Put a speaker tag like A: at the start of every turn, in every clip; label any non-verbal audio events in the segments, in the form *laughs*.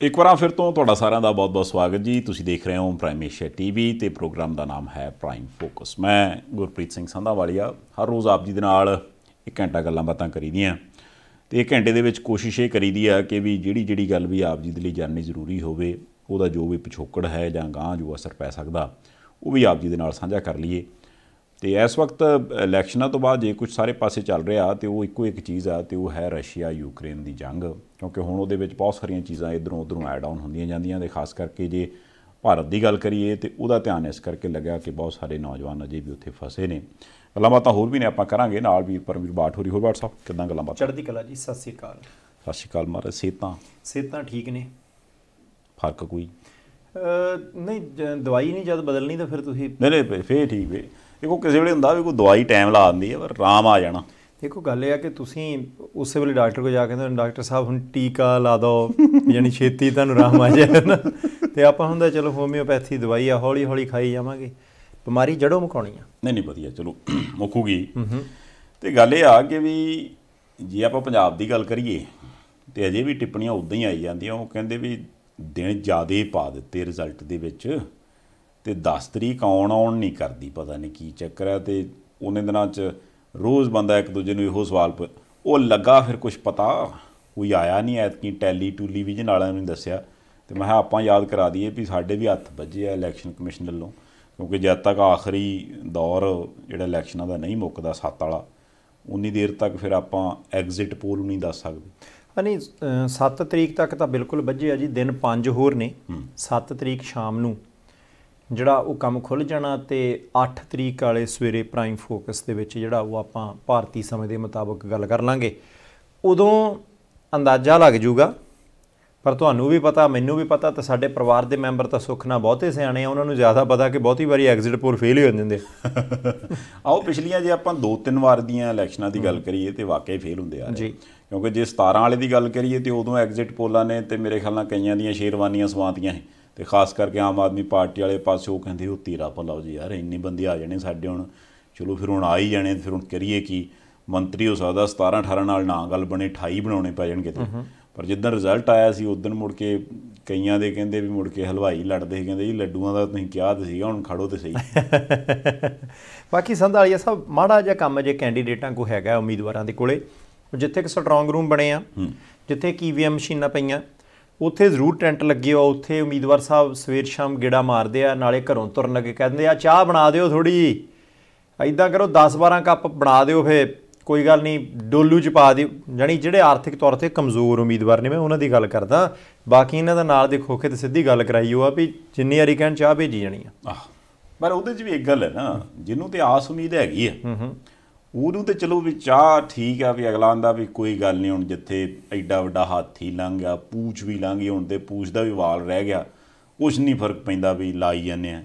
A: ਇੱਕ ਵਾਰ ਫਿਰ ਤੋਂ ਤੁਹਾਡਾ ਸਾਰਿਆਂ ਦਾ ਬਹੁਤ-ਬਹੁਤ ਸਵਾਗਤ ਜੀ। ਤੁਸੀਂ ਦੇਖ ਰਹੇ ਹੋ ਪ੍ਰਾਈਮ ਏਸ਼ੀਆ ਟੀਵੀ ਤੇ ਪ੍ਰੋਗਰਾਮ ਦਾ ਨਾਮ ਹੈ ਪ੍ਰਾਈਮ ਫੋਕਸ ਮੈਂ ਗੁਰਪ੍ਰੀਤ ਸਿੰਘ ਸੰਧਾਵਾਲੀਆ, ਹਰ ਰੋਜ਼ ਆਪ ਜੀ ਦੇ ਨਾਲ ਇੱਕ ਘੰਟਾ ਗੱਲਾਂ ਬਾਤਾਂ ਕਰੀਦੀਆਂ। ਤੇ ਇੱਕ ਘੰਟੇ ਦੇ ਵਿੱਚ ਕੋਸ਼ਿਸ਼ ਇਹ ਕਰੀਦੀ ਆ ਕਿ ਵੀ ਜਿਹੜੀ ਜਿਹੜੀ ਗੱਲ ਵੀ ਆਪ ਜੀ ਦੇ ਲਈ ਜਾਣਨੀ ਜ਼ਰੂਰੀ ਹੋਵੇ, ਉਹਦਾ ਜੋ ਵੀ ਪਿਛੋਕੜ ਹੈ ਜਾਂ ਗਾਂ ਜੋ ਅਸਰ ਪੈ ਸਕਦਾ, ਉਹ ਵੀ ਆਪ ਜੀ ਦੇ ਨਾਲ ਸਾਂਝਾ ਕਰ ਲਈਏ। ਤੇ ਇਸ ਵਕਤ ਇਲੈਕਸ਼ਨਾਂ ਤੋਂ ਬਾਅਦ ਜੇ ਕੁਝ ਸਾਰੇ ਪਾਸੇ ਚੱਲ ਰਿਹਾ ਤੇ ਉਹ ਇੱਕੋ ਇੱਕ ਚੀਜ਼ ਆ ਤੇ ਉਹ ਹੈ ਰਸ਼ੀਆ ਯੂਕਰੇਨ ਦੀ ਜੰਗ ਕਿਉਂਕਿ ਹੁਣ ਉਹਦੇ ਵਿੱਚ ਬਹੁਤ ਸਾਰੀਆਂ ਚੀਜ਼ਾਂ ਇਧਰੋਂ ਉਧਰੋਂ ਐਡ ਆਨ ਹੁੰਦੀਆਂ ਜਾਂਦੀਆਂ ਤੇ ਖਾਸ ਕਰਕੇ ਜੇ ਭਾਰਤ ਦੀ ਗੱਲ ਕਰੀਏ ਤੇ ਉਹਦਾ ਧਿਆਨ ਇਸ ਕਰਕੇ ਲੱਗਾ ਕਿ ਬਹੁਤ ਸਾਰੇ ਨੌਜਵਾਨ ਅਜੇ ਵੀ ਉੱਥੇ ਫਸੇ ਨੇ। ਗੱਲਾਂ ਬਾਤਾਂ ਹੋਰ ਵੀ ਨੇ ਆਪਾਂ ਕਰਾਂਗੇ ਨਾਲ ਵੀ ਪਰਮਵੀਰ ਬਾਠ ਹੋਰੀ ਹੋਰ ਸਾਹਿਬ ਕਿਦਾਂ ਗੱਲਾਂ ਬਾਤਾਂ?
B: ਚੜ੍ਹਦੀ ਕਲਾ ਜੀ ਸਤਿ ਸ੍ਰੀ ਅਕਾਲ।
A: ਸਤਿ ਸ਼੍ਰੀ ਅਕਾਲ ਮਹਾਰਾਜ ਸਿਹਤਾਂ?
B: ਸਿਹਤਾਂ ਠੀਕ ਨੇ।
A: ਫ਼ਰਕ ਕੋਈ?
B: ਨਹੀਂ ਦਵਾਈ ਨਹੀਂ ਜਦ ਬਦਲਣੀ ਤਾਂ ਫਿਰ ਤੁਸੀਂ
A: ਨਹੀਂ ਨਹੀਂ ਫੇਰ ਠੀਕ ਵੇ ਦੇਖੋ ਕਿਸੇ ਵੇਲੇ ਹੁੰਦਾ ਵੀ ਕੋਈ ਦਵਾਈ ਟਾਈਮ ਲਾ ਦਿੰਦੀ ਹੈ ਪਰ ਆਰਾਮ ਆ ਜਾਣਾ।
B: ਦੇਖੋ ਗੱਲ ਇਹ ਆ ਕਿ ਤੁਸੀਂ ਉਸੇ ਵੇਲੇ ਡਾਕਟਰ ਕੋਲ ਜਾ ਕੇ ਕਹਿੰਦੇ ਡਾਕਟਰ ਸਾਹਿਬ ਹੁਣ ਟੀਕਾ ਲਾ ਦਿਓ ਯਾਨੀ ਛੇਤੀ ਤੁਹਾਨੂੰ ਆਰਾਮ ਆ ਜਾਏ ਨਾ। ਤੇ ਆਪਾਂ ਹੁੰਦਾ ਚਲੋ ਹੋਮਿਓਪੈਥੀ ਦਵਾਈ ਆ ਹੌਲੀ ਹੌਲੀ ਖਾਈ ਜਾਵਾਂਗੇ। ਬਿਮਾਰੀ ਜੜੋਂ ਮੁਕਾਉਣੀ ਆ।
A: ਨਹੀਂ ਨਹੀਂ ਵਧੀਆ ਚਲੋ ਮੁੱਕੂਗੀ। ਤੇ ਗੱਲ ਇਹ ਆ ਕਿ ਵੀ ਜੇ ਆਪਾਂ ਪੰਜਾਬ ਦੀ ਗੱਲ ਕਰੀਏ ਤੇ ਅਜੇ ਵੀ ਟਿੱਪਣੀਆਂ ਉਦਾਂ ਹੀ ਆਈ ਜਾਂਦੀਆਂ ਉਹ ਕਹਿੰਦੇ ਵੀ ਦਿਨ ਜ਼ਿਆਦੇ ਪਾ ਦਿੱਤੇ ਰਿਜ਼ਲਟ ਦੇ ਵਿੱਚ। ਤੇ 10 ਤਰੀਕ ਆਉਣ ਆਉਣ ਨਹੀਂ ਕਰਦੀ ਪਤਾ ਨਹੀਂ ਕੀ ਚੱਕਰ ਹੈ ਤੇ ਉਹਨੇ ਦਿਨਾਂ 'ਚ ਰੋਜ਼ ਬੰਦਾ ਇੱਕ ਦੂਜੇ ਨੂੰ ਇਹੋ ਸਵਾਲ ਉਹ ਲੱਗਾ ਫਿਰ ਕੁਝ ਪਤਾ? ਕੋਈ ਆਇਆ ਨਹੀਂ ਐਤਕੀ ਟੈਲੀ ਟੈਲੀਵਿਜ਼ਨ ਵਾਲਿਆਂ ਨੂੰ ਦੱਸਿਆ। ਤੇ ਮੈਂ ਕਿਹਾ ਆਪਾਂ ਯਾਦ ਕਰਾ ਦਈਏ ਵੀ ਸਾਡੇ ਵੀ ਹੱਥ ਵੱਜੇ ਆ ਇਲੈਕਸ਼ਨ ਕਮਿਸ਼ਨ ਵੱਲੋਂ ਕਿਉਂਕਿ ਜਦ ਤੱਕ ਆਖਰੀ ਦੌਰ ਜਿਹੜਾ ਇਲੈਕਸ਼ਨਾਂ ਦਾ ਨਹੀਂ ਮੁੱਕਦਾ ਸੱਤ ਵਾਲਾ ਉਨੀ ਦੇਰ ਤੱਕ ਫਿਰ ਆਪਾਂ ਐਗਜ਼ਿਟ ਪੋਲ ਨਹੀਂ ਦੱਸ ਸਕਦੇ।
B: ਨਹੀਂ 7 ਤਰੀਕ ਤੱਕ ਤਾਂ ਬਿਲਕੁਲ ਵੱਜੇ ਆ ਜੀ ਦਿਨ 5 ਹੋਰ ਨੇ। 7 ਤਰੀਕ ਸ਼ਾਮ ਨੂੰ ਜਿਹੜਾ ਉਹ ਕੰਮ ਖੁੱਲ ਜਾਣਾ ਤੇ 8 ਤਰੀਕ ਵਾਲੇ ਸਵੇਰੇ ਪ੍ਰਾਈਮ ਫੋਕਸ ਦੇ ਵਿੱਚ ਜਿਹੜਾ ਉਹ ਆਪਾਂ ਭਾਰਤੀ ਸਮੇਂ ਦੇ ਮੁਤਾਬਕ ਗੱਲ ਕਰ ਲਾਂਗੇ। ਉਦੋਂ ਅੰਦਾਜ਼ਾ ਲੱਗ ਜਾਊਗਾ ਪਰ ਤੁਹਾਨੂੰ ਵੀ ਪਤਾ ਮੈਨੂੰ ਵੀ ਪਤਾ ਤੇ ਸਾਡੇ ਪਰਿਵਾਰ ਦੇ ਮੈਂਬਰ ਤਾਂ ਸੁੱਖ ਨਾਲ ਬਹੁਤੇ ਸਿਆਣੇ ਆ ਉਹਨਾਂ ਨੂੰ ਜ਼ਿਆਦਾ ਪਤਾ ਕਿ ਬਹੁਤੀ ਵਾਰੀ ਐਗਜ਼ਿਟ ਪੋਲ ਫੇਲ ਹੀ ਹੋ ਜਾਂਦੇ
A: ਆਓ ਪਿਛਲੀਆਂ ਜੇ ਆਪਾਂ ਦੋ ਤਿੰਨ ਵਾਰ ਦੀਆਂ ਇਲੈਕਸ਼ਨਾਂ ਦੀ ਗੱਲ ਕਰੀਏ ਤੇ ਵਾਕਈ ਫੇਲ ਹੁੰਦੇ ਆ
B: ਜੀ।
A: ਕਿਉਂਕਿ ਜੇ 17 ਵਾਲੇ ਦੀ ਗੱਲ ਕਰੀਏ ਤੇ ਉਦੋਂ ਐਗਜ਼ਿਟ ਪੋਲਾਂ ਨੇ ਤੇ ਮੇਰੇ ਖਿਆਲ ਨਾਲ ਕਈਆਂ ਦੀਆਂ ਸ਼ੇਰਵਾਨੀਆਂ ਸਵਾਤੀਆਂ ਸੀ। ਤੇ ਖਾਸ ਕਰਕੇ ਆਮ ਆਦਮੀ ਪਾਰਟੀ ਵਾਲੇ ਪਾਸੇ ਉਹ ਕਹਿੰਦੇ ਉਹ ਤੀਰਾ ਭਲਾਓ ਜੀ ਯਾਰ ਇੰਨੀ ਬੰਦੇ ਆ ਜਾਣੇ ਸਾਡੇ ਹੁਣ। ਚਲੋ ਫਿਰ ਹੁਣ ਆ ਹੀ ਜਾਣੇ ਫਿਰ ਹੁਣ ਕਰੀਏ ਕੀ? ਮੰਤਰੀ ਹੋ ਸਕਦਾ 17 18 ਨਾਲ ਨਾ ਗੱਲ ਬਣੇ 28 ਬਣਾਉਣੇ ਪੈ ਜਾਣਗੇ ਤੇ। ਪਰ ਜਿੱਦਾਂ ਰਿਜ਼ਲਟ ਆਇਆ ਸੀ ਉਦੋਂ ਮੁੜ ਕੇ ਕਈਆਂ ਦੇ ਕਹਿੰਦੇ ਵੀ ਮੁੜ ਕੇ ਹਲਵਾਈ ਲੜਦੇ ਸੀ ਕਹਿੰਦੇ ਜੀ ਲੱਡੂਆਂ ਦਾ ਤੁਸੀਂ ਕਿਹਾ ਤੇ ਸੀਗਾ ਹੁਣ ਖੜੋ ਤੇ ਸਹੀ। *laughs*
B: ਬਾਕੀ ਸੰਧਾਲੀਆ ਸਾਹਿਬ ਮਾੜਾ ਜਿਹਾ ਕੰਮ ਜੇ ਕੈਂਡੀਡੇਟਾਂ ਕੋ ਹੈਗਾ ਉਮੀਦਵਾਰਾਂ ਦੇ ਕੋਲੇ ਜਿੱਥੇ ਇੱਕ ਸਟਰੋਂਗ ਰੂਮ ਬਣੇ ਆ ਜਿੱਥੇ ਕੀਵੀਐਮ ਮਸ਼ੀਨਾਂ ਪਈਆਂ ਉੱਥੇ ਜ਼ਰੂਰ ਟੈਂਟ ਲੱਗੇ ਹੋ ਉੱਥੇ ਉਮੀਦਵਾਰ ਸਾਹਿਬ ਸਵੇਰ ਸ਼ਾਮ ਗੇੜਾ ਮਾਰਦੇ ਆ ਨਾਲੇ ਘਰੋਂ ਤੁਰਨ ਲੱਗੇ ਕਹਿੰਦੇ ਆ ਚਾਹ ਬਣਾ ਦਿਓ ਥੋੜੀ ਜੀ। ਐਦਾਂ ਕਰੋ 10-12 ਕੱਪ ਬਣਾ ਦਿਓ ਫੇ ਕੋਈ ਗੱਲ ਨਹੀਂ ਡੋਲੂ ਚ ਪਾ ਦਿਓ। ਜਾਨੀ ਜਿਹੜੇ ਆਰਥਿਕ ਤੌਰ ਤੇ ਕਮਜ਼ੋਰ ਉਮੀਦਵਾਰ ਨੇ ਮੈਂ ਉਹਨਾਂ ਦੀ ਗੱਲ ਕਰਦਾ। ਬਾਕੀ ਇਹਨਾਂ ਦਾ ਨਾਲ ਦੇ ਖੋਖੇ ਤੇ ਸਿੱਧੀ ਗੱਲ ਕਰਾਈ ਹੋ ਆ ਵੀ ਜਿੰਨੀ ਵਾਰੀ ਕਹਿਣ ਚਾਹ ਭੇਜੀ ਜਾਣੀ ਆ।
A: ਪਰ ਉਹਦੇ 'ਚ ਵੀ ਇੱਕ ਗੱਲ ਹੈ ਨਾ ਜਿਹਨੂੰ ਤੇ ਆਸ ਉਮੀਦ ਹੈਗੀ ਹੈ। ਉਹਨੂੰ ਤੇ ਚਲੋ ਵੀ ਚਾਹ ਠੀਕ ਆ ਵੀ ਅਗਲਾ ਆਂਦਾ ਵੀ ਕੋਈ ਗੱਲ ਨਹੀਂ ਹੁਣ ਜਿੱਥੇ ਐਡਾ ਵੱਡਾ ਹਾਥੀ ਲੰਘ ਗਿਆ ਪੂਛ ਵੀ ਲੰਘ ਗਈ ਹੁਣ ਤੇ ਪੂਛ ਦਾ ਵੀ ਵਾਲ ਰਹਿ ਗਿਆ ਕੁਛ ਨਹੀਂ ਫ਼ਰਕ ਪੈਂਦਾ ਵੀ ਲਾਈ ਜਾਂਦੇ ਆ।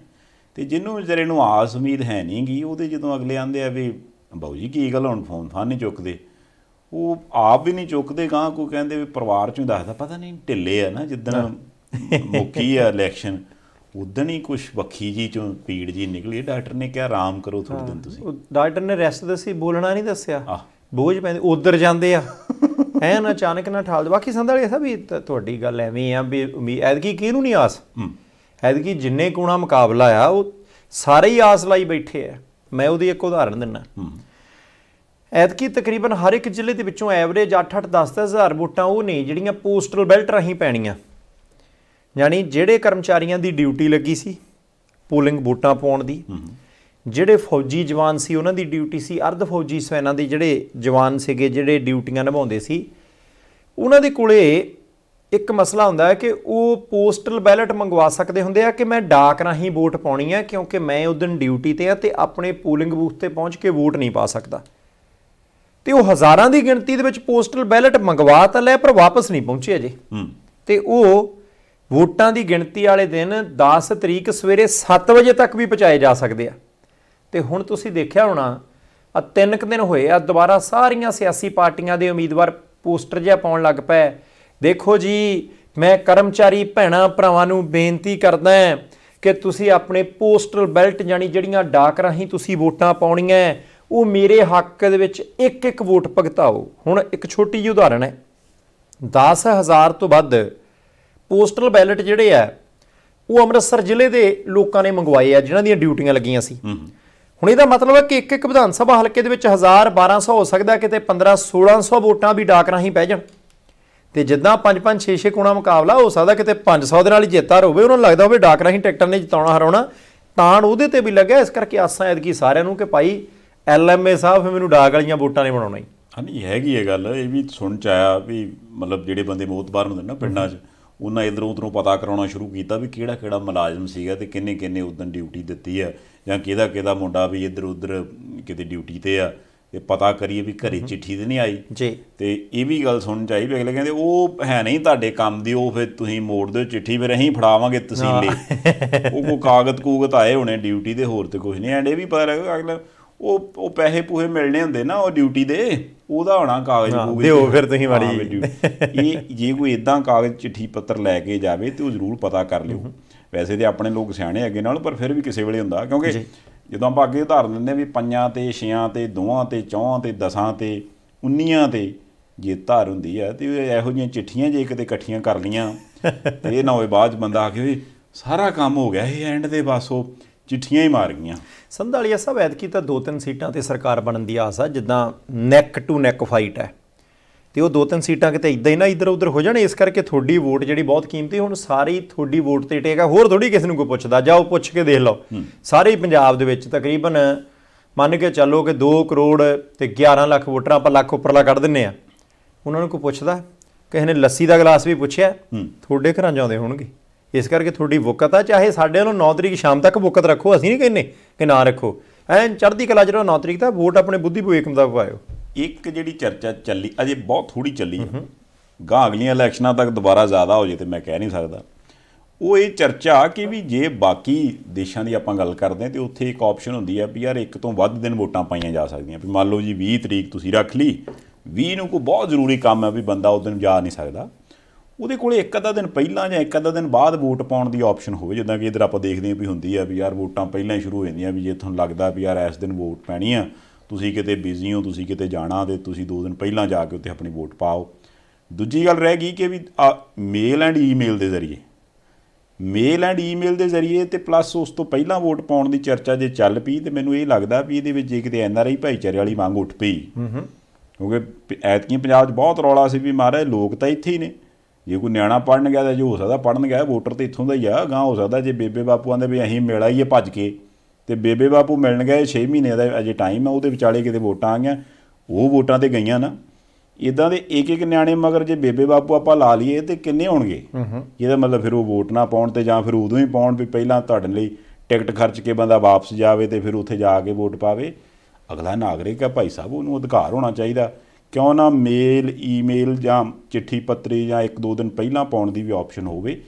A: ਤੇ ਜਿਹਨੂੰ ਵਿਚਾਰੇ ਨੂੰ ਆਸ ਉਮੀਦ ਹੈ ਨਹੀਂ ਗੀ ਉਹਦੇ ਜਦੋਂ ਅਗਲੇ ਆਂਦੇ ਆ ਵੀ ਬਾਊ ਜੀ ਕੀ ਗੱਲ ਹੁਣ ਫੋਨ ਫਾਨ ਨਹੀਂ ਚੁੱਕਦੇ? ਉਹ ਆਪ ਵੀ ਨਹੀਂ ਚੁੱਕਦੇ ਗਾਂ ਕੋਈ ਕਹਿੰਦੇ ਵੀ ਪਰਿਵਾਰ ਚੋਂ ਦੱਸਦਾ ਪਤਾ ਨਹੀਂ ਢਿੱਲੇ ਆ ਨਾ ਜਿੱਦਣ ਮੁੱਕੀ ਆ ਇਲੈਕਸ਼ਨ ਉਦਣ ਹੀ ਕੁਛ ਵੱਖੀ ਜੀ ਚੋਂ ਪੀੜ ਜੀ ਨਿਕਲੀ। ਡਾਕਟਰ ਨੇ ਕਿਹਾ ਆਰਾਮ ਕਰੋ ਥੋੜੇ ਦਿਨ ਤੁਸੀਂ।
B: ਡਾਕਟਰ ਨੇ ਰੈਸਟ ਦੱਸੀ ਬੋਲਣਾ ਨਹੀਂ ਦੱਸਿਆ। ਬੋਝ ਪੈਂਦੇ ਉਧਰ ਜਾਂਦੇ ਆ। ਐਨ ਅਚਾਨਕ ਨਾ ਠਾਲ ਦੇ। ਬਾਕੀ ਸੰਧਾਲੀ ਸਾਹਿਬ ਵੀ ਤੁਹਾਡੀ ਗੱਲ ਐਵੇਂ ਆ ਵੀ ਉਮੀਦ ਐਦਕੀ ਕਿਹਨੂੰ ਨਹੀਂ ਆਸ? ਐਦਕੀ ਜਿੰਨੇ ਕੋਣਾ ਮੁਕਾਬਲਾ ਆ ਉਹ ਸਾਰੇ ਹੀ ਆਸ ਲਾਈ ਬੈਠੇ ਆ। ਮੈਂ ਉਹਦੀ ਇੱਕ ਉਦਾਹਰਨ ਦਿੰਨਾ। ਐਤਕੀ ਤਕਰੀਬਨ ਹਰ ਇੱਕ ਜ਼ਿਲ੍ਹੇ ਦੇ ਵਿੱਚੋਂ ਐਵਰੇਜ 8-8 10-10 ਹਜ਼ਾਰ ਵੋਟਾਂ ਉਹ ਨੇ ਜਿਹੜੀਆਂ ਪੋਸਟਲ ਬੈਲਟ ਰਾਹੀਂ ਪੈਣੀਆਂ। ਯਾਨੀ ਜਿਹੜੇ ਕਰਮਚਾਰੀਆਂ ਦੀ ਡਿਊਟੀ ਲੱਗੀ ਸੀ ਪੋਲਿੰਗ ਵੋਟਾਂ ਪਾਉਣ ਦੀ ਜਿਹੜੇ ਫੌਜੀ ਜਵਾਨ ਸੀ ਉਹਨਾਂ ਦੀ ਡਿਊਟੀ ਸੀ ਅਰਧ ਫੌਜੀ ਸੈਨਾ ਦੇ ਜਿਹੜੇ ਜਵਾਨ ਸੀਗੇ ਜਿਹੜੇ ਡਿਊਟੀਆਂ ਨਿਭਾਉਂਦੇ ਸੀ ਉਹਨਾਂ ਦੇ ਕੋਲੇ ਇੱਕ ਮਸਲਾ ਹੁੰਦਾ ਹੈ ਕਿ ਉਹ ਪੋਸਟਲ ਬੈਲਟ ਮੰਗਵਾ ਸਕਦੇ ਹੁੰਦੇ ਆ ਕਿ ਮੈਂ ਡਾਕ ਰਾਹੀਂ ਵੋਟ ਪਾਉਣੀ ਹੈ ਕਿਉਂਕਿ ਮੈਂ ਉਸ ਦਿਨ ਡਿਊਟੀ ਤੇ ਆ ਤੇ ਆਪਣੇ ਪੋਲਿੰਗ ਬੂਥ ਤੇ ਪਹੁੰਚ ਕੇ ਵੋਟ ਨਹੀਂ ਪਾ ਸਕਦਾ। ਤੇ ਉਹ ਹਜ਼ਾਰਾਂ ਦੀ ਗਿਣਤੀ ਦੇ ਵਿੱਚ ਪੋਸਟਲ ਬੈਲਟ ਮੰਗਵਾ ਤਾਂ ਲੈ ਪਰ ਵਾਪਸ ਨਹੀਂ ਪਹੁੰਚੇ ਅਜੇ। ਤੇ ਉਹ ਵੋਟਾਂ ਦੀ ਗਿਣਤੀ ਵਾਲੇ ਦਿਨ 10 ਤਰੀਕ ਸਵੇਰੇ 7 ਵਜੇ ਤੱਕ ਵੀ ਪਹੁੰਚਾਏ ਜਾ ਸਕਦੇ ਆ। ਤੇ ਹੁਣ ਤੁਸੀਂ ਦੇਖਿਆ ਹੋਣਾ, ਆ ਤਿੰਨ ਕੁ ਦਿਨ ਹੋਏ ਆ, ਦੁਬਾਰਾ ਸਾਰੀਆਂ ਸਿਆਸੀ ਪਾਰਟੀਆਂ ਦੇ ਉਮੀਦਵਾਰ ਪੋਸਟਰ ਜਿਹਾ ਪਾਉਣ ਲੱਗ ਪਏ। ਦੇਖੋ ਜੀ, ਮੈਂ ਕਰਮਚਾਰੀ ਭੈਣਾਂ ਭਰਾਵਾਂ ਨੂੰ ਬੇਨਤੀ ਕਰਦਾ ਹਾਂ ਕਿ ਤੁਸੀਂ ਆਪਣੇ ਪੋਸਟਲ ਬੈਲਟ ਜਾਨੀ ਜਿਹੜੀਆਂ ਡਾਕ ਰਾਹੀਂ ਤੁਸੀਂ ਵੋਟਾਂ ਪਾਉਣੀਆਂ, ਉਹ ਮੇਰੇ ਹੱਕ ਦੇ ਵਿੱਚ ਇੱਕ ਇੱਕ ਵੋਟ ਭਗਤਾਓ। ਹੁਣ ਇੱਕ ਛੋਟੀ ਜਿਹੀ ਉਦਾਹਰਣ ਹੈ। 10000 ਤੋਂ ਵੱਧ ਪੋਸਟਲ ਬੈਲਟ ਜਿਹੜੇ ਆ ਉਹ ਅੰਮ੍ਰਿਤਸਰ ਜ਼ਿਲ੍ਹੇ ਦੇ ਲੋਕਾਂ ਨੇ ਮੰਗਵਾਏ ਆ ਜਿਨ੍ਹਾਂ ਦੀਆਂ ਡਿਊਟੀਆਂ ਲੱਗੀਆਂ ਸੀ। ਹੁਣ ਇਹਦਾ ਮਤਲਬ ਹੈ ਕਿ ਇੱਕ ਇੱਕ ਵਿਧਾਨ ਸਭਾ ਹਲਕੇ ਦੇ ਵਿੱਚ 1000 1200 ਹੋ ਸਕਦਾ ਕਿਤੇ 15 1600 ਵੋਟਾਂ ਵੀ ਡਾਕ ਰਾਹੀਂ ਪੈ ਜਾਣ। ਤੇ ਜਿੱਦਾਂ 5 5 6 6 ਕੋਣਾ ਮੁਕਾਬਲਾ ਹੋ ਸਕਦਾ ਕਿਤੇ 500 ਦੇ ਨਾਲ ਹੀ ਜਿੱਤਾਰ ਹੋਵੇ ਉਹਨਾਂ ਨੂੰ ਲੱਗਦਾ ਹੋਵੇ ਡਾਕ ਰਾਹੀਂ ਟਿਕਟਾਂ ਨੇ ਜਿਤਾਉਣਾ ਹਰਾਉਣਾ। ਤਾਂ ਉਹਦੇ ਤੇ ਵੀ ਲੱਗਿਆ ਇਸ ਕਰਕੇ ਆਸਾਂ ਐਤਕੀ ਸਾਰਿਆਂ ਨੂੰ ਕਿ ਭਾਈ ਐਲਐਮਏ ਸਾਹਿਬ ਮੈਨੂੰ ਡਾਕ ਵਾਲੀਆਂ ਵੋਟਾਂ ਨਹੀਂ ਬਣਾਉਣਾ ਹੀ
A: ਹਾਂਜੀ ਹੈਗੀ ਇਹ ਗੱਲ ਇਹ ਵੀ ਸੁਣ ਚ ਆਇਆ ਵੀ ਮਤਲਬ ਜਿਹੜੇ ਬੰਦੇ ਮੋਤਬਾਰ ਹੁੰਦੇ ਨਾ ਪਿੰਡਾਂ 'ਚ ਉਹਨਾਂ ਇਧਰੋਂ ਉਧਰੋਂ ਪਤਾ ਕਰਾਉਣਾ ਸ਼ੁਰੂ ਕੀਤਾ ਵੀ ਕਿਹੜਾ ਕਿਹੜਾ ਮੁਲਾਜ਼ਮ ਸੀਗਾ ਤੇ ਕਿੰਨੇ ਕਿੰਨੇ ਉਦੋਂ ਡਿਊਟੀ ਦਿੱਤੀ ਆ ਜਾਂ ਕਿਹਦਾ ਕਿਹਦਾ ਮੁੰਡਾ ਵੀ ਇੱਧਰ ਉੱਧਰ ਕਿਤੇ ਡਿਊਟੀ ਤੇ ਆ ਤੇ ਪਤਾ ਕਰੀਏ ਵੀ ਘਰੇ ਚਿੱਠੀ ਤੇ ਨਹੀਂ ਆਈ।
B: ਜੀ।
A: ਤੇ ਇਹ ਵੀ ਗੱਲ ਸੁਣਨ ਚ ਆਈ ਵੀ ਅਗਲੇ ਕਹਿੰਦੇ ਉਹ ਹੈ ਨਹੀਂ ਤੁਹਾਡੇ ਕੰਮ ਦੀ ਉਹ ਫਿਰ ਤੁਸੀਂ ਮੋੜ ਦਿਓ ਚਿੱਠੀ ਫਿਰ ਅਸੀਂ ਫੜਾਵਾਂਗੇ ਤਹਿਸੀਲੇ ਉਹ ਕੋ ਕਾਗਜ਼ ਕੂਗਤ ਆਏ ਹੋਣੇ ਡਿਊਟੀ ਦੇ ਹੋਰ ਤੇ ਕੁਝ ਨਹੀਂ। ਐਂਡ ਇਹ ਵੀ ਪਤਾ ਲੱਗਾ ਅਗਲਾ ਉਹ ਉਹ ਪੈਸੇ ਪੂਹੇ ਮਿਲਣੇ ਹੁੰਦੇ ਨਾ ਉਹ ਡਿਊਟੀ ਦੇ। ਉਹਦਾ ਹੋਣਾ ਕਾਗਜ਼ ਕੂਗਜ਼
B: ਦਿਓ ਫਿਰ ਤੁਸੀਂ
A: ਡਿਊਟੀ। ਇਹ ਜੇ ਕੋਈ ਇਦਾਂ ਕਾਗਜ਼ ਚਿੱਠੀ ਪੱਤਰ ਲੈ ਕੇ ਜਾਵੇ ਤੇ ਉਹ ਜ਼ਰੂਰ ਪਤਾ ਕਰ ਲਿਓ। ਵੈਸੇ ਤੇ ਆਪਣੇ ਲੋਕ ਸਿਆਣੇ ਅੱਗੇ ਨਾਲ ਪਰ ਫਿਰ ਵੀ ਕਿਸੇ ਵੇਲੇ ਹੁੰਦਾ ਕਿਉਂਕਿ ਜਦੋਂ ਆਪਾਂ ਅੱਗੇ ਉਦਾਹਰਨ ਹਾਂ ਵੀ ਪੰਜਾਂ ਤੇ ਛਿਆਂ ਤੇ ਦੋਵਾਂ ਤੇ ਚੌਹਾਂ ਤੇ ਦਸਾਂ ਤੇ 19 ਤੇ ਜੇ ਧਾਰ ਹੁੰਦੀ ਹੈ ਤੇ ਇਹ ਜਿਹੀਆਂ ਚਿੱਠੀਆਂ ਜੇ ਕਿਤੇ ਇਕੱਠੀਆਂ ਕਰ ਲੀਆਂ ਤੇ ਇਹ ਨਾ ਹੋਵੇ ਬਾਅਦ ਚ ਬੰਦਾ ਆ ਕੇ ਵੀ ਸਾਰਾ ਕੰਮ ਹੋ ਗਿਆ ਇਹ ਐਂਡ ਦੇ ਬਸ ਉਹ ਚਿੱਠੀਆਂ ਹੀ ਮਾਰ ਗਈਆਂ।
B: ਸੰਧਾਲੀਆ ਸਾਹਿਬ ਐਤਕੀ ਤਾਂ ਦੋ ਤਿੰਨ ਸੀਟਾਂ ਤੇ ਸਰਕਾਰ ਬਣਨ ਦੀ ਆਸ ਆ ਜਿੱਦਾਂ ਨੈਕ ਟੂ ਨੈਕ ਫਾਈਟ ਹੈ। ਤੇ ਉਹ ਦੋ ਤਿੰਨ ਸੀਟਾਂ ਕਿਤੇ ਇਦਾਂ ਹੀ ਨਾ ਇੱਧਰ ਉੱਧਰ ਹੋ ਜਾਣ ਇਸ ਕਰਕੇ ਤੁਹਾਡੀ ਵੋਟ ਜਿਹੜੀ ਬਹੁਤ ਕੀਮਤੀ ਹੁਣ ਸਾਰੀ ਤੁਹਾਡੀ ਵੋਟ ਤੇ ਟੇਕਾ ਹੋਰ ਥੋੜੀ ਕਿਸੇ ਨੂੰ ਕੋਈ ਪੁੱਛਦਾ ਜਾਓ ਪੁੱਛ ਕੇ ਦੇਖ ਲਓ। ਸਾਰੇ ਪੰਜਾਬ ਦੇ ਵਿੱਚ ਤਕਰੀਬਨ ਮੰਨ ਕੇ ਚੱਲੋ ਕਿ 2 ਕਰੋੜ ਤੇ 11 ਲੱਖ ਵੋਟਰਾਂ ਆਪਾਂ ਲੱਖ ਉੱਪਰਲਾ ਕੱਢ ਦਿੰਨੇ ਆ। ਉਹਨਾਂ ਨੂੰ ਕੋਈ ਪੁੱਛਦਾ? ਕਿਸੇ ਨੇ ਲੱਸੀ ਦਾ ਗਲਾਸ ਵੀ ਪੁੱਛਿਆ? ਤੁਹਾਡੇ ਘਰਾਂ ਜਾਂਦੇ ਹੋਣਗੇ। ਇਸ ਕਰਕੇ ਤੁਹਾਡੀ ਵੁਕਤ ਆ ਚਾਹੇ ਸਾਡੇ ਵੱਲੋਂ 9 ਤਰੀਕ ਸ਼ਾਮ ਤੱਕ ਵੁਕਤ ਰੱਖੋ ਅਸੀਂ ਨਹੀਂ ਕਹਿੰਨੇ ਕਿ ਨਾ ਰੱਖੋ। ਐਨ ਚੜ੍ਹਦੀ ਕਲਾ ਜਿਹੜਾ 9 ਤਰੀਕ ਦਾ ਵੋਟ ਆਪਣੇ ਬੁੱਧੀ ਵਿਵੇਕ ਮੁਤਾਬਕ ਪਾਇਓ
A: ਇੱਕ ਜਿਹੜੀ ਚਰਚਾ ਚੱਲੀ ਅਜੇ ਬਹੁਤ ਥੋੜੀ ਚੱਲੀ ਹੈ। ਗਾਂ ਅਗਲੀਆਂ ਇਲੈਕਸ਼ਨਾਂ ਤੱਕ ਦੁਬਾਰਾ ਜ਼ਿਆਦਾ ਹੋ ਜੇ ਤੇ ਮੈਂ ਕਹਿ ਨਹੀਂ ਸਕਦਾ। ਉਹ ਇਹ ਚਰਚਾ ਕਿ ਵੀ ਜੇ ਬਾਕੀ ਦੇਸ਼ਾਂ ਦੀ ਆਪਾਂ ਗੱਲ ਕਰਦੇ ਹਾਂ ਤੇ ਉੱਥੇ ਇੱਕ ਆਪਸ਼ਨ ਹੁੰਦੀ ਹੈ ਵੀ ਯਾਰ ਇੱਕ ਤੋਂ ਵੱਧ ਦਿਨ ਵੋਟਾਂ ਪਾਈਆਂ ਜਾ ਸਕਦੀਆਂ। ਵੀ ਮੰਨ ਲਓ ਜੀ 20 ਤਰੀਕ ਤੁਸੀਂ ਰੱਖ ਲਈ 20 ਨੂੰ ਕੋਈ ਬਹੁਤ ਜ਼ਰੂਰੀ ਕੰਮ ਹੈ ਵੀ ਬੰਦਾ ਉਸ ਦਿਨ ਜਾ ਨਹੀਂ ਸਕਦਾ। ਉਹਦੇ ਕੋਲੇ ਇੱਕ ਅੱਧਾ ਦਿਨ ਪਹਿਲਾਂ ਜਾਂ ਇੱਕ ਅੱਧਾ ਦਿਨ ਬਾਅਦ ਵੋਟ ਪਾਉਣ ਦੀ ਆਪਸ਼ਨ ਹੋਵੇ ਜਿੱਦਾਂ ਕਿ ਇਧਰ ਆਪਾਂ ਦੇਖਦੇ ਹਾਂ ਵੀ ਹੁੰਦੀ ਆ ਵੀ ਯਾਰ ਵੋਟਾਂ ਪਹਿਲਾਂ ਹੀ ਸ਼ੁਰੂ ਹੋ ਜਾਂਦੀਆਂ ਵੀ ਜੇ ਤੁਹਾਨੂੰ ਲੱਗਦਾ ਵੀ ਯਾਰ ਇਸ ਦਿਨ ਵੋਟ ਪੈਣੀ ਆ ਤੁਸੀਂ ਕਿਤੇ ਬਿਜ਼ੀ ਹੋ ਤੁਸੀਂ ਕਿਤੇ ਜਾਣਾ ਤੇ ਤੁਸੀਂ ਦੋ ਦਿਨ ਪਹਿਲਾਂ ਜਾ ਕੇ ਉੱਥੇ ਆਪਣੀ ਵੋਟ ਪਾਓ। ਦੂਜੀ ਗੱਲ ਰਹਿ ਗਈ ਕਿ ਵੀ ਮੇਲ ਐਂਡ ਈਮੇਲ ਦੇ ਜ਼ਰੀਏ। ਮੇਲ ਐਂਡ ਈਮੇਲ ਦੇ ਜ਼ਰੀਏ ਤੇ ਪਲੱਸ ਉਸ ਤੋਂ ਪਹਿਲਾਂ ਵੋਟ ਪਾਉਣ ਦੀ ਚਰਚਾ ਜੇ ਚੱਲ ਪਈ ਤੇ ਮੈਨੂੰ ਇਹ ਲੱਗਦਾ ਵੀ ਇਹਦੇ ਵਿੱਚ ਜੇ ਕਿਤੇ ਐਨਆਰਆਈ ਭਾਈਚਾਰੇ ਵਾਲੀ ਮੰਗ ਉੱਠ ਪਈ। ਕਿਉਂਕਿ ਪ- ਐਤਕੀ ਪੰਜਾਬ 'ਚ ਬਹੁਤ ਰੌਲਾ ਸੀ ਵੀ ਮਹਾਰਾਜ ਲੋਕ ਤਾਂ ਇੱਥੇ ਹੀ ਨੇ। ਜੇ ਕੋਈ ਨਿਆਣਾ ਪੜਨ ਗਿਆ ਤਾਂ ਜੋ ਹੋ ਸਕਦਾ ਪੜਨ ਗਿਆ ਵੋਟਰ ਤੇ ਇੱਥੋਂ ਦਾ ਹੀ ਆ ਗਾਂ ਹੋ ਸਕਦਾ ਜੇ ਬੇਬੇ ਬਾਪੂ ਆਂਦੇ ਵੀ ਅਸੀਂ ਮਿਲ ਆਈਏ ਭੱਜ ਕੇ ਤੇ ਬੇਬੇ ਬਾਪੂ ਮਿਲਣ ਗਏ 6 ਮਹੀਨੇ ਦਾ ਅਜੇ ਟਾਈਮ ਆ ਉਹਦੇ ਵਿਚਾਲੇ ਕਿਤੇ ਵੋਟਾਂ ਆ ਗਈਆਂ ਉਹ ਵੋਟਾਂ ਤੇ ਗਈਆਂ ਨਾ। ਇਦਾਂ ਦੇ ਇੱਕ ਇੱਕ ਨਿਆਣੇ ਮਗਰ ਜੇ ਬੇਬੇ ਬਾਪੂ ਆਪਾਂ ਲਾ ਲਈਏ ਤੇ ਕਿੰਨੇ ਹੋਣਗੇ? ਇਹਦਾ ਮਤਲਬ ਫਿਰ ਉਹ ਵੋਟ ਨਾ ਪਾਉਣ ਤੇ ਜਾਂ ਫਿਰ ਉਦੋਂ ਹੀ ਪਾਉਣ ਵੀ ਪਹਿਲਾਂ ਤੁਹਾਡੇ ਲਈ ਟਿਕਟ ਖਰਚ ਕੇ ਬੰਦਾ ਵਾਪਸ ਜਾਵੇ ਤੇ ਫਿਰ ਉੱਥੇ ਜਾ ਕੇ ਵੋਟ ਪਾਵੇ। ਅਗਲਾ ਨਾਗਰਿਕ ਹੈ ਭਾਈ ਸਾਹਿਬ ਉਹਨੂੰ ਅਧਿਕਾਰ ਹੋਣਾ ਚਾਹੀਦਾ। ਕਿਉਂ ਨਾ ਮੇਲ ਈਮੇਲ ਜਾਂ ਚਿੱਠੀ ਪੱਤਰੀ ਜਾਂ ਇੱਕ ਦੋ ਦਿਨ ਪਹਿਲਾਂ ਪਾਉਣ ਦੀ ਵੀ ਆਪਸ਼ਨ ਹੋਵੇ।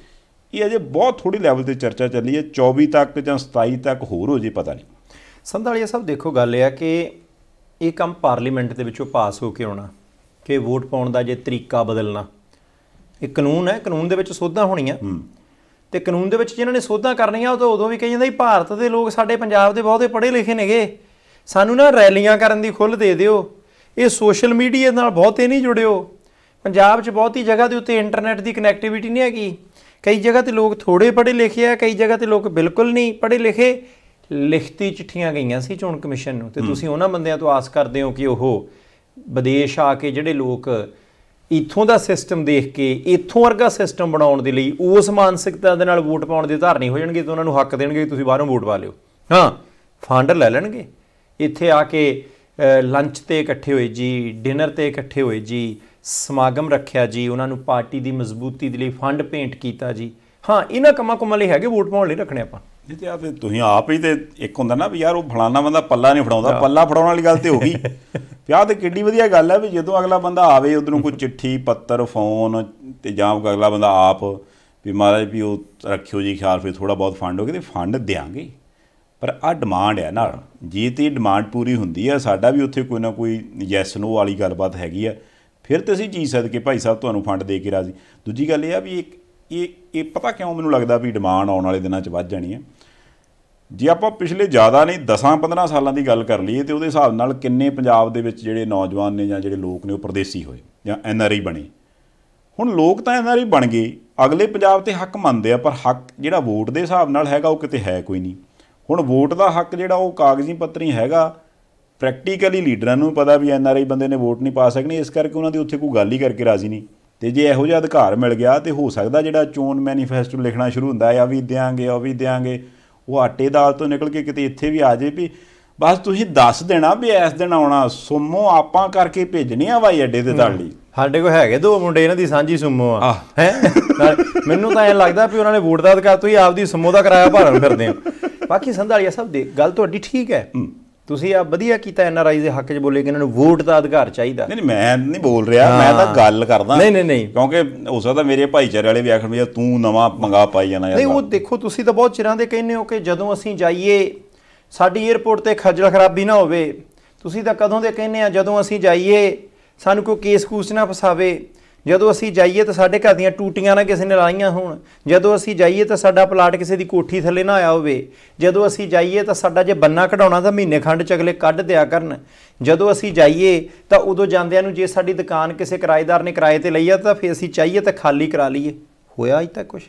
A: ਇਹ ਅਜੇ ਬਹੁਤ ਥੋੜੀ ਲੈਵਲ ਤੇ ਚਰਚਾ ਚੱਲੀ ਹੈ। 24 ਤੱਕ ਜਾਂ 27 ਤੱਕ ਹੋਰ ਹੋ ਜੇ ਪਤਾ ਨਹੀਂ।
B: ਸੰਧਾਲੀਆ ਸਾਹਿਬ ਦੇਖੋ ਗੱਲ ਇਹ ਆ ਕਿ ਇਹ ਕੰਮ ਪਾਰਲੀਮੈਂਟ ਦੇ ਵਿੱਚੋਂ ਪਾਸ ਹੋ ਕੇ ਆਉਣਾ ਕਿ ਵੋਟ ਪਾਉਣ ਦਾ ਜੇ ਤਰੀਕਾ ਬਦਲਣਾ। ਇਹ ਕਾਨੂੰਨ ਹੈ ਕਾਨੂੰਨ ਦੇ ਵਿੱਚ ਸੋਧਾਂ ਹੋਣੀਆਂ। ਤੇ ਕਾਨੂੰਨ ਦੇ ਵਿੱਚ ਜਿਨ੍ਹਾਂ ਨੇ ਸੋਧਾਂ ਕਰਨੀਆਂ ਉਹ ਤਾਂ ਉਦੋਂ ਵੀ ਕਹੀ ਜਾਂਦਾ ਸੀ ਭਾਰਤ ਦੇ ਲੋਕ ਸਾਡੇ ਪੰਜਾਬ ਦੇ ਬਹੁਤੇ ਪੜ੍ਹੇ ਲਿਖੇ ਨੇਗੇ। ਸਾਨੂੰ ਨਾ ਰੈਲੀਆਂ ਕਰਨ ਦੀ ਖੁੱਲ੍ਹ ਦੇ ਦਿਓ। ਇਹ ਸੋਸ਼ਲ ਮੀਡੀਆ ਨਾਲ ਬਹੁਤੇ ਨਹੀਂ ਜੁੜਿਓ। ਪੰਜਾਬ 'ਚ ਬਹੁਤੀ ਜਗ੍ਹਾ ਦੇ ਉੱਤੇ ਇੰਟਰਨੈਟ ਦੀ ਕਨੈਕਟੀਵਿਟੀ ਨਹੀਂ ਹੈਗੀ। ਕਈ ਜਗ੍ਹਾ ਤੇ ਲੋਕ ਥੋੜੇ ਪੜ੍ਹੇ ਲਿਖੇ ਆ ਕਈ ਜਗ੍ਹਾ ਤੇ ਲੋਕ ਬਿਲਕੁਲ ਨਹੀਂ ਪੜ੍ਹੇ ਲਿਖੇ। ਲਿਖਤੀ ਚਿੱਠੀਆਂ ਗਈਆਂ ਸੀ ਚੋਣ ਕਮਿਸ਼ਨ ਨੂੰ ਤੇ ਤੁਸੀਂ ਉਹਨਾਂ ਬੰਦਿਆਂ ਤੋਂ ਆਸ ਕਰਦੇ ਹੋ ਕਿ ਉਹ ਵਿਦੇਸ਼ ਆ ਕੇ ਜਿਹੜੇ ਲੋਕ ਇੱਥੋਂ ਦਾ ਸਿਸਟਮ ਦੇਖ ਕੇ ਇੱਥੋਂ ਵਰਗਾ ਸਿਸਟਮ ਬਣਾਉਣ ਦੇ ਲਈ ਉਸ ਮਾਨਸਿਕਤਾ ਦੇ ਨਾਲ ਵੋਟ ਪਾਉਣ ਦੇ ਧਾਰਨੀ ਹੋ ਜਾਣਗੇ ਤੇ ਉਹਨਾਂ ਨੂੰ ਹੱਕ ਦੇਣਗੇ ਕਿ ਤੁਸੀਂ ਬਾਹਰੋਂ ਵੋਟ ਪਾ ਲਿਓ। ਹਾਂ ਫੰਡ ਲੈ ਲੈਣਗੇ। ਇੱਥੇ ਆ ਕੇ ਲੰਚ ਤੇ ਇਕੱਠੇ ਹੋਏ ਜੀ ਡਿਨਰ ਤੇ ਇਕੱਠੇ ਹੋਏ ਜੀ ਸਮਾਗਮ ਰੱਖਿਆ ਜੀ ਉਹਨਾਂ ਨੂੰ ਪਾਰਟੀ ਦੀ ਮਜ਼ਬੂਤੀ ਦੇ ਲਈ ਫੰਡ ਪੇਂਟ ਕੀਤਾ ਜੀ। ਹਾਂ ਇਹਨਾਂ ਕੰਮਾਂ ਕੁੰਮਾਂ ਲਈ ਹੈਗੇ ਵੋਟ ਪਾਉਣ ਲਈ ਰੱਖਣੇ ਆਪਾਂ।
A: ਨਹੀਂ ਤੇ ਆ ਤੇ ਤੁਸੀਂ ਆਪ ਹੀ ਤੇ ਇੱਕ ਹੁੰਦਾ ਨਾ ਵੀ ਯਾਰ ਉਹ ਫਲਾਣਾ ਬੰਦਾ ਪੱਲਾ ਨਹੀਂ ਫੜਾਉਂਦਾ ਪੱਲਾ ਫੜਾਉਣ ਵਾਲੀ ਗੱਲ ਤੇ ਹੋ ਗਈ। ਵਿਆਹ ਤੇ ਕਿੱਡੀ ਵਧੀਆ ਗੱਲ ਹੈ ਵੀ ਜਦੋਂ ਅਗਲਾ ਬੰਦਾ ਆਵੇ ਉਧਰੋਂ ਕੋਈ ਚਿੱਠੀ ਪੱਤਰ ਫੋਨ ਤੇ ਜਾਂ ਅਗਲਾ ਬੰਦਾ ਆਪ ਵੀ ਮਹਾਰਾਜ ਵੀ ਉਹ ਰੱਖਿਓ ਜੀ ਖਿਆਲ ਫਿਰ ਥੋੜਾ ਬਹੁਤ ਫੰਡ ਹੋ ਗਿਆ ਤੇ ਫੰਡ ਦਿਆਂਗੇ। ਪਰ ਆ ਡਿਮਾਂਡ ਹੈ ਨਾਲ। ਜੇ ਤੇ ਡਿਮਾਂਡ ਪੂਰੀ ਹੁੰਦੀ ਹੈ ਸਾਡਾ ਵੀ ਉੱਥੇ ਕੋਈ ਨਾ ਕੋਈ ਯੈਸ ਨੋ ਵਾਲੀ ਗੱਲਬਾਤ ਹੈਗੀ ਆ। ਫਿਰ ਤੇ ਅਸੀਂ ਜੀ ਸਦਕੇ ਭਾਈ ਸਾਹਿਬ ਤੁਹਾਨੂੰ ਫੰਡ ਦੇ ਕੇ ਰਾਜ਼ੀ। ਦੂਜੀ ਗੱਲ ਇਹ ਆ ਵੀ ਇੱਕ, ਇਹ ਇਹ ਪਤਾ ਕਿਉਂ ਮੈਨੂੰ ਲੱਗਦਾ ਵੀ ਡਿਮਾਂਡ ਆਉਣ ਵਾਲੇ ਦਿਨਾਂ 'ਚ ਵੱਧ ਜਾਣੀ ਹੈ ਜੇ ਆਪਾਂ ਪਿਛਲੇ ਜ਼ਿਆਦਾ ਨਹੀਂ 10-15 ਸਾਲਾਂ ਦੀ ਗੱਲ ਕਰ ਲਈਏ ਤੇ ਉਹਦੇ ਹਿਸਾਬ ਨਾਲ ਕਿੰਨੇ ਪੰਜਾਬ ਦੇ ਵਿੱਚ ਜਿਹੜੇ ਨੌਜਵਾਨ ਨੇ ਜਾਂ ਜਿਹੜੇ ਲੋਕ ਨੇ ਉਹ ਪਰਦੇਸੀ ਹੋਏ ਜਾਂ ਐਨ ਆਰ ਆਈ ਬਣੇ। ਹੁਣ ਲੋਕ ਤਾਂ ਇਹਨਾਂ ਦੀ ਬਣ ਗਏ। ਅਗਲੇ ਪੰਜਾਬ ਤੇ ਹੱਕ ਮੰਨਦੇ ਆ, ਪਰ ਹੱਕ ਜਿਹੜਾ ਵੋਟ ਦੇ ਹਿਸਾਬ ਨਾਲ ਹੈਗਾ ਉਹ ਕਿਤੇ ਹੈ ਕੋਈ ਨਹੀਂ। ਹੁਣ ਵੋਟ ਦਾ ਹੱਕ ਜਿਹੜਾ ਉਹ ਕਾਗਜ਼ੀ ਪੱਤਰੀ ਹੈਗਾ ਪ੍ਰੈਕਟੀਕਲੀ ਲੀਡਰਾਂ ਨੂੰ ਪਤਾ ਵੀ ਐਨਆਰਆਈ ਬੰਦੇ ਨੇ ਵੋਟ ਨਹੀਂ ਪਾ ਸਕਣੀ ਇਸ ਕਰਕੇ ਉਹਨਾਂ ਦੀ ਉੱਥੇ ਕੋਈ ਗੱਲ ਹੀ ਕਰਕੇ ਰਾਜ਼ੀ ਨਹੀਂ। ਤੇ ਜੇ ਇਹੋ ਜਿਹਾ ਅਧਿਕਾਰ ਮਿਲ ਗਿਆ ਤੇ ਹੋ ਸਕਦਾ ਜਿਹੜਾ ਚੋਣ ਮੈਨੀਫੈਸਟੋ ਲਿਖਣਾ ਸ਼ੁਰੂ ਹੁੰਦਾ ਆ ਵੀ ਦਿਆਂਗੇ ਉਹ ਵੀ ਦਿਆਂਗੇ ਉਹ ਆਟੇ ਦਾਲ ਤੋਂ ਨਿਕਲ ਕੇ ਕਿਤੇ ਇੱਥੇ ਵੀ ਆ ਜੇ ਵੀ ਬਸ ਤੁਸੀਂ ਦੱਸ ਦੇਣਾ ਵੀ ਇਸ ਦਿਨ ਆਉਣਾ ਸੁਮੋ ਆਪਾਂ ਕਰਕੇ ਭੇਜਣੀ ਆ ਹਵਾਈ ਅੱਡੇ ਤੇ ਤੁਹਾਡੀ
B: ਸਾਡੇ ਕੋਲ ਹੈਗੇ ਦੋ ਮੁੰਡੇ ਇਹਨਾਂ ਦੀ ਸਾਂਝੀ ਸੁਮੋ ਆ। ਹੈ? ਮੈਨੂੰ ਤਾਂ ਐਂ ਲੱਗਦਾ ਵੀ ਉਹਨਾਂ ਨੇ ਵੋਟ ਦਾ ਅਧਿਕਾਰ ਤੁਸੀਂ ਆਪਦੀ ਸੁਮੋ ਦਾ ਕਿਰਾਇਆ ਭਰਨ ਫਿਰਦੇ ਹੋ। ਬਾਕੀ ਸੰਧਾਲੀਆ ਸਾਹਿਬ ਦੇ ਗੱਲ ਤੁਹਾਡੀ ਠੀਕ ਹੈ। ਤੁਸੀਂ ਆ ਵਧੀਆ ਕੀਤਾ ਐਨਆਰਆਈ ਦੇ ਹੱਕ 'ਚ ਬੋਲੇ ਕਿ ਇਹਨਾਂ ਨੂੰ ਵੋਟ ਦਾ ਅਧਿਕਾਰ ਚਾਹੀਦਾ।
A: ਨਹੀਂ ਨਹੀਂ ਮੈਂ ਨਹੀਂ ਬੋਲ ਰਿਹਾ ਮੈਂ ਤਾਂ ਗੱਲ ਕਰਦਾ।
B: ਨਹੀਂ, ਨਹੀਂ, ਨਹੀਂ।
A: ਕਿਉਂਕਿ ਹੋ ਸਕਦਾ ਮੇਰੇ ਭਾਈਚਾਰੇ ਵਾਲੇ ਵੀ ਆਖਣ ਵੀ ਤੂੰ ਨਵਾਂ ਪੰਗਾ ਪਾਈ ਜਾਣਾ
B: ਨਹੀਂ ਉਹ ਦੇਖੋ ਤੁਸੀਂ ਤਾਂ ਬਹੁਤ ਚਿਰਾਂ ਦੇ ਕਹਿੰਦੇ ਹੋ ਕਿ ਜਦੋਂ ਅਸੀਂ ਜਾਈਏ ਸਾਡੀ 에ਅਰਪੋਰਟ ਤੇ ਖੱਜਲ ਖਰਾਬੀ ਨਾ ਹੋਵੇ ਤੁਸੀਂ ਤਾਂ ਕਦੋਂ ਦੇ ਕਹਿੰਦੇ ਆ ਜਦੋਂ ਅਸੀਂ ਜਾਈਏ ਸਾਨੂੰ ਕੋਈ ਕੇਸ ਕੂਸ ਨਾ ਫਸਾਵੇ। ਜਦੋਂ ਅਸੀਂ ਜਾਈਏ ਤਾਂ ਸਾਡੇ ਘਰ ਦੀਆਂ ਟੂਟੀਆਂ ਨਾ ਕਿਸੇ ਨੇ ਲਾਈਆਂ ਹੋਣ। ਜਦੋਂ ਅਸੀਂ ਜਾਈਏ ਤਾਂ ਸਾਡਾ ਪਲਾਟ ਕਿਸੇ ਦੀ ਕੋਠੀ ਥੱਲੇ ਨਾ ਆਇਆ ਹੋਵੇ। ਜਦੋਂ ਅਸੀਂ ਜਾਈਏ ਤਾਂ ਸਾਡਾ ਜੇ ਬੰਨਾ ਕਢਾਉਣਾ ਤਾਂ ਮਹੀਨੇ ਖੰਡ ਚ ਅਗਲੇ ਕੱਢ ਦਿਆ ਕਰਨ। ਜਦੋਂ ਅਸੀਂ ਜਾਈਏ ਤਾਂ ਉਦੋਂ ਜਾਂਦਿਆਂ ਨੂੰ ਜੇ ਸਾਡੀ ਦੁਕਾਨ ਕਿਸੇ ਕਿਰਾਏਦਾਰ ਨੇ ਕਿਰਾਏ ਤੇ ਲਈ ਆ ਤਾਂ ਫਿਰ ਅਸੀਂ ਚਾਹੀਏ ਤਾਂ ਖਾਲੀ ਕਰਾ ਲਈਏ। ਹੋਇਆ ਅਜ ਤੱਕ ਕੁਝ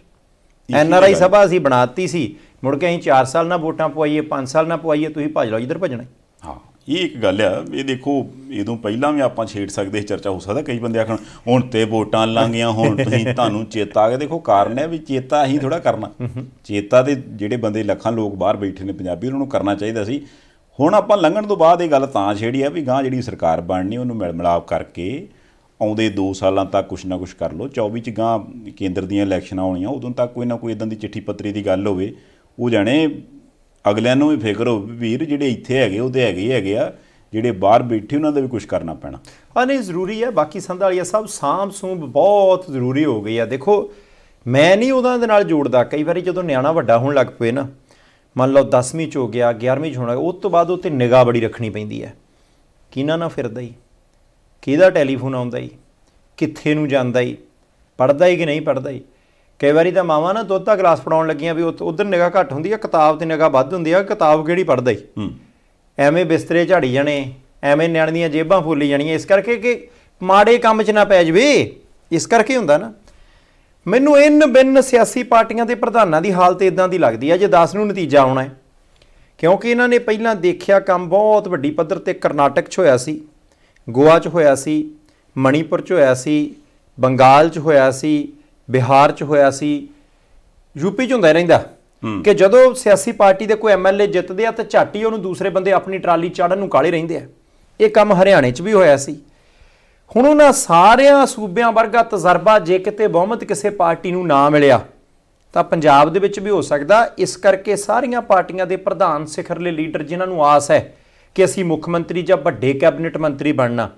B: ਐਨ ਆਰ ਆਈ ਸਭਾ ਅਸੀਂ ਬਣਾਤੀ ਸੀ। ਮੁੜ ਕੇ ਅਸੀਂ 4 ਸਾਲ ਨਾ ਵੋਟਾਂ ਪਵਾਈਏ 5 ਸਾਲ ਨਾ ਪਵਾਈਏ ਤੁਸੀਂ ਭੱਜ ਲਓ ਇੱਧਰ ਭੱਜਣਾ
A: ਹਾਂ। ਇਹ ਇੱਕ ਗੱਲ ਆ ਇਹ ਦੇਖੋ ਇਦੋਂ ਪਹਿਲਾਂ ਵੀ ਆਪਾਂ ਛੇੜ ਸਕਦੇ ਸੀ ਚਰਚਾ ਹੋ ਸਕਦਾ ਕਈ ਬੰਦੇ ਆਖਣ ਹੁਣ ਤੇ ਵੋਟਾਂ ਲੰਘੀਆਂ ਹੁਣ ਤੁਸੀਂ *laughs* ਤੁਹਾਨੂੰ ਚੇਤਾ ਆ ਗਿਆ ਦੇਖੋ ਕਾਰਨ ਹੈ ਵੀ ਚੇਤਾ ਅਸੀਂ ਥੋੜਾ ਕਰਨਾ। ਚੇਤਾ ਤੇ ਜਿਹੜੇ ਬੰਦੇ ਲੱਖਾਂ ਲੋਕ ਬਾਹਰ ਬੈਠੇ ਨੇ ਪੰਜਾਬੀ ਉਹਨਾਂ ਨੂੰ ਕਰਨਾ ਚਾਹੀਦਾ ਸੀ। ਹੁਣ ਆਪਾਂ ਲੰਘਣ ਤੋਂ ਬਾਅਦ ਇਹ ਗੱਲ ਤਾਂ ਛੇੜੀ ਆ ਵੀ ਗਾਂ ਜਿਹੜੀ ਸਰਕਾਰ ਬਣਨੀ ਉਹਨੂੰ ਮਿਲ ਮਿਲਾਪ ਕਰਕੇ ਆਉਂਦੇ 2 ਸਾਲਾਂ ਤੱਕ ਕੁਛ ਨਾ ਕੁਛ ਕਰ ਲਓ। 24 ਚ ਗਾਂ ਕੇਂਦਰ ਦੀਆਂ ਇਲੈਕਸ਼ਨਾਂ ਆਉਣੀਆਂ ਉਦੋਂ ਤੱਕ ਕੋਈ ਨਾ ਕੋਈ ਇਦਾਂ ਦੀ ਚਿੱਠੀ ਪੱਤਰੀ ਦੀ ਗੱਲ ਹੋਵੇ। ਉਹ ਜਾਣੇ ਅਗਲਿਆਂ ਨੂੰ ਵੀ ਫਿਕਰ ਹੋਵੇ ਵੀਰ ਜਿਹੜੇ ਇੱਥੇ ਹੈਗੇ, ਉਹਦੇ ਹੈਗੇ ਹੈਗੇ ਆ, ਜਿਹੜੇ ਬਾਹਰ ਬੈਠੇ ਉਹਨਾਂ ਦਾ ਵੀ ਕੁਝ ਕਰਨਾ ਪੈਣਾ।
B: ਹਾਂ ਨਹੀਂ, ਜ਼ਰੂਰੀ ਹੈ ਬਾਕੀ ਸੰਧਾਲੀਆ ਸਾਹਿਬ ਸਾਂਭ ਸੂੰਭ ਬਹੁਤ ਜ਼ਰੂਰੀ ਹੋ ਗਈ ਆ। ਦੇਖੋ, ਮੈਂ ਨਹੀਂ ਉਹਨਾਂ ਦੇ ਨਾਲ ਜੋੜਦਾ। ਕਈ ਵਾਰੀ ਜਦੋਂ ਨਿਆਣਾ ਵੱਡਾ ਹੋਣ ਲੱਗ ਪਏ ਨਾ, ਮੰਨ ਲਓ 10ਵੀਂ ਚ ਹੋ ਗਿਆ 11ਵੀਂ ਚ ਹੋਣਾ, ਉਸ ਤੋਂ ਬਾਅਦ ਉਹ ਤੇ ਨਿਗਾਹ ਬੜੀ ਰੱਖਣੀ ਪੈਂਦੀ ਹੈ ਕਿਹਨਾਂ ਨਾਲ ਫਿਰਦਾ ਹੀ ਕਿਹਦਾ ਟੈਲੀਫੋਨ ਆਉਂਦਾ ਹੀ ਕਿੱਥੇ ਨੂੰ ਜਾਂਦਾ ਹੀ ਪੜਦਾ ਹੀ ਕਿ ਨਹੀਂ ਪੜਦਾ ਹੀ ਕਈ ਵਾਰੀ ਤਾਂ ਮਾਵਾਂ ਨਾ ਦੁੱਧ ਦਾ ਗਲਾਸ ਫੜਾਉਣ ਲੱਗੀਆਂ ਵੀ ਉਧਰ ਨਿਗਾਹ ਘੱਟ ਹੁੰਦੀ ਆ ਕਿਤਾਬ ਤੇ ਨਿਗਾਹ ਵੱਧ ਹੁੰਦੀ ਆ ਕਿਤਾਬ ਕਿਹੜੀ ਪੜਦਾ ਹੀ
A: ਹੂੰ।
B: ਐਵੇਂ ਬਿਸਤਰੇ ਝਾੜੀ ਜਾਣੇ ਐਵੇਂ ਨਿਆਣ ਦੀਆਂ ਜੇਬਾਂ ਫੁੱਲੀ ਜਾਣੀਆਂ ਇਸ ਕਰਕੇ ਕਿ ਮਾੜੇ ਕੰਮ 'ਚ ਨਾ ਪੈ ਜਵੇ। ਇਸ ਕਰਕੇ ਹੁੰਦਾ ਨਾ। ਮੈਨੂੰ ਇਨ ਬਿਨ ਸਿਆਸੀ ਪਾਰਟੀਆਂ ਦੇ ਪ੍ਰਧਾਨਾਂ ਦੀ ਹਾਲਤ ਇਦਾਂ ਦੀ ਲੱਗਦੀ ਹੈ ਜੇ 10 ਨੂੰ ਨਤੀਜਾ ਆਉਣਾ ਹੈ। ਕਿਉਂਕਿ ਇਹਨਾਂ ਨੇ ਪਹਿਲਾਂ ਦੇਖਿਆ ਕੰਮ ਬਹੁਤ ਵੱਡੀ ਪੱਧਰ ਤੇ ਕਰਨਾਟਕ 'ਚ ਹੋਇਆ ਸੀ ਗੋਆ 'ਚ ਹੋਇਆ ਸੀ ਮਣੀਪੁਰ 'ਚ ਹੋਇਆ ਸੀ ਬੰਗਾਲ 'ਚ ਹੋਇਆ ਸੀ ਬਿਹਾਰ 'ਚ ਹੋਇਆ ਸੀ ਯੂਪੀ 'ਚ ਹੁੰਦਾ ਰਹਿੰਦਾ। ਕਿ ਜਦੋਂ ਸਿਆਸੀ ਪਾਰਟੀ ਦੇ ਕੋਈ ਐਮਐਲਏ ਜਿੱਤਦੇ ਆ ਤਾਂ ਝਾਟੀ ਉਹਨੂੰ ਦੂਸਰੇ ਬੰਦੇ ਆਪਣੀ ਟਰਾਲੀ ਚਾੜਨ ਨੂੰ ਕਾਲੇ ਰਹਿੰਦੇ ਆ। ਇਹ ਕੰਮ ਹਰਿਆਣੇ 'ਚ ਵੀ ਹੋਇਆ ਸੀ। ਹੁਣ ਉਹਨਾਂ ਸਾਰਿਆਂ ਸੂਬਿਆਂ ਵਰਗਾ ਤਜਰਬਾ ਜੇ ਕਿਤੇ ਬਹੁਮਤ ਕਿਸੇ ਪਾਰਟੀ ਨੂੰ ਨਾ ਮਿਲਿਆ ਤਾਂ ਪੰਜਾਬ ਦੇ ਵਿੱਚ ਵੀ ਹੋ ਸਕਦਾ। ਇਸ ਕਰਕੇ ਸਾਰੀਆਂ ਪਾਰਟੀਆਂ ਦੇ ਪ੍ਰਧਾਨ ਸਿਖਰਲੇ ਲੀਡਰ ਜਿਨ੍ਹਾਂ ਨੂੰ ਆਸ ਹੈ ਕਿ ਅਸੀਂ ਮੁੱਖ ਮੰਤਰੀ ਜਾਂ ਵੱਡੇ ਕੈਬਨਿਟ ਮੰਤਰੀ ਬਣਨਾ।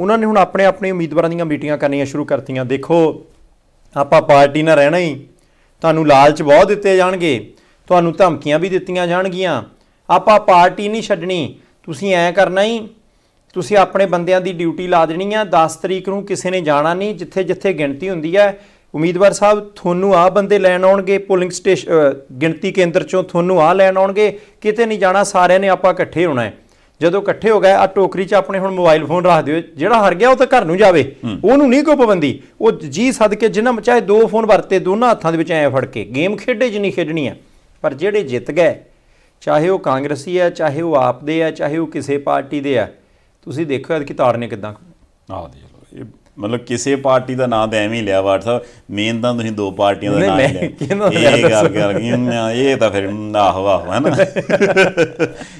B: ਉਹਨਾਂ ਨੇ ਹੁਣ ਆਪਣੇ ਆਪਣੇ ਉਮੀਦਵਾਰਾਂ ਦੀਆਂ ਮੀਟਿੰਗਾਂ ਕਰਨੀਆਂ ਸ਼ੁਰੂ ਕਰਤੀਆਂ। ਦੇਖੋ ਆਪਾਂ ਪਾਰਟੀ ਨਾਲ ਰਹਿਣਾ ਹੀ। ਤੁਹਾਨੂੰ ਲਾਲਚ ਬਹੁਤ ਦਿੱਤੇ ਜਾਣਗੇ। ਤੁਹਾਨੂੰ ਧਮਕੀਆਂ ਵੀ ਦਿੱਤੀਆਂ ਜਾਣਗੀਆਂ। ਆਪਾਂ ਪਾਰਟੀ ਨਹੀਂ ਛੱਡਣੀ। ਤੁਸੀਂ ਐ ਕਰਨਾ ਹੀ। ਤੁਸੀਂ ਆਪਣੇ ਬੰਦਿਆਂ ਦੀ ਡਿਊਟੀ ਲਾ ਦੇਣੀ ਆ। 10 ਤਰੀਕ ਨੂੰ ਕਿਸੇ ਨੇ ਜਾਣਾ ਨਹੀਂ। ਜਿੱਥੇ ਜਿੱਥੇ ਗਿਣਤੀ ਹੁੰਦੀ ਹੈ ਉਮੀਦਵਾਰ ਸਾਹਿਬ, ਤੁਹਾਨੂੰ ਆ ਬੰਦੇ ਲੈਣ ਆਉਣਗੇ। ਪੋਲਿੰਗ ਸਟੇਸ਼ਨ ਗਿਣਤੀ ਕੇਂਦਰ ਚੋਂ ਤੁਹਾਨੂੰ ਆ ਲੈਣ ਆਉਣਗੇ। ਕਿਤੇ ਨਹੀਂ ਜਾਣਾ। ਸਾਰਿਆਂ ਨੇ ਆਪਾਂ ਇਕੱਠੇ ਹੋਣਾ ਹੈ। ਜਦੋਂ ਇਕੱਠੇ ਹੋ ਗਏ ਆ ਟੋਕਰੀ 'ਚ ਆਪਣੇ ਹੁਣ ਮੋਬਾਈਲ ਫੋਨ ਰੱਖ ਦਿਓ ਜਿਹੜਾ ਹਰ ਗਿਆ ਉਹ ਤਾਂ ਘਰ ਨੂੰ ਜਾਵੇ। ਉਹਨੂੰ ਨਹੀਂ ਕੋਈ ਪਾਬੰਦੀ। ਉਹ ਜੀ ਸਦਕੇ ਜਿਨ੍ਹਾਂ ਚਾਹੇ ਦੋ ਫੋਨ ਵਰਤੇ ਦੋਨਾਂ ਹੱਥਾਂ ਦੇ ਵਿੱਚ ਐ ਫੜ ਕੇ ਗੇਮ ਖੇਡੇ ਜਿੰਨੀ ਖੇਡਣੀ ਆ। ਪਰ ਜਿਹੜੇ ਜਿੱਤ ਗਏ ਚਾਹੇ ਉਹ ਕਾਂਗਰਸੀ ਆ ਚਾਹੇ ਉਹ ਆਪ ਦੇ ਆ ਚਾਹੇ ਉਹ ਕਿਸੇ ਪਾਰਟੀ ਦੇ ਆ ਤੁਸੀਂ ਦੇਖੋ ਐਤਕੀ ਤਾੜਨੇ ਕਿਦਾਂ
A: ਆਹ ਇਹ ਮਤਲਬ ਕਿਸੇ ਪਾਰਟੀ ਦਾ ਨਾਂ ਤਾਂ ਐਵੇਂ ਹੀ ਲਿਆ WhatsApp ਮੇਨ ਤਾਂ ਤੁਸੀਂ ਦੋ ਪਾਰਟੀਆਂ ਦਾ
B: ਨਹੀਂ,
A: ਨਾਂ ਹੀ
B: ਮੈਂ ਕਿਹਨੂੰ
A: ਲਿਆ ਇਹ ਗੱਲ ਕਰ ਗਈ ਇਹ ਤਾਂ ਫਿਰ ਆਹੋ ਆਹੋ ਹੈ ਨਾ।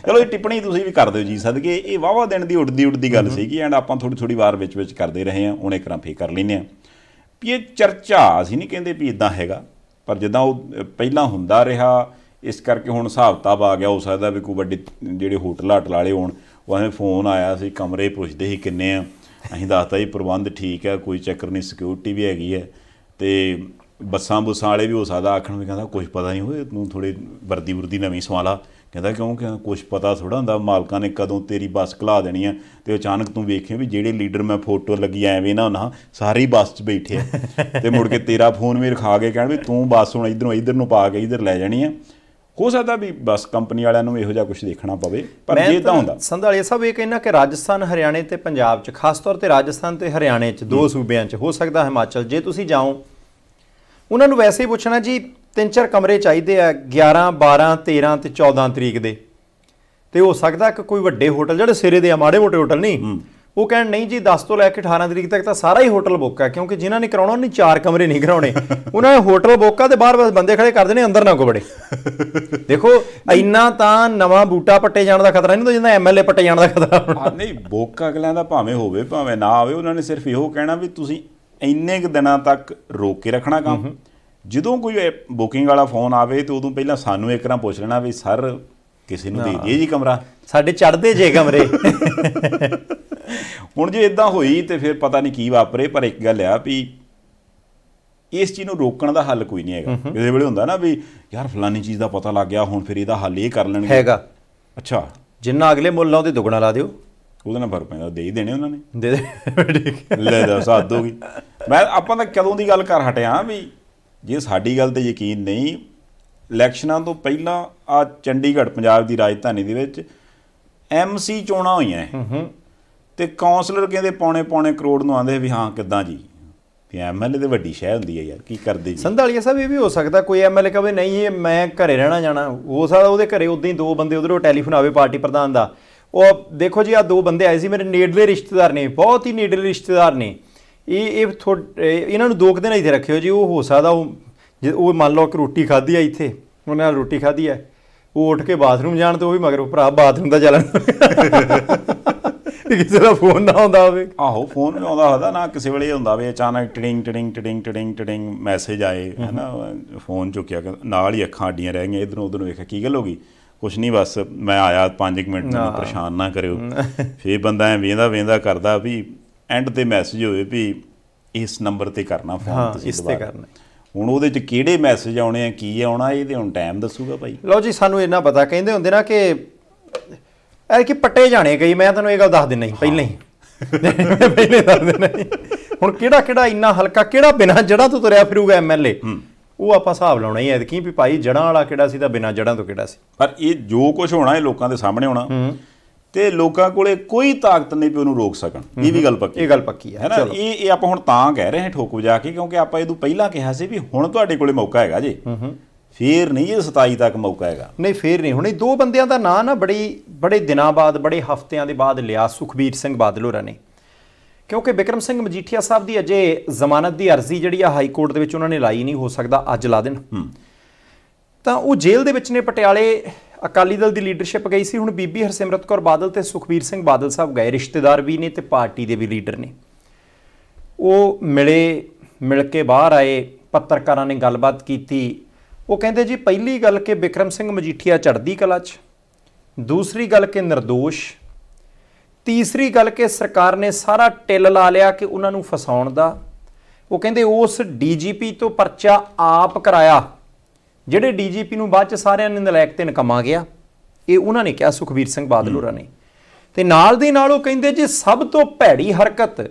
A: ਚਲੋ ਇਹ ਟਿੱਪਣੀ ਤੁਸੀਂ ਵੀ ਕਰ ਦਿਓ ਜੀ ਸਦਕੇ। ਇਹ ਵਾਵਾ ਦਿਨ ਦੀ ਉੱਡਦੀ ਉੱਡਦੀ ਗੱਲ ਸੀਗੀ ਐਂਡ ਆਪਾਂ ਥੋੜੀ ਥੋੜੀ ਵਾਰ ਵਿੱਚ ਵਿੱਚ ਕਰਦੇ ਰਹੇ ਹਾਂ। ਹੁਣ ਇੱਕ ਰਾਂ ਫੇਰ ਕਰ ਲੈਨੇ ਆ ਵੀ ਇਹ ਚਰਚਾ ਅਸੀਂ ਨਹੀਂ ਕਹਿੰਦੇ ਵੀ ਇਦਾਂ ਹੈਗਾ ਪਰ ਜਿੱਦਾਂ ਉਹ ਪਹਿਲਾਂ ਹੁੰਦਾ ਰਿਹਾ ਇਸ ਕਰਕੇ ਹੁਣ ਹਿਸਾਬ ਕਿਤਾਬ ਆ ਗਿਆ ਹੋ ਸਕਦਾ ਵੀ ਕੋਈ ਵੱਡੇ ਜਿਹੜੇ ਹੋਟਲ ਹਾਟਲ ਵਾਲੇ ਹੋਣ ਉਹ ਐਵੇਂ ਫੋਨ ਆਇਆ ਸੀ ਕਮਰੇ ਪੁੱਛਦੇ ਸੀ ਕਿੰਨੇ ਆ। ਅਸੀਂ ਦੱਸਤਾ ਜੀ ਪ੍ਰਬੰਧ ਠੀਕ ਹੈ, ਕੋਈ ਚੱਕਰ ਨਹੀਂ ਸਿਕਿਉਰਿਟੀ ਵੀ ਹੈਗੀ ਹੈ। ਤੇ ਬੱਸਾਂ ਬੁੱਸਾਂ ਵਾਲੇ ਵੀ ਹੋ ਸਕਦਾ, ਆਖਣ ਵੀ ਕਹਿੰਦਾ ਕੁਝ ਪਤਾ ਨਹੀਂ ਹੋਏ ਤੂੰ ਥੋੜੇ ਵਰਦੀ ਵਰਦੀ ਨਵੀਂ ਸਵਾਲਾ ਕਹਿੰਦਾ ਕਿਉਂ ਕਿ ਕੁਝ ਪਤਾ ਥੋੜਾ ਹੁੰਦਾ, ਮਾਲਕਾਂ ਨੇ ਕਦੋਂ ਤੇਰੀ ਬੱਸ ਖਲਾ ਦੇਣੀ ਆ। ਤੇ ਅਚਾਨਕ ਤੂੰ ਵੇਖੇ ਵੀ ਜਿਹੜੇ ਲੀਡਰ ਮੈਂ ਫੋਟੋ ਲੱਗੀ ਐਵੇਂ ਨਾ ਨਾ ਸਾਰੇ ਹੀ ਬੱਸ 'ਚ ਬੈਠੇ ਆ। ਤੇ ਮੁੜ ਕੇ ਤੇਰਾ ਫੋਨ ਵੀ ਰਖਾ ਕੇ ਕਹਿਣ ਵੀ ਤੂੰ ਬੱਸ ਹੁਣ ਇਧਰੋਂ, ਇਧਰ ਨੂੰ ਪਾ ਕੇ ਇਧਰ ਲੈ ਜਾਣੀ ਆ। ਹੋ ਸਕਦਾ ਵੀ ਬਸ ਕੰਪਨੀ ਵਾਲਿਆਂ ਨੂੰ ਇਹੋ ਜਿਹਾ ਕੁਝ ਦੇਖਣਾ ਪਵੇ ਪਰ ਜੇ ਤਾਂ ਹੁੰਦਾ।
B: ਸੰਧਾਲੀਆ ਸਾਹਿਬ ਇਹ ਕਹਿੰਨਾ ਕਿ ਰਾਜਸਥਾਨ ਹਰਿਆਣੇ ਤੇ ਪੰਜਾਬ 'ਚ ਖਾਸ ਤੌਰ ਤੇ ਰਾਜਸਥਾਨ ਤੇ ਹਰਿਆਣੇ 'ਚ ਦੋ ਸੂਬਿਆਂ 'ਚ ਹੋ ਸਕਦਾ ਹਿਮਾਚਲ। ਜੇ ਤੁਸੀਂ ਜਾਓ ਉਹਨਾਂ ਨੂੰ ਵੈਸੇ ਹੀ ਪੁੱਛਣਾ ਜੀ ਤਿੰਨ ਚਾਰ ਕਮਰੇ ਚਾਹੀਦੇ ਆ 11 12 13 ਤੇ 14 ਤਰੀਕ ਦੇ। ਤੇ ਹੋ ਸਕਦਾ ਕਿ ਕੋਈ ਵੱਡੇ ਹੋਟਲ ਜਿਹੜੇ ਸਿਰੇ ਦੇ ਆ ਮਾੜੇ ਮੋਟੇ ਹੋਟਲ ਨਹੀਂ। ਉਹ ਕਹਿਣ ਨਹੀਂ ਜੀ 10 ਤੋਂ ਲੈ ਕੇ 18 ਤਰੀਕ ਤੱਕ ਤਾਂ ਸਾਰਾ ਹੀ ਹੋਟਲ ਬੁੱਕ ਹੈ ਕਿਉਂਕਿ ਜਿਨ੍ਹਾਂ ਨੇ ਕਰਾਉਣਾ ਉਹਨੇ ਚਾਰ ਕਮਰੇ ਨਹੀਂ ਕਰਾਉਣੇ। *laughs* ਉਹਨਾਂ ਨੇ ਹੋਟਲ ਬੁੱਕ ਆ ਤੇ ਬਾਹਰ ਬਸ ਬੰਦੇ ਖੜੇ ਕਰ ਦੇਣੇ ਅੰਦਰ ਨਾ ਕੋ ਬੜੇ *laughs* ਦੇਖੋ ਇੰਨਾ ਤਾਂ ਨਵਾਂ ਬੂਟਾ ਪੱਟੇ ਜਾਣ ਦਾ ਖਤਰਾ ਨਹੀਂ ਹੁੰਦਾ ਜਿੰਨਾ ਐਮਐਲਏ ਪੱਟੇ ਜਾਣ ਦਾ ਖਤਰਾ
A: ਨਹੀਂ ਬੁੱਕ ਅਗਲਿਆਂ ਦਾ ਭਾਵੇਂ ਹੋਵੇ ਭਾਵੇਂ ਨਾ ਹੋਵੇ ਉਹਨਾਂ ਨੇ ਸਿਰਫ ਇਹੋ ਕਹਿਣਾ ਵੀ ਤੁਸੀਂ ਇੰਨੇ ਕੁ ਦਿਨਾਂ ਤੱਕ ਰੋਕ ਕੇ ਰੱਖਣਾ ਕੰਮ। ਜਦੋਂ ਕੋਈ ਬੁਕਿੰਗ ਵਾਲਾ ਫੋਨ ਆਵੇ ਤੇ ਉਦੋਂ ਪਹਿਲਾਂ ਸਾਨੂੰ ਇੱਕ ਵਾਰ ਪੁੱਛ ਲੈਣਾ ਵੀ ਸਰ ਕਿਸੇ ਨੂੰ ਦੇ ਦਈਏ ਜੀ ਕਮਰਾ?
B: ਸਾਡੇ ਚੜਦੇ ਜੇ ਕਮਰੇ। *laughs*
A: ਹੁਣ ਜੇ ਇਦਾਂ ਹੋਈ ਤੇ ਫਿਰ ਪਤਾ ਨਹੀਂ ਕੀ ਵਾਪਰੇ ਪਰ ਇੱਕ ਗੱਲ ਆ ਵੀ ਇਸ ਚੀਜ਼ ਨੂੰ ਰੋਕਣ ਦਾ ਹੱਲ ਕੋਈ ਨਹੀਂ ਹੈਗਾ। ਕਿਸੇ ਵੇਲੇ ਹੁੰਦਾ ਨਾ ਵੀ ਯਾਰ ਫਲਾਨੀ ਚੀਜ਼ ਦਾ ਪਤਾ ਲੱਗ ਗਿਆ ਹੁਣ ਫਿਰ ਇਹਦਾ ਹੱਲ ਇਹ ਕਰ ਲੈਣਗੇ।
B: ਹੈਗਾ।
A: ਅੱਛਾ।
B: ਜਿੰਨਾ ਅਗਲੇ ਮੁੱਲ ਆ ਉਹਦੇ ਦੁੱਗਣਾ ਲਾ ਦਿਓ।
A: ਉਹਦੇ ਨਾਲ ਫ਼ਰਕ ਪੈਂਦਾ ਦੇ ਹੀ ਦੇਣੇ ਉਹਨਾਂ ਨੇ।
B: ਦੇ ਦੇ। ਠੀਕ ਹੈ।
A: ਲੈ ਦੱਸ ਹੱਦ ਹੋ ਗਈ ਮੈਂ ਆਪਾਂ ਤਾਂ ਕਦੋਂ ਦੀ ਗੱਲ ਕਰ ਹਟਿਆ ਵੀ ਜੇ ਸਾਡੀ ਗੱਲ ਤੇ ਯਕੀਨ ਨਹੀਂ ਇਲੈਕਸ਼ਨਾਂ ਤੋਂ ਪਹਿਲਾਂ ਆ ਚੰਡੀਗੜ੍ਹ ਪੰਜਾਬ ਦੀ ਰਾਜਧਾਨੀ ਦੇ ਵਿੱਚ ਐਮਸੀ ਚੋਣਾਂ ਹੋਈਆਂ। ਇਹ। ਤੇ ਕਾਉਂਸਲਰ ਕਹਿੰਦੇ ਪੌਣੇ ਪੌਣੇ ਕਰੋੜ ਨੂੰ ਆਂਦੇ ਵੀ ਹਾਂ, ਕਿੱਦਾਂ ਜੀ? ਵੀ ਐਮਐਲਏ ਤੇ ਵੱਡੀ ਸ਼ਹਿ ਹੁੰਦੀ ਹੈ ਯਾਰ, ਕੀ ਕਰਦੇ ਜੀ?
B: ਸੰਧਾਲੀਆ ਸਾਹਿਬ, ਇਹ ਵੀ ਹੋ ਸਕਦਾ ਕੋਈ ਐਮਐਲਏ ਕਹੇ ਨਹੀਂ, ਇਹ ਮੈਂ ਘਰੇ ਰਹਿਣਾ ਜਾਣਾ। ਹੋ ਸਕਦਾ ਉਹਦੇ ਘਰੇ ਉਦਾਂ ਹੀ ਦੋ ਬੰਦੇ ਉਧਰੋਂ ਟੈਲੀਫੋਨ ਆਵੇ ਪਾਰਟੀ ਪ੍ਰਧਾਨ ਦਾ। ਉਹ ਦੇਖੋ ਜੀ ਆ ਦੋ ਬੰਦੇ ਆਏ ਸੀ, ਮੇਰੇ ਨੇੜਲੇ ਰਿਸ਼ਤੇਦਾਰ ਨੇ, ਬਹੁਤ ਹੀ ਨੇੜਲੇ ਰਿਸ਼ਤੇਦਾਰ ਨੇ। ਇਹ ਇਹ ਥੋ- ਇਹ- ਇਹਨਾਂ ਨੂੰ ਦੋ ਕੁ ਦਿਨ ਇੱਥੇ ਰੱਖਿਓ ਜੀ, ਉਹ ਹੋ ਸਕਦਾ ਉਹ, ਜੇ ਉਹ ਮੰਨ ਲਓ ਕਿ ਰੋਟੀ ਖਾਧੀ ਆ ਇੱਥੇ, ਉਹਨਾਂ ਨਾਲ ਰੋਟੀ ਖਾਧੀ ਆ, ਉਹ ਉੱਠ ਕੇ ਬਾਥਰੂਮ ਜਾਣ ਤੇ ਉਹ ਵੀ ਮਗਰ, ਭਰਾ ਬਾਥਰੂਮ ਦਾ ਚੱਲਣ ਕਿਸੇ ਦਾ ਫੋਨ ਨਾ ਆਉਂਦਾ ਹੋਵੇ।
A: ਆਹੋ ਫੋਨ ਵੀ ਆਉਂਦਾ ਹੁੰਦਾ ਨਾ ਕਿਸੇ ਵੇਲੇ ਹੁੰਦਾ ਵੀ ਅਚਾਨਕ ਟਿਡਿੰਗ ਟਿਡਿੰਗ ਟਿਡਿੰਗ ਟਿਡਿੰਗ ਟਿਡਿੰਗ ਮੈਸੇਜ ਆਏ ਹੈਨਾ ਫੋਨ ਚੁੱਕਿਆ ਕਿ ਨਾਲ ਹੀ ਅੱਖਾਂ ਅੱਡੀਆਂ ਰਹਿ ਗਈਆਂ ਇਧਰੋਂ ਉਧਰੋਂ ਵੇਖਿਆ ਕੀ ਗੱਲ ਹੋ ਗਈ? ਕੁਛ ਨਹੀਂ ਬਸ ਮੈਂ ਆਇਆ 5 ਮਿੰਟ ਮੈਨੂੰ ਪਰੇਸ਼ਾਨ ਨਾ ਕਰਿਓ। ਫੇਰ ਬੰਦਾ ਐ ਵੇਂਦਾ ਵੇਂਦਾ ਕਰਦਾ ਵੀ ਐਂਡ ਤੇ ਮੈਸੇਜ ਹੋਵੇ ਵੀ ਇਸ ਨੰਬਰ ਤੇ ਕਰਨਾ ਫੋਨ ਤੁਸੀਂ
B: ਇਸ ਤੇ। ਕਰਨਾ।
A: ਹੁਣ ਉਹਦੇ ਚ ਕਿਹੜੇ ਮੈਸੇਜ ਆਉਣੇ ਆ ਕੀ ਆਉਣਾ ਇਹ ਤੇ ਹੁਣ ਟਾਈਮ ਦੱਸੂਗਾ ਭਾਈ।
B: ਲਓ ਜੀ ਸਾਨੂੰ ਇੰਨਾ ਪਤਾ ਕਹਿੰਦੇ ਹੁੰਦੇ ਨਾ ਕਿ ਐ ਕਿ ਪੱਟੇ ਜਾਣੇ ਕਈ ਮੈਂ ਤੁਹਾਨੂੰ ਇਹ ਗੱਲ ਦੱਸ ਦਿੰਦਾ ਹੀ ਪਹਿਲਾਂ ਹੀ। ਪਹਿਲੇ ਦੱਸ ਦਿੰਦਾ। ਹੁਣ ਕਿਹੜਾ ਕਿਹੜਾ ਇੰਨਾ ਹਲਕਾ ਕਿਹੜਾ ਬਿਨਾਂ ਜੜਾਂ ਤੋਂ ਤੁਰਿਆ ਫਿਰੂਗਾ ਐਮਐਲਏ ਉਹ ਆਪਾਂ ਹਿਸਾਬ ਲਾਉਣਾ ਹੀ ਐਤਕੀ ਵੀ ਭਾਈ ਜੜਾਂ ਵਾਲਾ ਕਿਹੜਾ ਸੀ ਤਾਂ ਬਿਨਾਂ ਜੜਾਂ ਤੋਂ ਕਿਹੜਾ ਸੀ?
A: ਪਰ ਇਹ ਜੋ ਕੁਝ ਹੋਣਾ ਇਹ ਲੋਕਾਂ ਦੇ ਸਾਹਮਣੇ ਹੋਣਾ। ਤੇ ਲੋਕਾਂ ਕੋਲੇ ਕੋਈ ਤਾਕਤ ਨਹੀਂ ਵੀ ਉਹਨੂੰ ਰੋਕ ਸਕਣ। ਇਹ ਵੀ ਗੱਲ ਪੱਕੀ
B: ਇਹ ਗੱਲ ਪੱਕੀ
A: ਹੈ।
B: ਹੈ
A: ਨਾ ਇਹ ਇਹ ਆਪਾਂ ਹੁਣ ਤਾਂ ਕਹਿ ਰਹੇ ਹਾਂ ਠੋਕ ਵਜਾ ਕੇ ਕਿਉਂਕਿ ਆਪਾਂ ਇਹਦੋਂ ਪਹਿਲਾਂ ਕਿਹਾ ਸੀ ਵੀ ਹੁਣ ਤੁਹਾਡੇ ਕੋਲੇ ਮੌਕਾ ਹੈਗਾ ਜੀ। ਫੇਰ ਨਹੀਂ ਇਹ 27 ਤੱਕ ਮੌਕਾ ਹੈਗਾ।
B: ਨਹੀਂ ਫੇਰ ਨਹੀਂ ਹੁਣ। ਇਹ ਦੋ ਬੰਦਿਆਂ ਦਾ ਨਾਂ ਨਾ ਬੜੀ ਬੜੇ ਦਿਨਾਂ ਬਾਅਦ ਬੜੇ ਹਫ਼ਤਿਆਂ ਦੇ ਬਾਅਦ ਲਿਆ ਸੁਖਬੀਰ ਸਿੰਘ ਬਾਦਲ ਹੋਰਾਂ ਨੇ ਕਿਉਂਕਿ ਬਿਕਰਮ ਸਿੰਘ ਮਜੀਠੀਆ ਸਾਹਿਬ ਦੀ ਅਜੇ ਜ਼ਮਾਨਤ ਦੀ ਅਰਜ਼ੀ ਜਿਹੜੀ ਆ ਹਾਈ ਕੋਰਟ ਦੇ ਵਿੱਚ ਉਹਨਾਂ ਨੇ ਲਾਈ ਨਹੀਂ ਹੋ ਸਕਦਾ ਅੱਜ ਲਾ ਦੇਣ। ਤਾਂ ਉਹ ਜੇਲ੍ਹ ਦੇ ਵਿੱਚ ਨੇ ਪਟਿਆਲੇ ਅਕਾਲੀ ਦਲ ਦੀ ਲੀਡਰਸ਼ਿਪ ਗਈ ਸੀ। ਹੁਣ ਬੀਬੀ ਹਰਸਿਮਰਤ ਕੌਰ ਬਾਦਲ ਤੇ ਸੁਖਬੀਰ ਸਿੰਘ ਬਾਦਲ ਸਾਹਿਬ ਗਏ ਰਿਸ਼ਤੇਦਾਰ ਵੀ ਨੇ ਤੇ ਪਾਰਟੀ ਦੇ ਵੀ ਲੀਡਰ ਨੇ। ਉਹ ਮਿਲੇ ਮਿਲ ਕੇ ਬਾਹਰ ਆਏ ਪੱਤਰਕਾਰਾਂ ਨੇ ਗੱਲਬਾਤ ਕੀਤੀ। ਉਹ ਕਹਿੰਦੇ ਜੀ, ਪਹਿਲੀ ਗੱਲ ਕਿ ਬਿਕਰਮ ਸਿੰਘ ਮਜੀਠੀਆ ਚੜ੍ਹਦੀ ਕਲਾ 'ਚ, ਦੂਸਰੀ ਗੱਲ ਕਿ ਨਿਰਦੋਸ਼, ਤੀਸਰੀ ਗੱਲ ਕਿ ਸਰਕਾਰ ਨੇ ਸਾਰਾ ਟਿੱਲ ਲਾ ਲਿਆ ਕਿ ਉਹਨਾਂ ਨੂੰ ਫਸਾਉਣ ਦਾ। ਉਹ ਕਹਿੰਦੇ ਉਸ ਡੀਜੀਪੀ ਤੋਂ ਪਰਚਾ ਆਪ ਕਰਾਇਆ, ਜਿਹੜੇ ਡੀਜੀਪੀ ਨੂੰ ਬਾਅਦ ਚ ਸਾਰਿਆਂ ਨੇ ਨਲਾਇਕ ਤੇ ਨਕਮਾ ਗਿਆ। ਇਹ ਉਹਨਾਂ ਨੇ ਕਿਹਾ, ਸੁਖਬੀਰ ਸਿੰਘ ਬਾਦਲ ਹੋਰਾਂ ਨੇ। ਤੇ ਨਾਲ ਦੇ ਨਾਲ ਉਹ ਕਹਿੰਦੇ ਜੀ, ਸਭ ਤੋਂ ਭੈੜੀ ਹਰਕਤ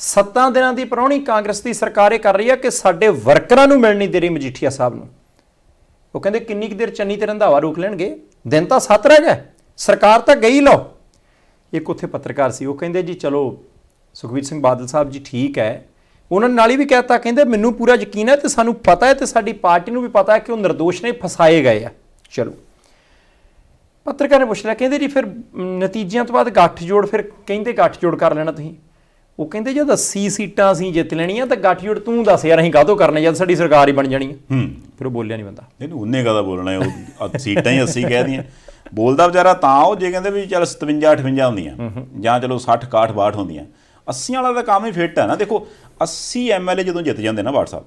B: ਸੱਤਾਂ ਦਿਨਾਂ ਦੀ ਪ੍ਰਾਹੁਣੀ ਕਾਂਗਰਸ ਦੀ ਸਰਕਾਰ ਇਹ ਕਰ ਰਹੀ ਹੈ ਕਿ ਸਾਡੇ ਵਰਕਰਾਂ ਨੂੰ ਮਿਲ ਨਹੀਂ ਦੇ ਰਹੀ ਮਜੀਠੀਆ ਸਾਹਿਬ ਨੂੰ। ਉਹ ਕਹਿੰਦੇ ਕਿੰਨੀ ਕੁ ਦੇਰ ਚੰਨੀ ਤੇ ਰੰਧਾਵਾ ਰੋਕ ਲੈਣਗੇ? ਦਿਨ ਤਾਂ ਸੱਤ ਰਹਿ ਗਏ ਸਰਕਾਰ ਤਾਂ ਗਈ ਲੋ ਇੱਕ ਉੱਥੇ ਪੱਤਰਕਾਰ ਸੀ, ਉਹ ਕਹਿੰਦੇ ਜੀ, ਚਲੋ, ਸੁਖਬੀਰ ਸਿੰਘ ਬਾਦਲ ਸਾਹਿਬ ਜੀ ਠੀਕ ਹੈ। ਉਹਨਾਂ ਨਾਲ ਹੀ ਵੀ ਕਹਿਤਾ ਕਹਿੰਦੇ ਮੈਨੂੰ ਪੂਰਾ ਯਕੀਨ ਹੈ ਤੇ ਸਾਨੂੰ ਪਤਾ ਹੈ ਤੇ ਸਾਡੀ ਪਾਰਟੀ ਨੂੰ ਵੀ ਪਤਾ ਹੈ ਕਿ ਉਹ ਨਿਰਦੋਸ਼ ਨੇ, ਫਸਾਏ ਗਏ ਆ। ਚਲੋ। ਪੱਤਰਕਾਰ ਨੇ ਪੁੱਛ ਲਿਆ, ਕਹਿੰਦੇ ਜੀ, ਫਿਰ ਨਤੀਜਿਆਂ ਤੋਂ ਬਾਅਦ ਗੱਠਜੋੜ, ਫਿਰ ਕਹਿੰਦੇ ਗੱਠ ਜੋੜ ਕਰ ਲੈਣਾ ਤੁਸੀਂ। ਉਹ ਕਹਿੰਦੇ ਜਦ 80 ਸੀਟਾਂ ਅਸੀਂ ਜਿੱਤ ਲੈਣੀਆਂ ਤਾਂ ਗੱਠਜੋੜ ਤੂੰ ਦੱਸ ਯਾਰ ਅਸੀਂ ਕਾਹਤੋਂ ਕਰਨੇ ਜਦ ਸਾਡੀ ਸਰਕਾਰ ਹੀ ਬਣ ਜਾਣੀ ਹੈ।
A: ਹੂੰ।
B: ਫਿਰ ਉਹ ਬੋਲਿਆ ਨਹੀਂ ਬੰਦਾ।
A: ਇਹਨੂੰ ਉਹਨੇ ਕਦਾ ਬੋਲਣਾ ਉਹ ਸੀਟਾਂ ਹੀ 80 ਕਹਿ ਦੀਆਂ। ਬੋਲਦਾ ਵਿਚਾਰਾ ਤਾਂ ਉਹ ਜੇ ਕਹਿੰਦੇ ਵੀ ਚੱਲ 57 58 ਹੁੰਦੀਆਂ। ਜਾਂ ਚਲੋ 60 61 62 ਹੁੰਦੀਆਂ। 80 ਵਾਲਾ ਤਾਂ ਕੰਮ ਹੀ ਫਿੱਟ ਹੈ ਨਾ। ਦੇਖੋ 80 ਐਮਐਲਏ ਜਦੋਂ ਜਿੱਤ ਜਾਂਦੇ ਨਾ WhatsApp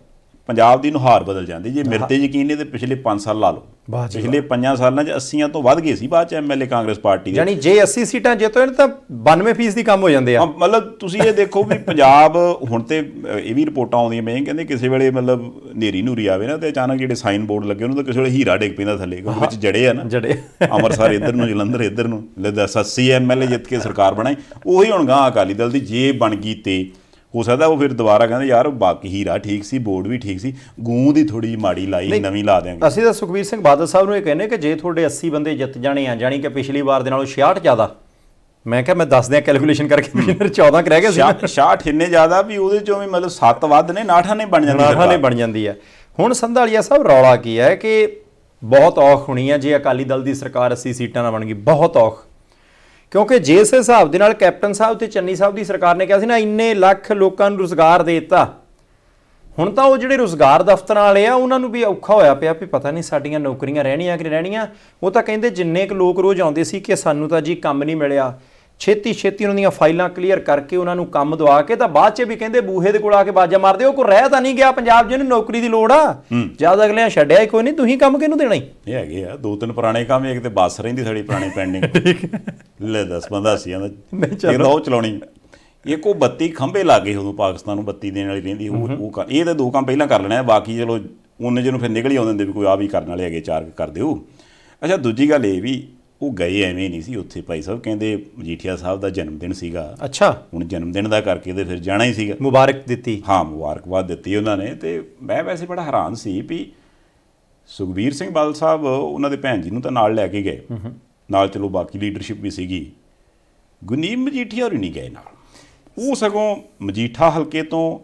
A: ਪੰਜਾਬ ਦੀ ਨੁਹਾਰ ਬਦਲ ਜਾਂਦੀ। ਜੇ ਮੇਰੇ ਤੇ ਯਕੀਨ ਨਹੀਂ ਤੇ ਪਿਛਲੇ 5 ਸਾਲ ਲਾ ਲਓ। ਪਿਛਲੇ 5 ਸਾਲਾਂ 'ਚ 80 ਤੋਂ ਵੱਧ ਗਏ ਸੀ ਬਾਅਦ 'ਚ ਐਮਐਲਏ ਕਾਂਗਰਸ ਪਾਰਟੀ ਦੇ।
B: ਯਾਨੀ ਜੇ 80 ਸੀਟਾਂ ਜਿੱਤੋ ਇਹਨਾਂ ਤਾਂ 92% ਦੀ ਕੰਮ ਹੋ ਜਾਂਦੇ ਆ।
A: ਮਤਲਬ ਤੁਸੀਂ ਇਹ ਦੇਖੋ ਵੀ ਪੰਜਾਬ ਹੁਣ ਤੇ ਇਹ ਵੀ ਰਿਪੋਰਟਾਂ ਆਉਂਦੀਆਂ ਮੈਂ ਕਹਿੰਦੇ ਕਿਸੇ ਵੇਲੇ ਮਤਲਬ ਨੇਰੀ ਨੂਰੀ ਆਵੇ ਨਾ ਤੇ ਅਚਾਨਕ ਜਿਹੜੇ ਸਾਈਨ ਬੋਰਡ ਲੱਗੇ ਉਹਨੂੰ ਤਾਂ ਕਿਸੇ ਵੇਲੇ ਹੀਰਾ ਡਿੱਗ ਪੈਂਦਾ ਥੱਲੇ ਕਿਉਂਕਿ ਵਿੱਚ ਜੜੇ ਆ ਨਾ।
B: ਜੜੇ।
A: ਅੰਮ੍ਰਿਤਸਰ ਇੱਧਰ ਨੂੰ ਜਲੰਧਰ ਇੱਧਰ ਨੂੰ ਲੱਦਾ 80 ਐਮਐਲਏ ਜਿੱਤ ਕੇ ਸਰਕਾਰ ਬਣਾਈ ਉਹੀ ਹੁਣ ਗਾਂ ਅਕਾਲੀ ਦਲ ਦੀ ਜੇ ਬਣ ਗਈ ਤੇ ਹੋ ਸਕਦਾ ਉਹ ਫਿਰ ਦੁਬਾਰਾ ਕਹਿੰਦੇ ਯਾਰ ਬਾਕੀ ਹੀਰਾ ਠੀਕ ਸੀ ਬੋਰਡ ਵੀ ਠੀਕ ਸੀ ਗੂੰਦ ਹੀ ਥੋੜੀ ਜਿਹੀ ਮਾੜੀ ਲਾਈ ਨਵੀਂ ਲਾ ਦਿਆਂਗੇ।
B: ਅਸੀਂ ਤਾਂ ਸੁਖਬੀਰ ਸਿੰਘ ਬਾਦਲ ਸਾਹਿਬ ਨੂੰ ਇਹ ਕਹਿੰਦੇ ਕਿ ਜੇ ਤੁਹਾਡੇ 80 ਬੰਦੇ ਜਿੱਤ ਜਾਣੇ ਆ ਜਾਣੀ ਕਿ ਪਿਛਲੀ ਵਾਰ ਦੇ ਨਾਲੋਂ 66 ਜ਼ਿਆਦਾ ਮੈਂ ਕਿਹਾ ਮੈਂ ਦੱਸ ਦਿਆਂ ਕੈਲਕੂਲੇਸ਼ਨ ਕਰਕੇ ਪਿਛਲੇ 14 ਕਿ ਰਹਿ ਗਏ ਸੀ
A: ਸ਼ਾ- ਸ਼ਾਟ ਇੰਨੇ ਜ਼ਿਆਦਾ ਵੀ ਉਹਦੇ ਚੋਂ ਵੀ ਮਤਲਬ 7 ਵੱਧ ਨੇ 9 ਨੇ ਬਣ ਜਾਂਦੀ
B: ਨਾਠਾ ਨੇ। ਬਣ ਜਾਂਦੀ ਹੈ ਹੁਣ ਸੰਧਾਲੀਆ ਸਾਹਿਬ ਰੌਲਾ ਕੀ ਹੈ ਕਿ ਬਹੁਤ ਔਖ ਹੋਣੀ ਹੈ ਜੇ ਅਕਾਲੀ ਦਲ ਦੀ ਸਰਕਾਰ 80 ਸੀਟਾਂ ਨਾਲ ਬਣ ਗਈ ਬਹੁਤ ਔਖ। ਕਿਉਂਕਿ ਜਿਸ ਹਿਸਾਬ ਦੇ ਨਾਲ ਕੈਪਟਨ ਸਾਹਿਬ ਤੇ ਚੰਨੀ ਸਾਹਿਬ ਦੀ ਸਰਕਾਰ ਨੇ ਕਿਹਾ ਸੀ ਨਾ, ਇੰਨੇ ਲੱਖ ਲੋਕਾਂ ਨੂੰ ਰੁਜ਼ਗਾਰ ਦੇ ਦਿੱਤਾ। ਹੁਣ ਤਾਂ ਉਹ ਜਿਹੜੇ ਰੁਜ਼ਗਾਰ ਦਫ਼ਤਰਾਂ ਵਾਲੇ ਆ, ਉਹਨਾਂ ਨੂੰ ਵੀ ਔਖਾ ਹੋਇਆ ਪਿਆ ਵੀ ਪਤਾ ਨਹੀਂ ਸਾਡੀਆਂ ਨੌਕਰੀਆਂ ਰਹਿਣੀਆਂ ਕਿ ਰਹਿਣੀਆਂ। ਉਹ ਤਾਂ ਕਹਿੰਦੇ ਜਿੰਨੇ ਕੁ ਲੋਕ ਰੋਜ਼ ਆਉਂਦੇ ਸੀ ਕਿ ਸਾਨੂੰ ਤਾਂ ਜੀ ਕੰਮ ਨਹੀਂ ਮਿਲਿਆ। ਛੇਤੀ ਛੇਤੀ ਉਹਨਾਂ ਦੀਆਂ ਫਾਈਲਾਂ ਕਲੀਅਰ ਕਰਕੇ ਉਹਨਾਂ ਨੂੰ ਕੰਮ ਦਵਾ ਕੇ ਤਾਂ ਬਾਅਦ 'ਚ ਵੀ ਕਹਿੰਦੇ ਬੂਹੇ ਦੇ ਕੋਲ ਆ ਕੇ ਬਾਜਾ ਮਾਰਦੇ ਉਹ ਕੋਈ ਰਹਿ ਤਾਂ ਨਹੀਂ ਗਿਆ ਪੰਜਾਬ ਜਿਹਨੂੰ ਨੌਕਰੀ ਦੀ ਲੋੜ ਆ। ਜਦ ਅਗਲਿਆਂ ਛੱਡਿਆ ਹੀ ਕੋਈ ਨਹੀਂ ਤੁਸੀਂ ਕੰਮ ਕਿਹਨੂੰ ਦੇਣਾ ਈ
A: ਇਹ ਹੈਗੇ ਆ ਦੋ ਤਿੰਨ ਪੁਰਾਣੇ ਕੰਮ ਇੱਕ ਤੇ ਬੱਸ ਰਹਿੰਦੀ ਸਾਡੀ ਪੁਰਾਣੀ ਪੈਂਡਿੰਗ *laughs* ਲੈ ਦਸ ਬੰਦਾ ਸੀ ਆਂਦਾ
B: ਚਲੋ।
A: ਇਹ ਉਹ ਚਲਾਉਣੀ। ਇੱਕ ਉਹ 32 ਖੰਭੇ ਲੱਗੇ ਉਦੋਂ ਪਾਕਿਸਤਾਨ ਨੂੰ ਬੱਤੀ ਦੇਣ ਵਾਲੀ ਰਹਿੰਦੀ ਉਹ ਉਹ ਕਰ- ਇਹ ਤਾਂ ਦੋ ਕੰਮ ਪਹਿਲਾਂ ਕਰ ਲੈਣੇ ਬਾਕੀ ਚਲੋ ਉਹਨੇ ਜਿਹਨੂੰ ਫਿਰ ਨਿਕਲ ਹੀ ਆਉਂਦੇ ਹੁੰਦੇ ਵੀ ਕੋਈ ਆ ਵੀ ਕਰਨ ਵਾਲੇ ਹੈਗੇ ਚਾਰ ਕੁ ਕਰ ਦਿਓ। ਅੱਛਾ ਦੂਜੀ ਗੱਲ ਇਹ ਵੀ ਉਹ ਗਏ ਐਵੇਂ ਨਹੀਂ ਸੀ ਉੱਥੇ ਭਾਈ ਸਾਹਿਬ ਕਹਿੰਦੇ ਮਜੀਠੀਆ ਸਾਹਿਬ ਦਾ ਜਨਮ ਦਿਨ ਸੀਗਾ।
B: ਅੱਛਾ।
A: ਹੁਣ ਜਨਮ ਦਿਨ ਦਾ ਕਰਕੇ ਤੇ ਫਿਰ ਜਾਣਾ ਹੀ ਸੀਗਾ।
B: ਮੁਬਾਰਕ ਦਿੱਤੀ।
A: ਹਾਂ ਮੁਬਾਰਕਬਾਦ ਦਿੱਤੀ ਉਹਨਾਂ ਨੇ ਤੇ ਮੈਂ ਵੈਸੇ ਬੜਾ ਹੈਰਾਨ ਸੀ ਵੀ ਸੁਖਬੀਰ ਸਿੰਘ ਬਾਦਲ ਸਾਹਿਬ ਉਹਨਾਂ ਦੇ ਭੈਣ ਜੀ ਨੂੰ ਤਾਂ ਨਾਲ ਲੈ ਕੇ ਗਏ। ਨਾਲ ਚਲੋ ਬਾਕੀ ਲੀਡਰਸ਼ਿਪ ਵੀ ਸੀਗੀ। ਗੁਨੀਮ ਮਜੀਠੀਆ ਹੋਰੀ ਨਹੀਂ ਗਏ ਨਾਲ। ਉਹ ਸਗੋਂ ਮਜੀਠਾ ਹਲਕੇ ਤੋਂ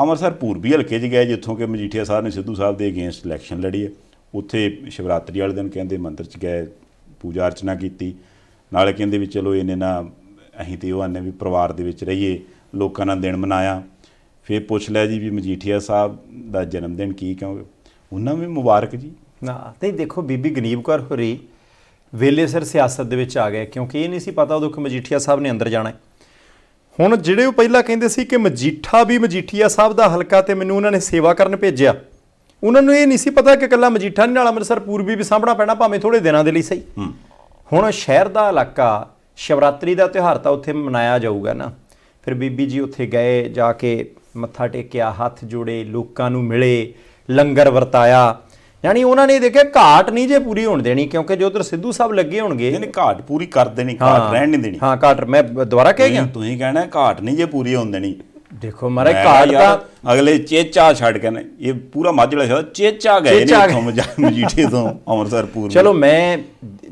A: ਅੰਮ੍ਰਿਤਸਰ ਪੂਰਬੀ ਹਲਕੇ 'ਚ ਗਏ ਜਿੱਥੋਂ ਕਿ ਮਜੀਠੀਆ ਸਾਹਿਬ ਨੇ ਸਿੱਧੂ ਸਾਹਿਬ ਦੇ ਅਗੇਂਸਟ ਇਲੈਕਸ਼ਨ ਲੜੀ ਹੈ। ਉੱਥੇ ਸ਼ਿਵਰਾਤਰੀ ਵਾਲੇ ਦਿਨ ਕਹਿੰਦੇ ਮੰਦਿਰ 'ਚ ਗਏ। ਪੂਜਾ ਅਰਚਨਾ ਕੀਤੀ। ਨਾਲੇ ਕਹਿੰਦੇ ਵੀ ਚਲੋ ਇਹਨੇ ਨਾ, ਅਸੀਂ ਤੇ ਉਹ ਆਨੇ ਵੀ ਪਰਿਵਾਰ ਦੇ ਵਿੱਚ ਰਹੀਏ, ਲੋਕਾਂ ਨਾਲ ਦਿਨ ਮਨਾਇਆ। ਫਿਰ ਪੁੱਛ ਲਿਆ ਜੀ ਵੀ ਮਜੀਠੀਆ ਸਾਹਿਬ ਦਾ ਜਨਮ ਦਿਨ ਕੀ ਕਹੋਗੇ? ਉਹਨਾਂ ਨੂੰ ਵੀ ਮੁਬਾਰਕ ਜੀ।
B: ਨਾ ਤੇ ਦੇਖੋ, ਬੀਬੀ ਗਨੀਬ ਕੌਰ ਹੋਰੀ ਵੇਲੇ ਸਿਰ ਸਿਆਸਤ ਦੇ ਵਿੱਚ ਆ ਗਏ, ਕਿਉਂਕਿ ਇਹ ਨਹੀਂ ਸੀ ਪਤਾ ਉਦੋਂ ਕਿ ਮਜੀਠੀਆ ਸਾਹਿਬ ਨੇ ਅੰਦਰ ਜਾਣਾ ਹੈ। ਹੁਣ ਜਿਹੜੇ ਉਹ ਪਹਿਲਾਂ ਕਹਿੰਦੇ ਸੀ ਕਿ ਮਜੀਠਾ ਵੀ ਮਜੀਠੀਆ ਸਾਹਿਬ ਦਾ ਹਲਕਾ ਤੇ ਮੈਨੂੰ ਉਹਨਾਂ ਨੇ ਸੇਵਾ ਕਰਨ ਭੇਜਿਆ ਉਹਨਾਂ ਨੂੰ ਇਹ ਨਹੀਂ ਸੀ ਪਤਾ ਕਿ ਇਕੱਲਾ ਮਜੀਠਾ ਨਹੀਂ ਨਾਲ ਅੰਮ੍ਰਿਤਸਰ ਪੂਰਬੀ ਵੀ ਸਾਂਭਣਾ ਪੈਣਾ ਭਾਵੇਂ ਥੋੜੇ ਦਿਨਾਂ ਦੇ ਲਈ ਸਹੀ। ਹੁਣ ਸ਼ਹਿਰ ਦਾ ਇਲਾਕਾ ਸ਼ਿਵਰਾਤਰੀ ਦਾ ਤਿਉਹਾਰ ਤਾਂ ਉੱਥੇ ਮਨਾਇਆ ਜਾਊਗਾ ਨਾ। ਫਿਰ ਬੀਬੀ ਜੀ ਉੱਥੇ ਗਏ ਜਾ ਕੇ ਮੱਥਾ ਟੇਕਿਆ ਹੱਥ ਜੋੜੇ ਲੋਕਾਂ ਨੂੰ ਮਿਲੇ ਲੰਗਰ ਵਰਤਾਇਆ। ਯਾਨੀ ਉਹਨਾਂ ਨੇ ਦੇਖਿਆ ਘਾਟ ਨਹੀਂ ਜੇ ਪੂਰੀ ਹੋਣ ਦੇਣੀ ਕਿਉਂਕਿ ਜੋ ਉਧਰ ਸਿੱਧੂ ਸਾਹਿਬ ਲੱਗੇ ਹੋਣਗੇ।
A: ਇਹਨੇ ਘਾਟ ਪੂਰੀ ਕਰ ਦੇਣੀ ਘਾਟ ਰਹਿਣ ਨਹੀਂ ਦੇਣੀ।
B: ਹਾਂ ਘਾਟ ਮੈਂ ਦੁਬਾਰਾ ਕਹਿ ਗਿਆ।
A: ਤੁਸੀਂ ਕਹਿਣਾ ਘਾਟ ਨਹੀਂ ਜੇ ਪੂਰੀ ਹੋਣ ਦੇਣੀ।
B: ਦੇਖੋ ਮਾਰੇ ਘਾਟ
A: ਯਾਰ, ਅਗਲੇ ਚੇਚਾ ਛੱਡ ਕੇ ਨਾ ਇਹ ਪੂਰਾ ਮਾਝੜਾ ਸ਼ਬਦ ਚੇਚਾ ਗਏ ਨੇ ਮਜਾ- ਮਜੀਠੇ ਤੋਂ *laughs* ਅੰਮ੍ਰਿਤਸਰ
B: ਚਲੋ ਮੈਂ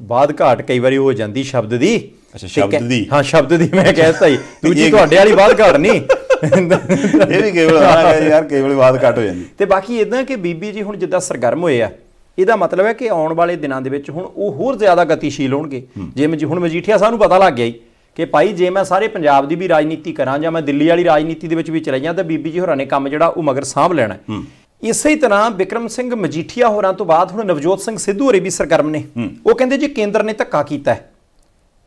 B: ਬਾਦ ਘਾਟ ਕਈ ਵਾਰੀ ਹੋ ਜਾਂਦੀ ਸ਼ਬਦ ਦੀ।
A: ਅੱਛਾ,
B: ਤੇ
A: ਸ਼ਬਦ ਦੀ।
B: ਹਾਂ ਸ਼ਬਦ ਦੀ ਮੈਂ ਕਹਿਤਾ ਹੀ ਦੂਜੀ ਤੁਹਾਡੇ ਵਾਲੀ ਬਾਦ ਘਾਟ ਨਹੀਂ। *laughs*
A: ਇਹ ਵੀ ਕੇਵਲ ਯਾਰ ਕੇਵਲ ਬਾਤ ਘੱਟ ਹੋ ਜਾਂਦੀ।
B: ਤੇ ਬਾਕੀ ਇਦਾਂ ਕਿ ਬੀਬੀ ਜੀ ਹੁਣ ਜਿੱਦਾਂ ਸਰਗਰਮ ਹੋਏ ਆ ਇਹਦਾ ਮਤਲਬ ਹੈ ਕਿ ਆਉਣ ਵਾਲੇ ਦਿਨਾਂ ਦੇ ਵਿੱਚ ਹੁਣ ਉਹ ਹੋਰ ਜ਼ਿਆਦਾ ਗਤੀਸ਼ੀਲ ਹੋਣਗੇ। ਜੇ ਮਜੀ- ਹੁਣ ਮਜੀਠੀਆ ਸਾਨੂੰ ਪਤਾ ਲੱਗ ਗਿਆ ਹੀ ਕਿ ਭਾਈ ਜੇ ਮੈਂ ਸਾਰੇ ਪੰਜਾਬ ਦੀ ਵੀ ਰਾਜਨੀਤੀ ਕਰਾਂ ਜਾਂ ਮੈਂ ਦਿੱਲੀ ਵਾਲੀ ਰਾਜਨੀਤੀ ਦੇ ਵਿੱਚ ਵੀ ਚਲੇ ਜਾਂ ਤਾਂ ਬੀਬੀ ਜੀ ਹੋਰਾਂ ਨੇ ਕੰਮ ਜਿਹੜਾ ਉਹ ਮਗਰ ਸਾਂਭ ਲੈਣਾ ਹੈ। ਇਸੇ ਤਰ੍ਹਾਂ ਵਿਕਰਮ ਸਿੰਘ ਮਜੀਠੀਆ ਹੋਰਾਂ ਤੋਂ ਬਾਅਦ ਹੁਣ ਨਵਜੋਤ ਸਿੰਘ ਸਿੱਧੂ ਹੋਰੀ ਵੀ ਸਰਗਰਮ ਨੇ। ਉਹ ਕਹਿੰਦੇ ਜੀ ਕੇਂਦਰ ਨੇ ਧੱਕਾ ਕੀਤਾ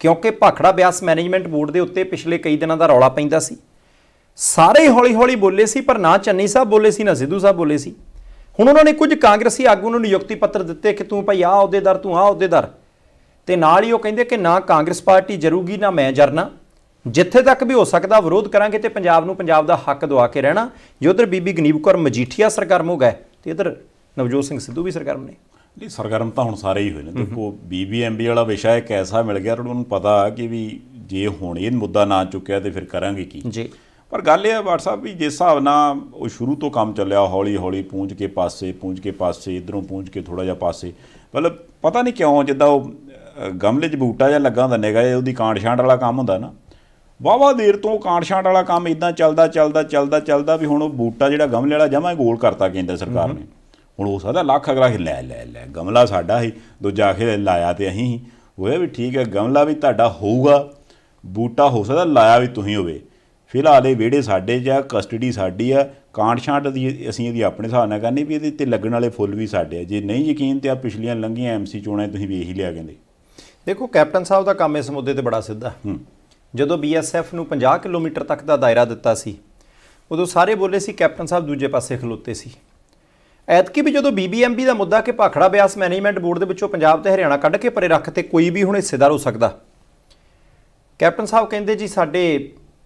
B: ਕਿਉਂਕਿ ਭਾਖੜਾ ਬਿਆਸ ਮੈਨੇਜਮੈਂਟ ਬੋਰਡ ਦੇ ਉੱਤੇ ਪਿਛਲੇ ਕਈ ਦਿਨਾਂ ਦਾ ਰੌਲਾ ਪੈਂਦਾ ਸੀ। ਸਾਰੇ ਹੌਲੀ-ਹੌਲੀ ਬੋਲੇ ਸੀ ਪਰ ਨਾ ਚੰਨੀ ਸਾਹਿਬ ਬੋਲੇ ਸੀ ਨਾ ਸਿੱਧੂ ਸਾਹਿਬ ਬੋਲੇ ਸੀ। ਹੁਣ ਉਹਨਾਂ ਨੇ ਕੁਝ ਕਾਂਗਰਸੀ ਆਗੂ ਨੂੰ ਨਿਯੁਕਤੀ ਪੱਤਰ ਦਿੱਤੇ ਕਿ ਤੂੰ ਭਾਈ ਆ ਅਹੁਦੇਦਾਰ ਤੂੰ ਆ ਅਹੁਦੇਦਾਰ। ਤੇ ਨਾਲ ਹੀ ਉਹ ਕਹਿੰਦੇ ਕਿ ਨਾ ਕਾਂਗਰਸ ਪਾਰਟੀ ਜਰੂਗੀ ਨਾ ਮੈਂ ਜਰਨਾ। ਜਿੱਥੇ ਤੱਕ ਵੀ ਹੋ ਸਕਦਾ ਵਿਰੋਧ ਕਰਾਂਗੇ ਤੇ ਪੰਜਾਬ ਨੂੰ ਪੰਜਾਬ ਦਾ ਹੱਕ ਦਵਾ ਕੇ ਰਹਿਣਾ। ਜੇ ਉਧਰ ਬੀਬੀ ਗਨੀਬ ਕੌਰ ਮਜੀਠੀਆ ਸਰਗਰਮ ਹੋ ਗਏ ਤੇ ਇਧਰ ਨਵਜੋਤ ਸਿੰਘ ਸਿੱਧੂ ਵੀ ਸਰਗਰਮ ਨੇ
A: ਨਹੀਂ ਸਰਗਰਮ ਤਾਂ ਹੁਣ ਸਾਰੇ ਹੀ ਹੋਏ ਨੇ। ਦੇਖੋ ਬੀਬੀਐਮਬੀ ਵਾਲਾ ਵਿਸ਼ਾ ਇੱਕ ਐਸਾ ਮਿਲ ਗਿਆ ਉਹਨਾਂ ਨੂੰ ਪਤਾ ਕਿ ਵੀ ਜੇ ਹੁਣ ਇਹ ਮੁੱਦਾ ਨਾ ਚੁੱਕਿਆ ਤੇ ਫਿਰ ਕਰਾਂਗੇ ਕੀ।
B: ਜੀ।
A: ਪਰ ਗੱਲ ਇਹ ਹੈ WhatsApp ਵੀ ਜਿਸ ਹਿਸਾਬ ਨਾਲ ਉਹ ਸ਼ੁਰੂ ਤੋਂ ਕੰਮ ਚੱਲਿਆ ਹੌਲੀ ਹੌਲੀ ਪੂੰਝ ਕੇ ਪਾਸੇ ਪੂੰਝ ਕੇ ਪਾਸੇ ਇਧਰੋਂ ਪੂੰਝ ਕੇ ਥੋੜਾ ਜਿਹਾ ਪਾਸੇ ਮਤਲਬ ਪਤਾ ਨਹੀਂ ਕਿਉਂ ਜਿੱਦਾਂ ਉਹ ਗਮਲੇ 'ਚ ਬੂਟਾ ਜਿਹਾ ਲੱਗਾ ਹੁੰਦਾ ਨਿਗਾ ਉਹਦੀ ਕਾਂਡ ਛਾਂਡ ਵਾਲਾ ਕੰਮ ਹੁੰਦਾ ਨਾ। ਵਾਵਾ ਦੇਰ ਤੋਂ ਕਾਂਡ ਛਾਂਡ ਵਾਲਾ ਕੰਮ ਇਦਾਂ ਚੱਲਦਾ ਚੱਲਦਾ ਚੱਲਦਾ ਚੱਲਦਾ ਵੀ ਹੁਣ ਉਹ ਬੂਟਾ ਜਿਹੜਾ ਗਮਲੇ ਵਾਲਾ ਜਮਾ ਗੋਲ ਕਰਤਾ ਕੇਂਦਰ ਸਰਕਾਰ ਨੇ। ਹੁਣ ਹੋ ਸਕਦਾ ਲੱਖ ਅਗਲਾ ਕਿ ਲੈ ਲੈ ਲੈ, ਗਮਲਾ ਸਾਡਾ ਹੀ, ਦੂਜਾ ਆਖੇ ਲਾਇਆ ਤੇ ਅਸੀਂ ਹੀ। ਹੋਇਆ ਵੀ ਠੀਕ ਹੈ, ਗਮਲਾ ਵੀ ਤੁਹਾਡਾ ਹੋਊਗਾ। ਬੂਟਾ ਹੋ ਸਕਦਾ ਲਾਇਆ ਵੀ ਤੁਸੀਂ ਹੋਵੇ। ਫਿਲਹਾਲ ਇਹ ਵਿਹੜੇ ਸਾਡੇ ਜਾਂ ਕਸਟਡੀ ਸਾਡੀ ਆ। ਕਾਂਡ ਛਾਂਟ ਦੀ ਅਸੀਂ ਇਹਦੀ ਆਪਣੇ ਹਿਸਾਬ ਨਾਲ ਕਰਨੀ ਵੀ ਇਹਦੇ ਤੇ ਲੱਗਣ ਵਾਲੇ ਫੁੱਲ ਵੀ ਸਾਡੇ ਆ। ਜੇ ਨਹੀਂ ਯਕੀਨ ਤੇ ਆ, ਪਿਛਲੀਆਂ ਲੰਘੀਆਂ ਐਮਸੀ ਚੋਣਾਂ ਤੁਸੀਂ ਵੇਖ ਹੀ ਲਿਆ ਕਹਿੰਦੇ।
B: ਦੇਖੋ ਕੈਪਟਨ ਸਾਹਿਬ ਦਾ ਕੰਮ ਇਸ ਮੁੱਦੇ ਤੇ ਬੜਾ ਸਿੱਧਾ। ਜਦੋਂ ਬੀਐਸਐਫ ਨੂੰ 50 ਕਿਲੋਮੀਟਰ ਤੱਕ ਦਾ ਦਾਇਰਾ ਦਿੱਤਾ ਸੀ ਉਦੋਂ ਸਾਰੇ ਬੋਲੇ ਸੀ ਕੈਪਟਨ ਸਾਹਿਬ ਦੂਜੇ ਪਾਸੇ ਖਲੋਤੇ ਸੀ। ਐਤਕੀ ਵੀ ਜਦੋਂ ਬੀਬੀਐਮਬੀ ਦਾ ਮੁੱਦਾ ਕਿ ਭਾਖੜਾ ਬਿਆਸ ਮੈਨੇਜਮੈਂਟ ਬੋਰਡ ਦੇ ਵਿੱਚੋਂ ਪੰਜਾਬ ਤੇ ਹਰਿਆਣਾ ਕੱਢ ਕੇ ਪਰੇ ਰੱਖ ਤੇ ਕੋਈ ਵੀ ਹੁਣ ਹਿੱਸੇਦਾਰ ਹੋ ਸਕਦਾ। ਕੈਪਟਨ ਸਾਹਿਬ ਕਹਿੰਦੇ ਜੀ ਸਾਡੇ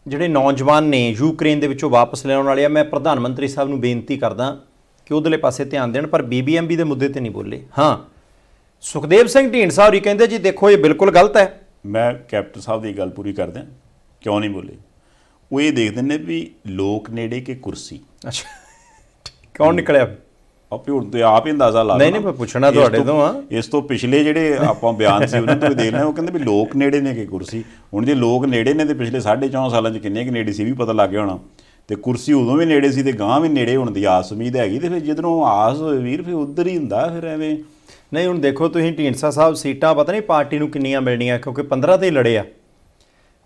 B: ਜਿਹੜੇ ਨੌਜਵਾਨ ਨੇ ਯੂਕਰੇਨ ਦੇ ਵਿੱਚੋਂ ਵਾਪਸ ਲੈਣ ਵਾਲੇ ਆ ਮੈਂ ਪ੍ਰਧਾਨ ਮੰਤਰੀ ਸਾਹਿਬ ਨੂੰ ਬੇਨਤੀ ਕਰਦਾ ਕਿ ਉਧਰਲੇ ਪਾਸੇ ਧਿਆਨ ਦੇਣ ਪਰ ਬੀਬੀਐਮਬੀ ਦੇ ਮੁੱਦੇ ਤੇ ਨਹੀਂ ਬੋਲੇ। ਹਾਂ ਸੁਖਦੇਵ ਸਿੰਘ ਢੀਂਡਸਾ ਹੋਰੀ ਕਹਿੰਦੇ ਜੀ ਦੇਖੋ ਇਹ ਬਿਲਕੁਲ ਗਲਤ ਹੈ।
A: ਮੈਂ ਕੈਪਟਨ ਸਾਹਿਬ ਦੀ ਗੱਲ ਪੂਰੀ ਕਰਦਾ ਕਿਉਂ ਨਹੀਂ ਬੋਲੇ? ਉਹ ਇਹ ਦੇਖਦੇ ਨੇ ਵੀ ਲੋਕ ਨੇੜੇ ਕਿ ਕੁਰਸੀ?
B: ਅੱਛਾ ਕੌਣ ਨਿਕਲਿਆ?
A: ਆਪੇ ਹੁਣ ਤੇ ਆਪ ਹੀ ਅੰਦਾਜ਼ਾ ਲਾ
B: ਨਹੀਂ। ਨਹੀਂ, ਮੈਂ ਪੁੱਛਣਾ ਤੁਹਾਡੇ ਤੋਂ ਆ।
A: ਇਸ ਤੋਂ ਪਿਛਲੇ ਜਿਹੜੇ ਆਪਾਂ ਬਿਆਨ ਸੀ ਉਹਨਾਂ ਤੋਂ ਵੀ ਦੇਖ ਲਿਆ। ਉਹ ਕਹਿੰਦੇ ਵੀ ਲੋਕ ਨੇੜੇ ਨੇ ਕਿ ਕੁਰਸੀ? ਹੁਣ ਜੇ ਲੋਕ ਨੇੜੇ ਨੇ ਤੇ ਪਿਛਲੇ 4.5 ਸਾਲਾਂ 'ਚ ਕਿੰਨੇ ਕੁ ਨੇੜੇ ਸੀ ਵੀ ਪਤਾ ਲੱਗ ਗਿਆ ਹੋਣਾ। ਤੇ ਕੁਰਸੀ ਉਦੋਂ ਵੀ ਨੇੜੇ ਸੀ ਤੇ ਗਾਂ ਵੀ ਨੇੜੇ ਹੋਣ ਦੀ ਆਸ ਉਮੀਦ ਹੈਗੀ ਤੇ ਫਿਰ ਜਿੱਧਰੋਂ ਆਸ ਹੋਵੇ ਵੀਰ ਫਿਰ ਉਧਰ ਹੀ ਹੁੰਦਾ ਫਿਰ ਐਵੇਂ
B: ਨਹੀਂ ਹੁਣ ਦੇਖੋ ਤੁਸੀਂ ਢੀਂਡਸਾ ਸਾਹਿਬ ਸੀਟਾਂ ਪਤਾ ਨਹੀਂ ਪਾਰਟੀ ਨੂੰ ਕਿੰਨੀਆਂ ਮਿਲਣੀਆਂ ਕਿਉਂਕਿ 15 ਤੇ ਹੀ ਲੜੇ ਆ।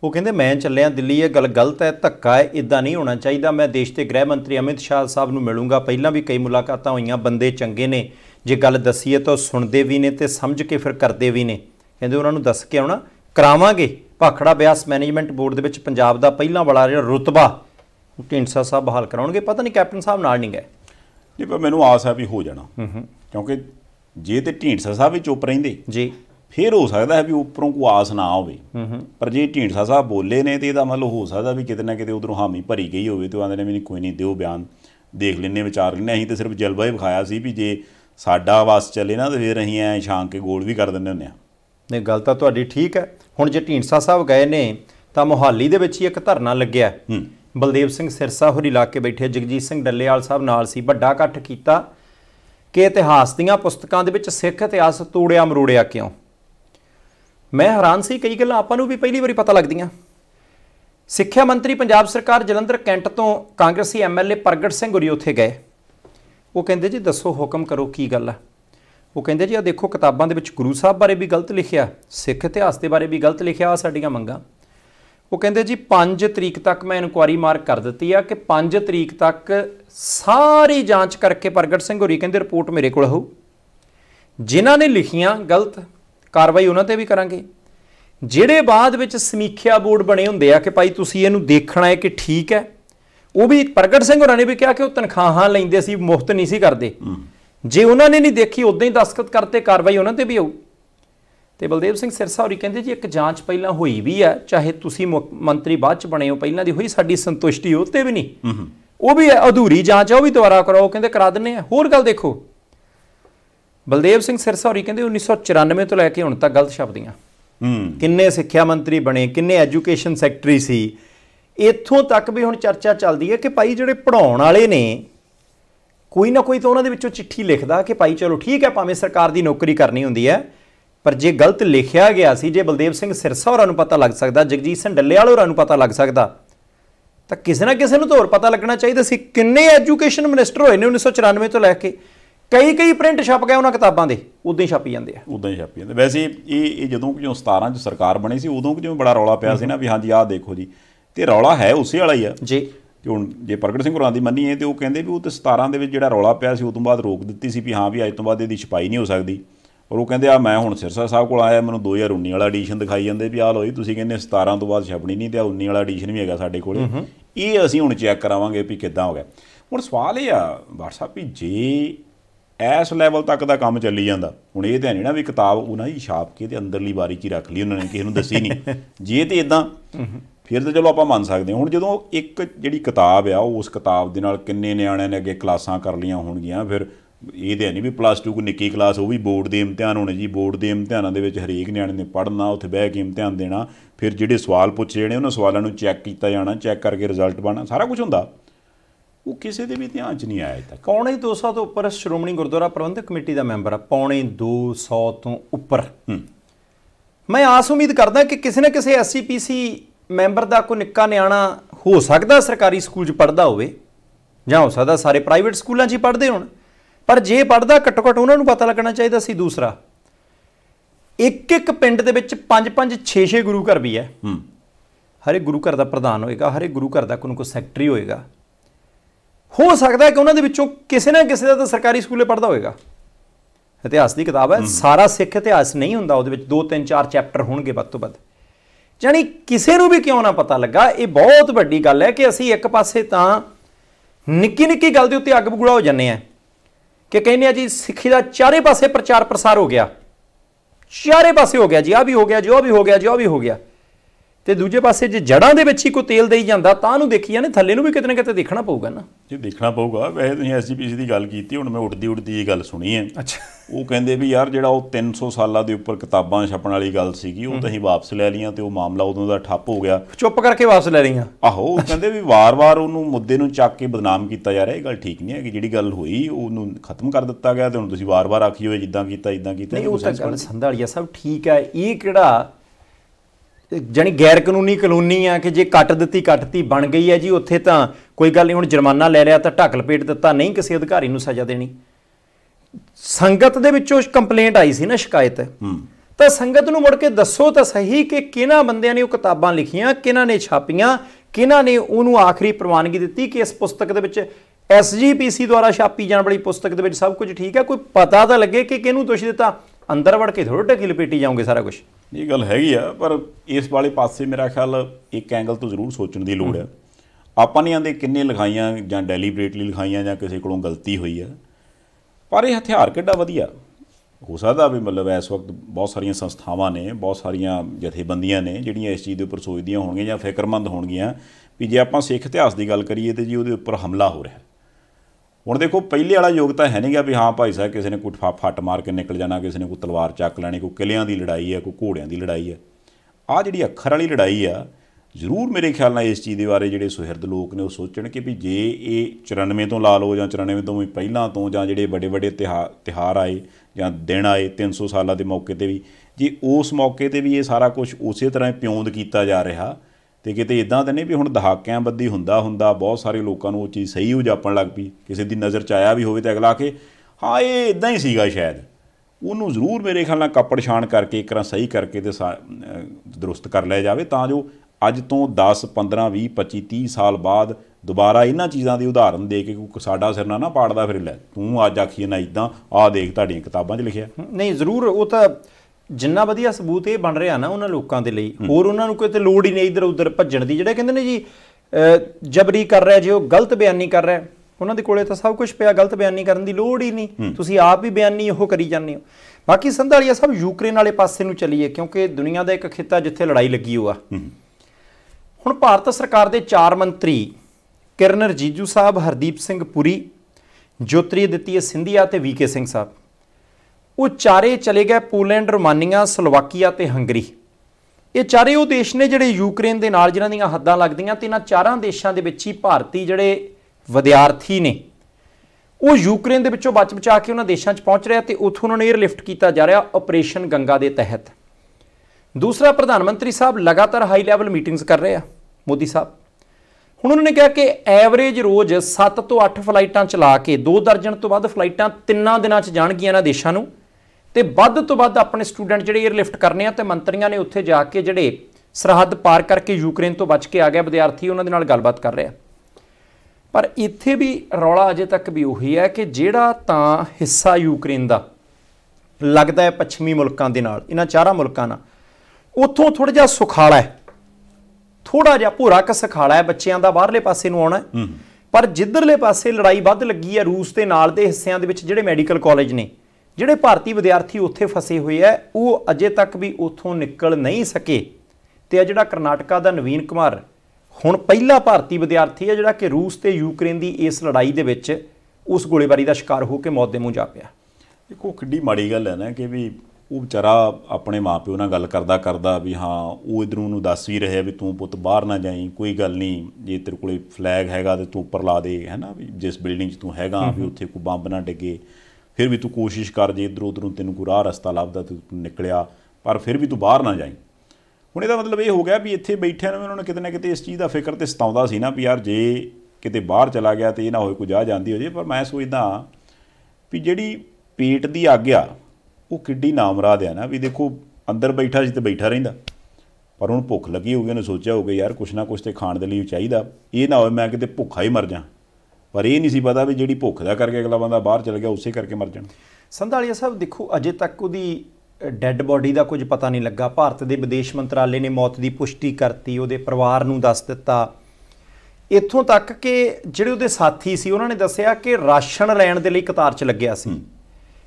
B: ਉਹ ਕਹਿੰਦੇ ਮੈਂ ਚੱਲਿਆ ਦਿੱਲੀ ਇਹ ਗੱਲ ਗਲਤ ਹੈ ਧੱਕਾ ਹੈ ਇਦਾਂ ਨਹੀਂ ਹੋਣਾ ਚਾਹੀਦਾ। ਮੈਂ ਦੇਸ਼ ਦੇ ਗ੍ਰਹਿ ਮੰਤਰੀ ਅਮਿਤ ਸ਼ਾਹ ਸਾਹਿਬ ਨੂੰ ਮਿਲੂੰਗਾ। ਪਹਿਲਾਂ ਵੀ ਕਈ ਮੁਲਾਕਾਤਾਂ ਹੋਈਆਂ ਬੰਦੇ ਚੰਗੇ ਨੇ। ਜੇ ਗੱਲ ਦੱਸੀਏ ਤਾਂ ਸੁਣਦੇ ਵੀ ਨੇ ਤੇ ਸਮਝ ਕੇ ਫਿਰ ਕਰਦੇ ਵੀ ਨੇ। ਕਹਿੰਦੇ ਉਹਨਾਂ ਨੂੰ ਦੱਸ ਕੇ ਆਉਣਾ ਕਰਾਵਾਂਗੇ। ਭਾਖੜਾ ਬਿਆਸ ਮੈਨੇਜਮੈਂਟ ਬੋਰਡ ਦੇ ਵਿੱਚ ਪੰਜਾਬ ਦਾ ਪਹਿਲਾਂ ਵਾਲਾ ਜਿਹੜਾ ਰੁਤਬਾ। ਢੀਂਡਸਾ ਸਾਹਿਬ ਬਹਾਲ ਕਰਾਉਣਗੇ। ਪਤਾ ਨਹੀਂ ਕੈਪਟਨ ਸਾਹਿਬ ਨਾਲ ਨਹੀਂ ਗਏ।
A: ਨਹੀਂ ਪਰ ਮੈਨੂੰ ਆਸ ਹੈ ਵੀ ਹੋ ਜਾਣਾ। ਕਿਉਂਕਿ ਜੇ ਤੇ ਢੀਂਡਸਾ ਸਾਹਿਬ ਵੀ ਚੁੱਪ ਰਹਿੰਦੇ
B: ਜੀ।
A: ਫਿਰ ਹੋ ਸਕਦਾ ਹੈ ਵੀ ਉੱਪਰੋਂ ਕੋਈ ਆਸ ਨਾ ਹੋਵੇ। ਪਰ ਜੇ ਢੀਂਡਸਾ ਸਾਹਿਬ ਬੋਲੇ ਨੇ ਤੇ ਇਹਦਾ ਮਤਲਬ ਹੋ ਸਕਦਾ ਵੀ ਕਿਤੇ ਨਾ ਕਿਤੇ ਉਧਰੋਂ ਹਾਮੀ ਭਰੀ ਗਈ ਹੋਵੇ ਤੇ ਆਂਦੇ ਨੇ ਵੀ ਨਹੀਂ ਕੋਈ ਨਹੀਂ ਦਿਓ ਬਿਆਨ। ਦੇਖ ਲੈਣੇ ਵਿਚਾਰ ਲੈਣੇ ਅਸੀਂ ਤੇ ਸਿਰਫ ਜਲਵਾ ਹੀ ਵਿਖਾਇਆ ਸੀ ਵੀ ਜੇ ਸਾਡਾ ਵਸ ਚੱਲੇ ਨਾ ਤੇ ਫਿਰ ਅਸੀਂ ਐ ਛਾਂਕ ਕੇ ਗੋਲ ਵੀ ਕਰ ਦਿੰਦੇ ਹੁੰਦੇ ਆ
B: ਨਹੀਂ ਗੱਲ ਤਾਂ ਤੁਹਾਡੀ ਠੀਕ ਹੈ। ਹੁਣ ਜੇ ਢੀਂਡਸਾ ਸਾਹਿਬ ਗਏ ਨੇ ਤਾਂ ਮੋਹਾਲੀ ਦੇ ਵਿੱਚ ਹੀ ਇੱਕ ਧਰਨਾ ਲੱਗਿਆ।
A: ਹੂੰ।
B: ਬਲਦੇਵ ਸਿੰਘ ਸਿਰਸਾ ਹੋਰੀ ਲਾ ਕੇ ਬੈਠੇ ਜਗਜੀਤ ਸਿੰਘ ਡੱਲੇਵਾਲ ਸਾਹਿਬ ਨਾਲ ਸੀ ਵੱਡਾ ਇਕੱਠ ਕੀਤਾ। ਕਿ ਇਤਿਹਾਸ ਦੀਆਂ ਪੁਸਤਕਾਂ ਦੇ ਵਿੱਚ ਸਿੱਖ ਇਤਿਹਾਸ ਤੋੜਿਆ ਮਰੋੜਿਆ ਕਿਉਂ? ਮੈਂ ਹੈਰਾਨ ਸੀ, ਕਈ ਗੱਲਾਂ ਆਪਾਂ ਨੂੰ ਵੀ ਪਹਿਲੀ ਵਾਰੀ ਪਤਾ ਲੱਗਦੀਆਂ। ਸਿੱਖਿਆ ਮੰਤਰੀ ਪੰਜਾਬ ਸਰਕਾਰ ਜਲੰਧਰ ਕੈਂਟ ਤੋਂ ਕਾਂਗਰਸੀ ਐਮਐਲਏ ਪ੍ਰਗਟ ਸਿੰਘ ਹੋਰੀ ਉੱਥੇ ਗਏ। ਉਹ ਕਹਿੰਦੇ, ਜੀ ਦੱਸੋ ਹੁਕਮ ਕਰੋ ਕੀ ਗੱਲ ਹੈ ਉਹ ਕਹਿੰਦੇ, ਜੀ ਆ ਦੇਖੋ ਕਿਤਾਬਾਂ ਦੇ ਵਿੱਚ ਗੁਰੂ ਸਾਹਿਬ ਬਾਰੇ ਵੀ ਗਲਤ ਲਿਖਿਆ, ਸਿੱਖ ਇਤਿਹਾਸ ਦੇ ਬਾਰੇ ਵੀ ਗਲਤ ਲਿਖਿਆ ਆ ਸਾਡੀਆਂ ਮੰਗਾਂ। ਉਹ ਕਹਿੰਦੇ ਜੀ 5 ਤਰੀਕ ਤੱਕ ਮੈਂ ਇਨਕੁਆਰੀ ਮਾਰਕ ਕਰ ਦਿੱਤੀ ਆ ਕਿ 5 ਤਰੀਕ ਤੱਕ ਸਾਰੀ ਜਾਂਚ ਕਰਕੇ ਪ੍ਰਗਟ ਸਿੰਘ ਹੋਰੀ ਕਹਿੰਦੇ ਰਿਪੋਰਟ ਮੇਰੇ ਕੋਲ ਹੋਊ ਜਿਨ੍ਹਾਂ ਨੇ ਲਿਖੀਆਂ ਗਲਤ ਕਾਰਵਾਈ ਉਹਨਾਂ ਤੇ ਵੀ ਕਰਾਂਗੇ। ਜਿਹੜੇ ਬਾਅਦ ਵਿੱਚ ਸਮੀਖਿਆ ਬੋਰਡ ਬਣੇ ਹੁੰਦੇ ਆ ਕਿ ਭਾਈ ਤੁਸੀਂ ਇਹਨੂੰ ਦੇਖਣਾ ਹੈ ਕਿ ਠੀਕ ਹੈ ਉਹ ਵੀ ਪ੍ਰਗਟ ਸਿੰਘ ਹੋਰਾਂ ਨੇ ਵੀ ਕਿਹਾ ਕਿ ਉਹ ਤਨਖਾਹਾਂ ਲੈਂਦੇ ਸੀ ਮੁਫਤ ਨਹੀਂ ਸੀ ਕਰਦੇ। ਜੇ ਉਹਨਾਂ ਨੇ ਨਹੀਂ ਦੇਖੀ ਉਦਾਂ ਹੀ ਦਸਖਤ ਕਰਤੇ ਕਾਰਵਾਈ ਉਹਨਾਂ ਤੇ ਵੀ ਹੋਊ ਤੇ ਬਲਦੇਵ ਸਿੰਘ ਸਿਰਸਾ ਹੋਰੀ ਕਹਿੰਦੇ ਜੀ ਇੱਕ ਜਾਂਚ ਪਹਿਲਾਂ ਹੋਈ ਵੀ ਹੈ ਚਾਹੇ ਤੁਸੀਂ ਮੁੱਖ ਮੰਤਰੀ ਬਾਅਦ ਚ ਬਣੇ ਹੋ ਪਹਿਲਾਂ ਦੀ ਹੋਈ ਸਾਡੀ ਸੰਤੁਸ਼ਟੀ ਉਹ ਤੇ ਵੀ ਨਹੀਂ। ਉਹ ਵੀ ਅਧੂਰੀ ਜਾਂਚ ਹੈ ਉਹ ਵੀ ਦੁਬਾਰਾ ਕਰਾਓ ਕਹਿੰਦੇ ਕਰਾ ਦਿੰਨੇ ਆ। ਹੋਰ ਗੱਲ ਦੇਖੋ। ਬਲਦੇਵ ਸਿੰਘ ਸਿਰਸਾ ਹੋਰੀ ਕਹਿੰਦੇ 1994 ਤੋਂ ਲੈ ਕੇ ਹੁਣ ਤੱਕ ਗਲਤ ਸ਼ਬਦੀਆਂ ਕਿੰਨੇ ਸਿੱਖਿਆ ਮੰਤਰੀ ਬਣੇ ਕਿੰਨੇ ਐਜੂਕੇਸ਼ਨ ਸੈਕਟਰੀ ਸੀ। ਇੱਥੋਂ ਤੱਕ ਵੀ ਹੁਣ ਚਰਚਾ ਚੱਲਦੀ ਹੈ ਕਿ ਭਾਈ ਜਿਹੜੇ ਪੜਾਉਣ ਵਾਲੇ ਨੇ ਕੋਈ ਨਾ ਕੋਈ ਤਾਂ ਉਹਨਾਂ ਦੇ ਵਿੱਚੋਂ ਚਿੱਠੀ ਲਿਖਦਾ ਕਿ ਭਾਈ ਚਲੋ ਠੀਕ ਹੈ ਭਾਵੇਂ ਸਰਕਾਰ ਦੀ ਨੌਕਰੀ ਕਰਨੀ ਹੁੰਦੀ ਹੈ ਪਰ ਜੇ ਗਲਤ ਲਿਖਿਆ ਗਿਆ ਸੀ ਜੇ ਬਲਦੇਵ ਸਿੰਘ ਸਿਰਸਾ ਹੋਰਾਂ ਨੂੰ ਪਤਾ ਲੱਗ ਸਕਦਾ ਜਗਜੀਤ ਸਿੰਘ ਡੱਲੇਵਾਲ ਹੋਰਾਂ ਨੂੰ ਪਤਾ ਲੱਗ ਸਕਦਾ ਤਾਂ ਕਿਸੇ ਨਾ ਕਿਸੇ ਨੂੰ ਤਾਂ ਹੋਰ ਪਤਾ ਲੱਗਣਾ ਚਾਹੀਦਾ ਸੀ ਕਿੰਨੇ ਐਜੂਕੇਸ਼ਨ ਮਿਨਿਸਟਰ ਹੋਏ ਨੇ 1994 ਤੋਂ ਲੈ ਕੇ। ਕਈ ਕਈ ਪ੍ਰਿੰਟ ਛਪ ਗਏ ਉਹਨਾਂ ਕਿਤਾਬਾਂ ਦੇ ਉਦਾਂ ਹੀ ਛਾਪੀ ਜਾਂਦੇ ਆ।
A: ਉਦਾਂ ਹੀ ਛਾਪੀ ਜਾਂਦੇ। ਵੈਸੇ ਇਹ ਇਹ ਜਦੋਂ ਕਿ ਜਦੋਂ 17 ਚ ਸਰਕਾਰ ਬਣੀ ਸੀ ਉਦੋਂ ਕਿ ਜਿਵੇਂ ਬੜਾ ਰੌਲਾ ਪਿਆ ਸੀ ਨਾ ਵੀ ਹਾਂਜੀ ਆਹ ਦੇਖੋ ਜੀ ਤੇ ਰੌਲਾ ਹੈ ਉਸੇ ਵਾਲਾ ਹੀ ਆ।
B: ਜੀ।
A: ਕਿ ਹੁਣ ਜੇ ਪ੍ਰਗਟ ਸਿੰਘ ਹੋਰਾਂ ਦੀ ਮੰਨੀਏ ਤੇ ਉਹ ਕਹਿੰਦੇ ਵੀ ਉਹ ਤੇ 17 ਦੇ ਵਿੱਚ ਜਿਹੜਾ ਰੌਲਾ ਪਿਆ ਸੀ ਉਸ ਤੋਂ ਬਾਅਦ ਰੋਕ ਦਿੱਤੀ ਸੀ ਵੀ ਹਾਂ ਵੀ ਅੱਜ ਤੋਂ ਬਾਅਦ ਇਹਦੀ ਛਪਾਈ ਨਹੀਂ ਹੋ ਸਕਦੀ। ਔਰ ਉਹ ਕਹਿੰਦੇ ਆ ਮੈਂ ਹੁਣ ਸਿਰਸਾ ਸਾਹਿਬ ਕੋਲ ਆਇਆ ਮੈਨੂੰ 2019 ਵਾਲਾ ਐਡੀਸ਼ਨ ਦਿਖਾਈ ਜਾਂਦੇ ਵੀ ਆਹ ਲੋ ਜੀ ਤੁਸੀਂ ਕਹਿੰਦੇ 17 ਤੋਂ ਬਾਅਦ ਛਪਣੀ ਨਹੀਂ ਤੇ ਆ 19 ਵਾਲਾ ਐਡੀਸ਼ਨ ਵੀ ਹੈਗਾ ਸਾਡੇ ਕੋਲੇ। ਇਹ ਅਸੀਂ ਹੁਣ ਚੈੱਕ ਕਰਾਵਾਂਗੇ ਵੀ ਕਿੱਦਾਂ ਹੋ ਗਿਆ। ਹੁਣ ਸਵਾਲ ਇਹ ਆ WhatsApp ਵੀ ਜੇ ਇਸ ਲੈਵਲ ਤੱਕ ਦਾ ਕੰਮ ਚੱਲੀ ਜਾਂਦਾ ਹੁਣ ਇਹ ਤਾਂ ਨਹੀਂ ਨਾ ਵੀ ਕਿਤਾਬ ਉਹਨਾਂ ਹੀ ਛਾਪ ਕੇ ਤੇ ਅੰਦਰਲੀ ਬਾਰੀ 'ਚ ਹੀ ਰੱਖ ਲਈ ਉਹਨਾਂ ਨੇ ਕਿਸੇ ਨੂੰ ਦੱਸੀ ਨਹੀਂ। *laughs* ਜੇ ਤੇ ਇਦਾਂ ਫਿਰ ਤਾਂ ਚਲੋ ਆਪਾਂ ਮੰਨ ਸਕਦੇ ਹਾਂ। ਹੁਣ ਜਦੋਂ ਇੱਕ ਜਿਹੜੀ ਕਿਤਾਬ ਆ ਉਸ ਕਿਤਾਬ ਦੇ ਨਾਲ ਕਿੰਨੇ ਨਿਆਣਿਆਂ ਨੇ ਅੱਗੇ ਕਲਾਸਾਂ ਕਰ ਲੀਆਂ ਹੋਣਗੀਆਂ ਫਿਰ ਇਹ ਤੇ ਨਹੀਂ ਵੀ ਪਲੱਸ 2 ਕੋ ਨਿੱਕੀ ਕਲਾਸ ਉਹ ਵੀ ਬੋਰਡ ਦੇ ਇਮਤਿਹਾਨ ਹੋਣੇ ਜੀ। ਬੋਰਡ ਦੇ ਇਮਤਿਹਾਨਾਂ ਦੇ ਵਿੱਚ ਹਰੇਕ ਨਿਆਣੇ ਨੇ ਪੜ੍ਹਨਾ ਉੱਥੇ ਬਹਿ ਕੇ ਇਮਤਿਹਾਨ ਦੇਣਾ। ਫਿਰ ਜਿਹੜੇ ਸਵਾਲ ਪੁੱਛੇ ਜਾਣੇ ਉਹਨਾਂ ਸਵਾਲਾਂ ਨੂੰ ਚੈੱਕ ਕੀਤਾ ਜਾਣਾ ਚੈੱਕ ਕਰਕੇ ਰਿਜ਼ਲਟ ਬਣਨਾ ਸਾਰਾ ਕੁਝ ਹੁੰਦਾ। ਉਹ ਕਿਸੇ ਦੇ ਵੀ ਧਿਆਨ 'ਚ ਨਹੀਂ ਆਇਆ ਤੱਕ।
B: ਪੌਣੇ 200 ਤੋਂ ਉੱਪਰ ਸ਼੍ਰੋਮਣੀ ਗੁਰਦੁਆਰਾ ਪ੍ਰਬੰਧਕ ਕਮੇਟੀ ਦਾ ਮੈਂਬਰ ਆ ਪੌਣੇ 200 ਤੋਂ ਉੱਪਰ। ਮੈਂ ਆਸ ਉਮੀਦ ਕਰਦਾ ਕਿ ਕਿਸੇ ਨਾ ਕਿਸੇ ਐਸਸੀਪੀਸੀ ਮੈਂਬਰ ਦਾ ਕੋਈ ਨਿੱਕਾ ਨਿਆਣਾ ਹੋ ਸਕਦਾ ਸਰਕਾਰੀ ਸਕੂਲ 'ਚ ਪੜਦਾ ਹੋਵੇ ਜਾਂ ਹੋ ਸਕਦਾ ਸਾਰੇ ਪ੍ਰਾਈਵੇਟ ਸਕੂਲਾਂ 'ਚ ਹੀ ਪੜਦੇ ਹੋਣ। ਪਰ ਜੇ ਪੜਦਾ ਘੱਟੋ ਘੱਟ ਉਹਨਾਂ ਨੂੰ ਪਤਾ ਲੱਗਣਾ ਚਾਹੀਦਾ ਸੀ ਦੂਸਰਾ। ਇੱਕ ਇੱਕ ਪਿੰਡ ਦੇ ਵਿੱਚ 5 5 6 6 ਗੁਰੂ ਘਰ ਵੀ ਹੈ।
A: ਹੂੰ।
B: ਹਰੇ ਗੁਰੂ ਘਰ ਦਾ ਪ੍ਰਧਾਨ ਹੋਏਗਾ ਹਰੇ ਗੁਰੂ ਘਰ ਦਾ ਕੋਈ ਨਾ ਕੋਈ ਸੈਕਟਰੀ ਹੋਏਗਾ। ਹੋ ਸਕਦਾ ਕਿ ਉਹਨਾਂ ਦੇ ਵਿੱਚੋਂ ਕਿਸੇ ਨਾ ਕਿਸੇ ਦਾ ਤਾਂ ਸਰਕਾਰੀ ਸਕੂਲੇ ਪੜਦਾ ਹੋਏਗਾ। ਇਤਿਹਾਸ ਦੀ ਕਿਤਾਬ ਹੈ ਸਾਰਾ ਸਿੱਖ ਇਤਿਹਾਸ ਨਹੀਂ ਹੁੰਦਾ ਉਹਦੇ ਵਿੱਚ 2 3 4 ਚੈਪਟਰ ਹੋਣਗੇ ਵੱਧ ਤੋਂ ਵੱਧ। ਜਾਨੀ ਕਿਸੇ ਨੂੰ ਵੀ ਕਿਉਂ ਨਾ ਪਤਾ ਲੱਗਾ ਇਹ ਬਹੁਤ ਵੱਡੀ ਗੱਲ ਹੈ ਕਿ ਅਸੀਂ ਇੱਕ ਪਾਸੇ ਤਾਂ ਨਿੱਕੀ ਨਿੱਕੀ ਗੱਲ ਦੇ ਉੱਤੇ ਅੱਗ ਬਗੂੜਾ ਹੋ ਜੰਨੇ ਆ ਕਿ ਕਹਿੰਦੇ ਆ ਜੀ, ਸਿੱਖੀ ਦਾ ਚਾਰੇ ਪਾਸੇ ਪ੍ਰਚਾਰ ਪ੍ਰਸਾਰ ਹੋ ਗਿਆ। ਚਾਰੇ ਪਾਸੇ ਹੋ ਗਿਆ ਜੀ ਆ ਵੀ ਹੋ ਗਿਆ ਜੋ, ਉਹ ਵੀ ਹੋ ਗਿਆ ਜੋ, ਉਹ ਵੀ ਹੋ ਗਿਆ। ਤੇ ਦੂਜੇ ਪਾਸੇ ਜੇ ਜੜਾਂ ਦੇ ਵਿੱਚ ਹੀ ਕੋਈ ਤੇਲ ਦੇਈ ਜਾਂਦਾ ਤਾਂ ਨੂੰ ਦੇਖੀ ਜਾਂਦੇ ਥੱਲੇ ਨੂੰ ਵੀ ਕਿਤੇ ਨਾ ਕਿਤੇ ਦੇਖਣਾ ਪਊਗਾ ਨਾ।
A: ਇਹ ਦੇਖਣਾ ਪਊਗਾ। ਵੈਸੇ ਤੁਸੀਂ ਐਸਜੀਪੀਸੀ ਦੀ ਗੱਲ ਕੀਤੀ ਹੁਣ ਮੈਂ ਉੱਡਦੀ ਉੱਡਦੀ ਇਹ ਗੱਲ ਸੁਣੀ ਹੈ।
B: ਅੱਛਾ।
A: ਉਹ ਕਹਿੰਦੇ ਵੀ ਯਾਰ ਜਿਹੜਾ ਉਹ 300 ਸਾਲਾਂ ਦੇ ਉੱਪਰ ਕਿਤਾਬਾਂ ਛਪਣ ਵਾਲੀ ਗੱਲ ਸੀਗੀ ਉਹ ਤਾਂ ਅਸੀਂ ਵਾਪਸ ਲੈ ਲਈਆਂ ਤੇ ਉਹ ਮਾਮਲਾ ਉਦੋਂ ਦਾ ਠੱਪ ਹੋ ਗਿਆ।
B: ਚੁੱਪ ਕਰਕੇ ਵਾਪਸ ਲੈ ਰਹੀਆਂ
A: ਆਹੋ ਉਹ ਕਹਿੰਦੇ ਵੀ ਵਾਰ-ਵਾਰ ਉਹਨੂੰ ਮੁੱਦੇ ਨੂੰ ਚੱਕ ਕੇ ਬਦਨਾਮ ਕੀਤਾ ਜਾ ਰਿਹਾ ਇਹ ਗੱਲ ਠੀਕ ਨਹੀਂ ਹੈ ਕਿ ਜਿਹੜੀ ਗੱਲ ਹੋਈ ਉਹਨੂੰ ਖਤਮ ਕਰ ਦਿੱਤਾ ਗਿਆ ਤੇ ਹੁਣ ਤੁਸੀਂ ਵਾਰ-ਵਾਰ ਆਖੀ ਹੋਏ ਜਿੱਦਾਂ ਕੀਤਾ ਇਦਾਂ ਕੀਤਾ
B: ਨਹੀਂ ਉਹ ਤਾਂ ਗੱਲ ਸੰਧਾਲੀਆ ਸਭ ਠੀਕ ਹੈ। ਇਹ ਕਿਹੜਾ ਜਾਨੀ ਗੈਰ ਕਾਨੂੰਨੀ ਕਲੋਨੀ ਆ ਕਿ ਜੇ ਕੱਟ ਦਿੱਤੀ ਕੱਟਤੀ ਬਣ ਗਈ ਹੈ ਜੀ ਉੱਥੇ ਤਾਂ ਕੋਈ ਗੱਲ ਨਹੀਂ ਹੁਣ ਜੁਰਮਾਨਾ ਲੈ ਲਿਆ ਤਾਂ ਢੱਕ ਲਪੇਟ ਦਿੱਤਾ ਨਹੀਂ ਕਿਸੇ ਅਧਿਕਾਰੀ ਨੂੰ ਸਜ਼ਾ ਦੇਣੀ। ਸੰਗਤ ਦੇ ਵਿੱਚੋਂ ਕੰਪਲੇਂਟ ਆਈ ਸੀ ਨਾ ਸ਼ਿਕਾਇਤ। ਤਾਂ ਸੰਗਤ ਨੂੰ ਮੁੜ ਕੇ ਦੱਸੋ ਤਾਂ ਸਹੀ ਕਿ ਕਿਹਨਾਂ ਬੰਦਿਆਂ ਨੇ ਉਹ ਕਿਤਾਬਾਂ ਲਿਖੀਆਂ ਕਿਹਨਾਂ ਨੇ ਛਾਪੀਆਂ ਕਿਹਨਾਂ ਨੇ ਉਹਨੂੰ ਆਖਰੀ ਪ੍ਰਵਾਨਗੀ ਦਿੱਤੀ ਕਿ ਇਸ ਪੁਸਤਕ ਦੇ ਵਿੱਚ ਐਸਜੀਪੀਸੀ ਦੁਆਰਾ ਛਾਪੀ ਜਾਣ ਵਾਲੀ ਪੁਸਤਕ ਦੇ ਵਿੱਚ ਸਭ ਕੁਝ ਠੀਕ ਹੈ? ਕੋਈ ਪਤਾ ਤਾਂ ਲੱਗੇ ਕਿ ਕਿਹਨੂੰ ਦੋਸ਼ ਦਿੱਤਾ? ਅੰਦਰ ਵੜ ਕੇ ਥੋੜਾ ਢਕੀ ਲਪੇਟੀ ਜਾਓਗੇ ਸਾਰਾ ਕੁਝ
A: ਇਹ ਗੱਲ ਹੈਗੀ ਆ, ਪਰ ਇਸ ਵਾਲੇ ਪਾਸੇ ਮੇਰਾ ਖਿਆਲ ਇੱਕ ਐਂਗਲ ਤੋਂ ਜ਼ਰੂਰ ਸੋਚਣ ਦੀ ਲੋੜ ਹੈ ਆਪਾਂ ਨਹੀਂ ਆਂਦੇ ਕਿੰਨੇ ਲਿਖਾਈਆਂ ਜਾਂ ਡੈਲੀਬਰੇਟਲੀ ਲਿਖਾਈਆਂ ਜਾਂ ਕਿਸੇ ਕੋਲੋਂ ਗਲਤੀ ਹੋਈ ਆ, ਪਰ ਇਹ ਹਥਿਆਰ ਕਿੱਡਾ ਵਧੀਆ। ਹੋ ਸਕਦਾ ਵੀ ਮਤਲਬ ਇਸ ਵਕਤ ਬਹੁਤ ਸਾਰੀਆਂ ਸੰਸਥਾਵਾਂ ਨੇ, ਬਹੁਤ ਸਾਰੀਆਂ ਜਥੇਬੰਦੀਆਂ ਨੇ, ਜਿਹੜੀਆਂ ਇਸ ਚੀਜ਼ ਦੇ ਉੱਪਰ ਸੋਚਦੀਆਂ ਹੋਣਗੀਆਂ ਜਾਂ ਫਿਕਰਮੰਦ ਹੋਣਗੀਆਂ ਵੀ ਜੇ ਆਪਾਂ ਸਿੱਖ ਇਤਿਹਾਸ ਦੀ ਗੱਲ ਕਰੀਏ ਤੇ ਜੀ ਉਹਦੇ ਉੱਪਰ ਹਮਲਾ ਹੋ ਰਿਹਾ। ਹੁਣ ਦੇਖੋ, ਪਹਿਲੇ ਵਾਲਾ ਯੁੱਗ ਤਾਂ ਹੈ ਨਹੀਂ ਗਿਆ ਵੀ ਹਾਂ ਭਾਈ ਸਾਹਿਬ, ਕਿਸੇ ਨੇ ਕੋਈ ਫੱਟ ਮਾਰ ਕੇ ਨਿਕਲ ਜਾਣਾ, ਕਿਸੇ ਨੇ ਕੋਈ ਤਲਵਾਰ ਚੱਕ ਲੈਣੀ, ਕੋਈ ਕਿਲਿਆਂ ਦੀ ਲੜਾਈ ਹੈ, ਕੋਈ ਘੋੜਿਆਂ ਦੀ ਲੜਾਈ ਹੈ। ਆ ਜਿਹੜੀ ਅੱਖਰ ਵਾਲੀ ਲੜਾਈ ਆ, ਜ਼ਰੂਰ ਮੇਰੇ ਖਿਆਲ ਨਾਲ ਇਸ ਚੀਜ਼ ਦੇ ਬਾਰੇ ਜਿਹੜੇ ਸੁਹਿਰਦ ਲੋਕ ਨੇ ਉਹ ਸੋਚਣ ਕਿ ਵੀ ਜੇ ਇਹ 94 ਤੋਂ ਲਾ ਲਓ ਜਾਂ 94 ਤੋਂ ਵੀ ਪਹਿਲਾਂ ਤੋਂ ਜਾਂ ਜਿਹੜੇ ਵੱਡੇ ਵੱਡੇ ਤਿਹਾਰ ਆਏ ਜਾਂ ਦਿਨ ਆਏ 300 ਸਾਲਾਂ ਦੇ ਮੌਕੇ ਤੇ ਵੀ, ਜੇ ਉਸ ਮੌਕੇ ਤੇ ਵੀ ਇਹ ਸਾਰਾ ਕੁਝ ਉਸੇ ਤਰ੍ਹਾਂ ਪਿਉਂਦ ਕੀਤਾ ਜਾ ਰਿਹਾ ਤੇ ਕਿਤੇ ਇਦਾਂ ਤਾਂ ਨਹੀਂ ਵੀ ਹੁਣ ਦਹਾਕਿਆਂ ਬੱਦੀ ਹੁੰਦਾ ਹੁੰਦਾ ਬਹੁਤ ਸਾਰੇ ਲੋਕਾਂ ਨੂੰ ਉਹ ਚੀਜ਼ ਸਹੀ ਹੋ ਜਾਪਣ ਲੱਗ ਪਈ, ਕਿਸੇ ਦੀ ਨਜ਼ਰ ਚ ਆਇਆ ਵੀ ਹੋਵੇ ਤਾਂ ਅਗਲਾ ਕੇ ਹਾਂ, ਇਹ ਇਦਾਂ ਹੀ ਸੀਗਾ ਸ਼ਾਇਦ। ਉਹਨੂੰ ਜ਼ਰੂਰ ਮੇਰੇ ਖਿਆਲ ਨਾਲ ਕੱਪੜ ਛਾਣ ਕਰਕੇ ਇੱਕ ਤਰ੍ਹਾਂ ਸਹੀ ਕਰਕੇ ਤੇ ਦਰੁਸਤ ਕਰ ਲਿਆ ਜਾਵੇ, ਤਾਂ ਜੋ ਅੱਜ ਤੋਂ 10 15 20 25 30 ਸਾਲ ਬਾਅਦ ਦੁਬਾਰਾ ਇਹਨਾਂ ਚੀਜ਼ਾਂ ਦੀ ਉਦਾਹਰਨ ਦੇ ਕੇ ਕੋਈ ਸਾਡਾ ਸਿਰ ਨਾ ਨਾ ਪਾੜਦਾ ਫਿਰ ਲੈ, ਤੂੰ ਅੱਜ ਆਖੀ ਨਾ ਇਦਾਂ ਆ ਦੇਖ ਤੁਹਾਡੀਆਂ ਕਿਤਾਬਾਂ 'ਚ ਲਿਖਿਆ।
B: ਨਹੀਂ, ਜ਼ਰੂਰ, ਉਹ ਤਾਂ ਜਿੰਨਾ ਵਧੀਆ ਸਬੂਤ ਇਹ ਬਣ ਰਿਹਾ ਨਾ ਉਹਨਾਂ ਲੋਕਾਂ ਦੇ ਲਈ ਹੋਰ ਉਹਨਾਂ ਨੂੰ ਕੋਈ ਤੇ ਲੋੜ ਹੀ ਨਹੀਂ ਇਧਰ ਉਧਰ ਭੱਜਣ ਦੀ। ਜਿਹੜੇ ਕਹਿੰਦੇ ਨੇ ਜੀ ਜਬਰੀ ਕਰ ਰਿਹਾ ਜੇ ਉਹ ਗਲਤ ਬਿਆਨੀ ਕਰ ਰਿਹਾ ਉਹਨਾਂ ਦੇ ਕੋਲੇ ਤਾਂ ਸਭ ਕੁਝ ਪਿਆ ਗਲਤ ਬਿਆਨੀ ਕਰਨ ਦੀ ਲੋੜ ਹੀ ਨਹੀਂ। ਤੁਸੀਂ ਆਪ ਹੀ ਬਿਆਨੀ ਉਹ ਕਰੀ ਜਾਂਦੇ ਹੋ। ਬਾਕੀ ਸੰਧਾਲੀਆ ਸਭ ਯੂਕਰੇਨ ਵਾਲੇ ਪਾਸੇ ਨੂੰ ਚਲੀਏ ਕਿਉਂਕਿ ਦੁਨੀਆ ਦਾ ਇੱਕ ਖਿੱਤਾ ਜਿੱਥੇ ਲੜਾਈ ਲੱਗੀ ਹੋਆ। ਹੁਣ ਭਾਰਤ ਸਰਕਾਰ ਦੇ ਚਾਰ ਮੰਤਰੀ ਕਿਰਨ ਰਜੀਜੂ ਸਾਹਿਬ ਹਰਦੀਪ ਸਿੰਘ ਪੁਰੀ ਜੋਤਰੀ ਦਿੱਤੀ ਸਿੰਧੀਆ ਤੇ ਵੀਕੇ ਸਿੰਘ ਸਾਹਿਬ। ਉਹ ਚਾਰੇ ਚਲੇ ਗਏ ਪੋਲੈਂਡ, ਰੋਮਾਨੀਆ, ਸਲੋਵਾਕੀਆ ਤੇ ਹੰਗਰੀ। ਇਹ ਚਾਰੇ ਉਹ ਦੇਸ਼ ਨੇ ਜਿਹੜੇ ਯੂਕਰੇਨ ਦੇ ਨਾਲ ਜਿਨ੍ਹਾਂ ਦੀਆਂ ਹੱਦਾਂ ਲੱਗਦੀਆਂ ਤੇ ਇਹਨਾਂ ਚਾਰਾਂ ਦੇਸ਼ਾਂ ਦੇ ਵਿੱਚ ਹੀ ਭਾਰਤੀ ਜਿਹੜੇ ਵਿਦਿਆਰਥੀ ਨੇ, ਉਹ ਯੂਕਰੇਨ ਦੇ ਵਿੱਚੋਂ ਬਚ ਬਚਾ ਕੇ ਉਹਨਾਂ ਦੇਸ਼ਾਂ 'ਚ ਪਹੁੰਚ ਰਿਹਾ ਤੇ ਉੱਥੋਂ ਉਹਨਾਂ ਨੂੰ 에ਅਰਲਿਫਟ ਕੀਤਾ ਜਾ ਰਿਹਾ ਆਪਰੇਸ਼ਨ ਗੰਗਾ ਦੇ ਤਹਿਤ। ਦੂਸਰਾ ਪ੍ਰਧਾਨ ਮੰਤਰੀ ਸਾਹਿਬ ਲਗਾਤਾਰ ਹਾਈ ਲੈਵਲ ਮੀਟਿੰਗਸ ਕਰ ਰਹੇ ਆ, ਮੋਦੀ ਸਾਹਿਬ। ਹੁਣ ਉਹਨਾਂ ਨੇ ਕਿਹਾ ਕਿ ਐਵਰੇਜ ਰੋਜ਼ 7 ਤੋਂ 8 ਫਲਾਈਟਾਂ ਚਲਾ ਕੇ ਦੋ ਦਰਜਨ ਤੋਂ ਵੱਧ ਫਲਾਈਟਾਂ ਤਿੰਨਾਂ ਦਿਨਾਂ 'ਚ ਜਾਣਗੀਆਂ ਇਹਨਾਂ ਦੇਸ਼ਾਂ ਨੂੰ। ਤੇ ਵੱਧ ਤੋਂ ਵੱਧ ਆਪਣੇ ਸਟੂਡੈਂਟ ਜਿਹੜੇ 에ਅਰਲਿਫਟ ਕਰਨੇ ਆ ਤੇ ਮੰਤਰੀਆਂ ਨੇ ਉੱਥੇ ਜਾ ਕੇ ਜਿਹੜੇ ਸਰਹੱਦ ਪਾਰ ਕਰਕੇ ਯੂਕਰੇਨ ਤੋਂ ਬਚ ਕੇ ਆ ਗਿਆ ਵਿਦਿਆਰਥੀ ਉਹਨਾਂ ਦੇ ਨਾਲ ਗੱਲਬਾਤ ਕਰ ਰਿਹਾ ਪਰ ਇੱਥੇ ਵੀ ਰੌਲਾ ਅਜੇ ਤੱਕ ਵੀ ਉਹੀ ਹੈ ਕਿ ਜਿਹੜਾ ਤਾਂ ਹਿੱਸਾ ਯੂਕਰੇਨ ਦਾ ਲੱਗਦਾ ਹੈ ਪੱਛਮੀ ਮੁਲਕਾਂ ਦੇ ਨਾਲ ਇਹਨਾਂ ਚਾਰਾਂ ਮੁਲਕਾਂ ਨਾਲ ਉੱਥੋਂ ਥੋੜਾ ਜਿਹਾ ਸੁਖਾਲਾ ਹੈ। ਥੋੜਾ ਜਿਹਾ ਭੂਰਾ ਕ ਸੁਖਾਲਾ ਹੈ ਬੱਚਿਆਂ ਦਾ ਬਾਹਰਲੇ ਪਾਸੇ ਨੂੰ ਆਉਣਾ ਪਰ ਜਿੱਧਰਲੇ ਪਾਸੇ ਲੜਾਈ ਵੱਧ ਲੱਗੀ ਹੈ ਰੂਸ ਦੇ ਨਾਲ ਦੇ ਹਿੱਸਿਆਂ ਦੇ ਵਿੱਚ ਜਿਹੜੇ ਮੈਡੀਕਲ ਕਾਲਜ ਨੇ ਜਿਹੜੇ ਭਾਰਤੀ ਵਿਦਿਆਰਥੀ ਉੱਥੇ ਫਸੇ ਹੋਏ ਆ ਉਹ ਅਜੇ ਤੱਕ ਵੀ ਉੱਥੋਂ ਨਿਕਲ ਨਹੀਂ ਸਕੇ। ਤੇ ਆ ਜਿਹੜਾ ਕਰਨਾਟਕਾ ਦਾ ਨਵੀਨ ਕੁਮਾਰ ਹੁਣ ਪਹਿਲਾ ਭਾਰਤੀ ਵਿਦਿਆਰਥੀ ਹੈ ਜਿਹੜਾ ਕਿ ਰੂਸ ਤੇ ਯੂਕਰੇਨ ਦੀ ਇਸ ਲੜਾਈ ਦੇ ਵਿੱਚ ਉਸ ਗੋਲੀਬਾਰੀ ਦਾ ਸ਼ਿਕਾਰ ਹੋ ਕੇ ਮੌਤ ਦੇ ਮੂੰਹ ਜਾ ਪਿਆ
A: ਦੇਖੋ ਕਿੱਡੀ ਮਾੜੀ ਗੱਲ ਹੈ ਨਾ ਕਿ ਵੀ ਉਹ ਵਿਚਾਰਾ ਆਪਣੇ ਮਾਪਿਓ ਨਾਲ ਗੱਲ ਕਰਦਾ ਕਰਦਾ ਵੀ ਹਾਂ ਉਹ ਇਧਰੋਂ ਨੂੰ ਦੱਸ ਵੀ ਰਿਹਾ ਵੀ ਤੂੰ ਪੁੱਤ ਬਾਹਰ ਨਾ ਜਾਈਂ ਕੋਈ ਗੱਲ ਨਹੀਂ ਜੇ ਤੇਰੇ ਕੋਲੇ ਫਲੈਗ ਹੈਗਾ ਤੇ ਤੂੰ ਉੱਪਰ ਲਾ ਦੇ ਹੈਨਾ ਵੀ ਜਿਸ ਬਿਲਡਿੰਗ 'ਚ ਤੂੰ ਹੈਗਾ ਵੀ ਉੱਥੇ ਕੋਈ ਬੰਬ ਨਾ ਡਿੱਗੇ। ਫਿਰ ਵੀ ਤੂੰ ਕੋਸ਼ਿਸ਼ ਕਰ ਜੇ ਇਧਰੋਂ ਉਧਰੋਂ ਤੈਨੂੰ ਕੋਈ ਰਾਹ ਰਸਤਾ ਲੱਭਦਾ ਤੂੰ ਨਿਕਲਿਆ, ਪਰ ਫਿਰ ਵੀ ਤੂੰ ਬਾਹਰ ਨਾ ਜਾਈਂ। ਹੁਣ ਇਹਦਾ ਮਤਲਬ ਇਹ ਹੋ ਗਿਆ ਵੀ ਇੱਥੇ ਬੈਠਿਆਂ ਨੂੰ ਉਹਨਾਂ ਨੂੰ ਕਿਤੇ ਨਾ ਕਿਤੇ ਇਸ ਚੀਜ਼ ਦਾ ਫਿਕਰ ਤੇ ਸਤਾਉਂਦਾ ਸੀ ਨਾ ਵੀ ਯਾਰ ਜੇ ਕਿਤੇ ਬਾਹਰ ਚਲਾ ਗਿਆ ਤੇ ਇਹ ਨਾ ਹੋਏ ਕੋਈ ਜਾ ਜਾਂਦੀ ਹੋ ਜੇ, ਪਰ ਮੈਂ ਸੋਚਦਾ ਵੀ ਜਿਹੜੀ ਪੇਟ ਦੀ ਆਗਿਆ ਉਹ ਕਿੱਡੀ ਨਾਮਰਾਦ ਆ ਨਾ, ਵੀ ਦੇਖੋ ਅੰਦਰ ਬੈਠਾ ਸੀ ਤੇ ਬੈਠਾ ਰਹਿੰਦਾ। ਪਰ ਹੁਣ ਭੁੱਖ ਲੱਗੀ ਹੋਊਗੀ, ਉਹਨੇ ਸੋਚਿਆ ਹੋਊਗਾ ਯਾਰ ਕੁਛ ਨਾ ਕੁਛ ਤੇ ਖਾਣ ਦੇ ਲਈ ਚਾਹੀਦਾ। ਇਹ ਨਾ ਹੋਵੇ ਮੈਂ ਕਿਤੇ ਭੁੱਖਾ ਹੀ ਮਰ ਜਾ। ਪਰ ਇਹ ਨਹੀਂ ਸੀ ਪਤਾ ਵੀ ਜਿਹੜੀ ਭੁੱਖ ਦਾ ਕਰਕੇ ਅਗਲਾ ਬੰਦਾ ਬਾਹਰ ਚਲ ਗਿਆ ਉਸੇ ਕਰਕੇ ਮਰ ਜਾਣਾ।
B: ਸੰਧਾਲੀਆ ਸਾਹਿਬ ਦੇਖੋ ਅਜੇ ਤੱਕ ਉਹਦੀ ਡੈੱਡ ਬਾਡੀ ਦਾ ਕੁਝ ਪਤਾ ਨਹੀਂ ਲੱਗਾ। ਭਾਰਤ ਦੇ ਵਿਦੇਸ਼ ਮੰਤਰਾਲੇ ਨੇ ਮੌਤ ਦੀ ਪੁਸ਼ਟੀ ਕਰਤੀ ਉਹਦੇ ਪਰਿਵਾਰ ਨੂੰ ਦੱਸ ਦਿੱਤਾ। ਇੱਥੋਂ ਤੱਕ ਕਿ ਜਿਹੜੇ ਉਹਦੇ ਸਾਥੀ ਸੀ ਉਹਨਾਂ ਨੇ ਦੱਸਿਆ ਕਿ ਰਾਸ਼ਨ ਲੈਣ ਦੇ ਲਈ ਕਤਾਰ 'ਚ ਲੱਗਿਆ ਸੀ।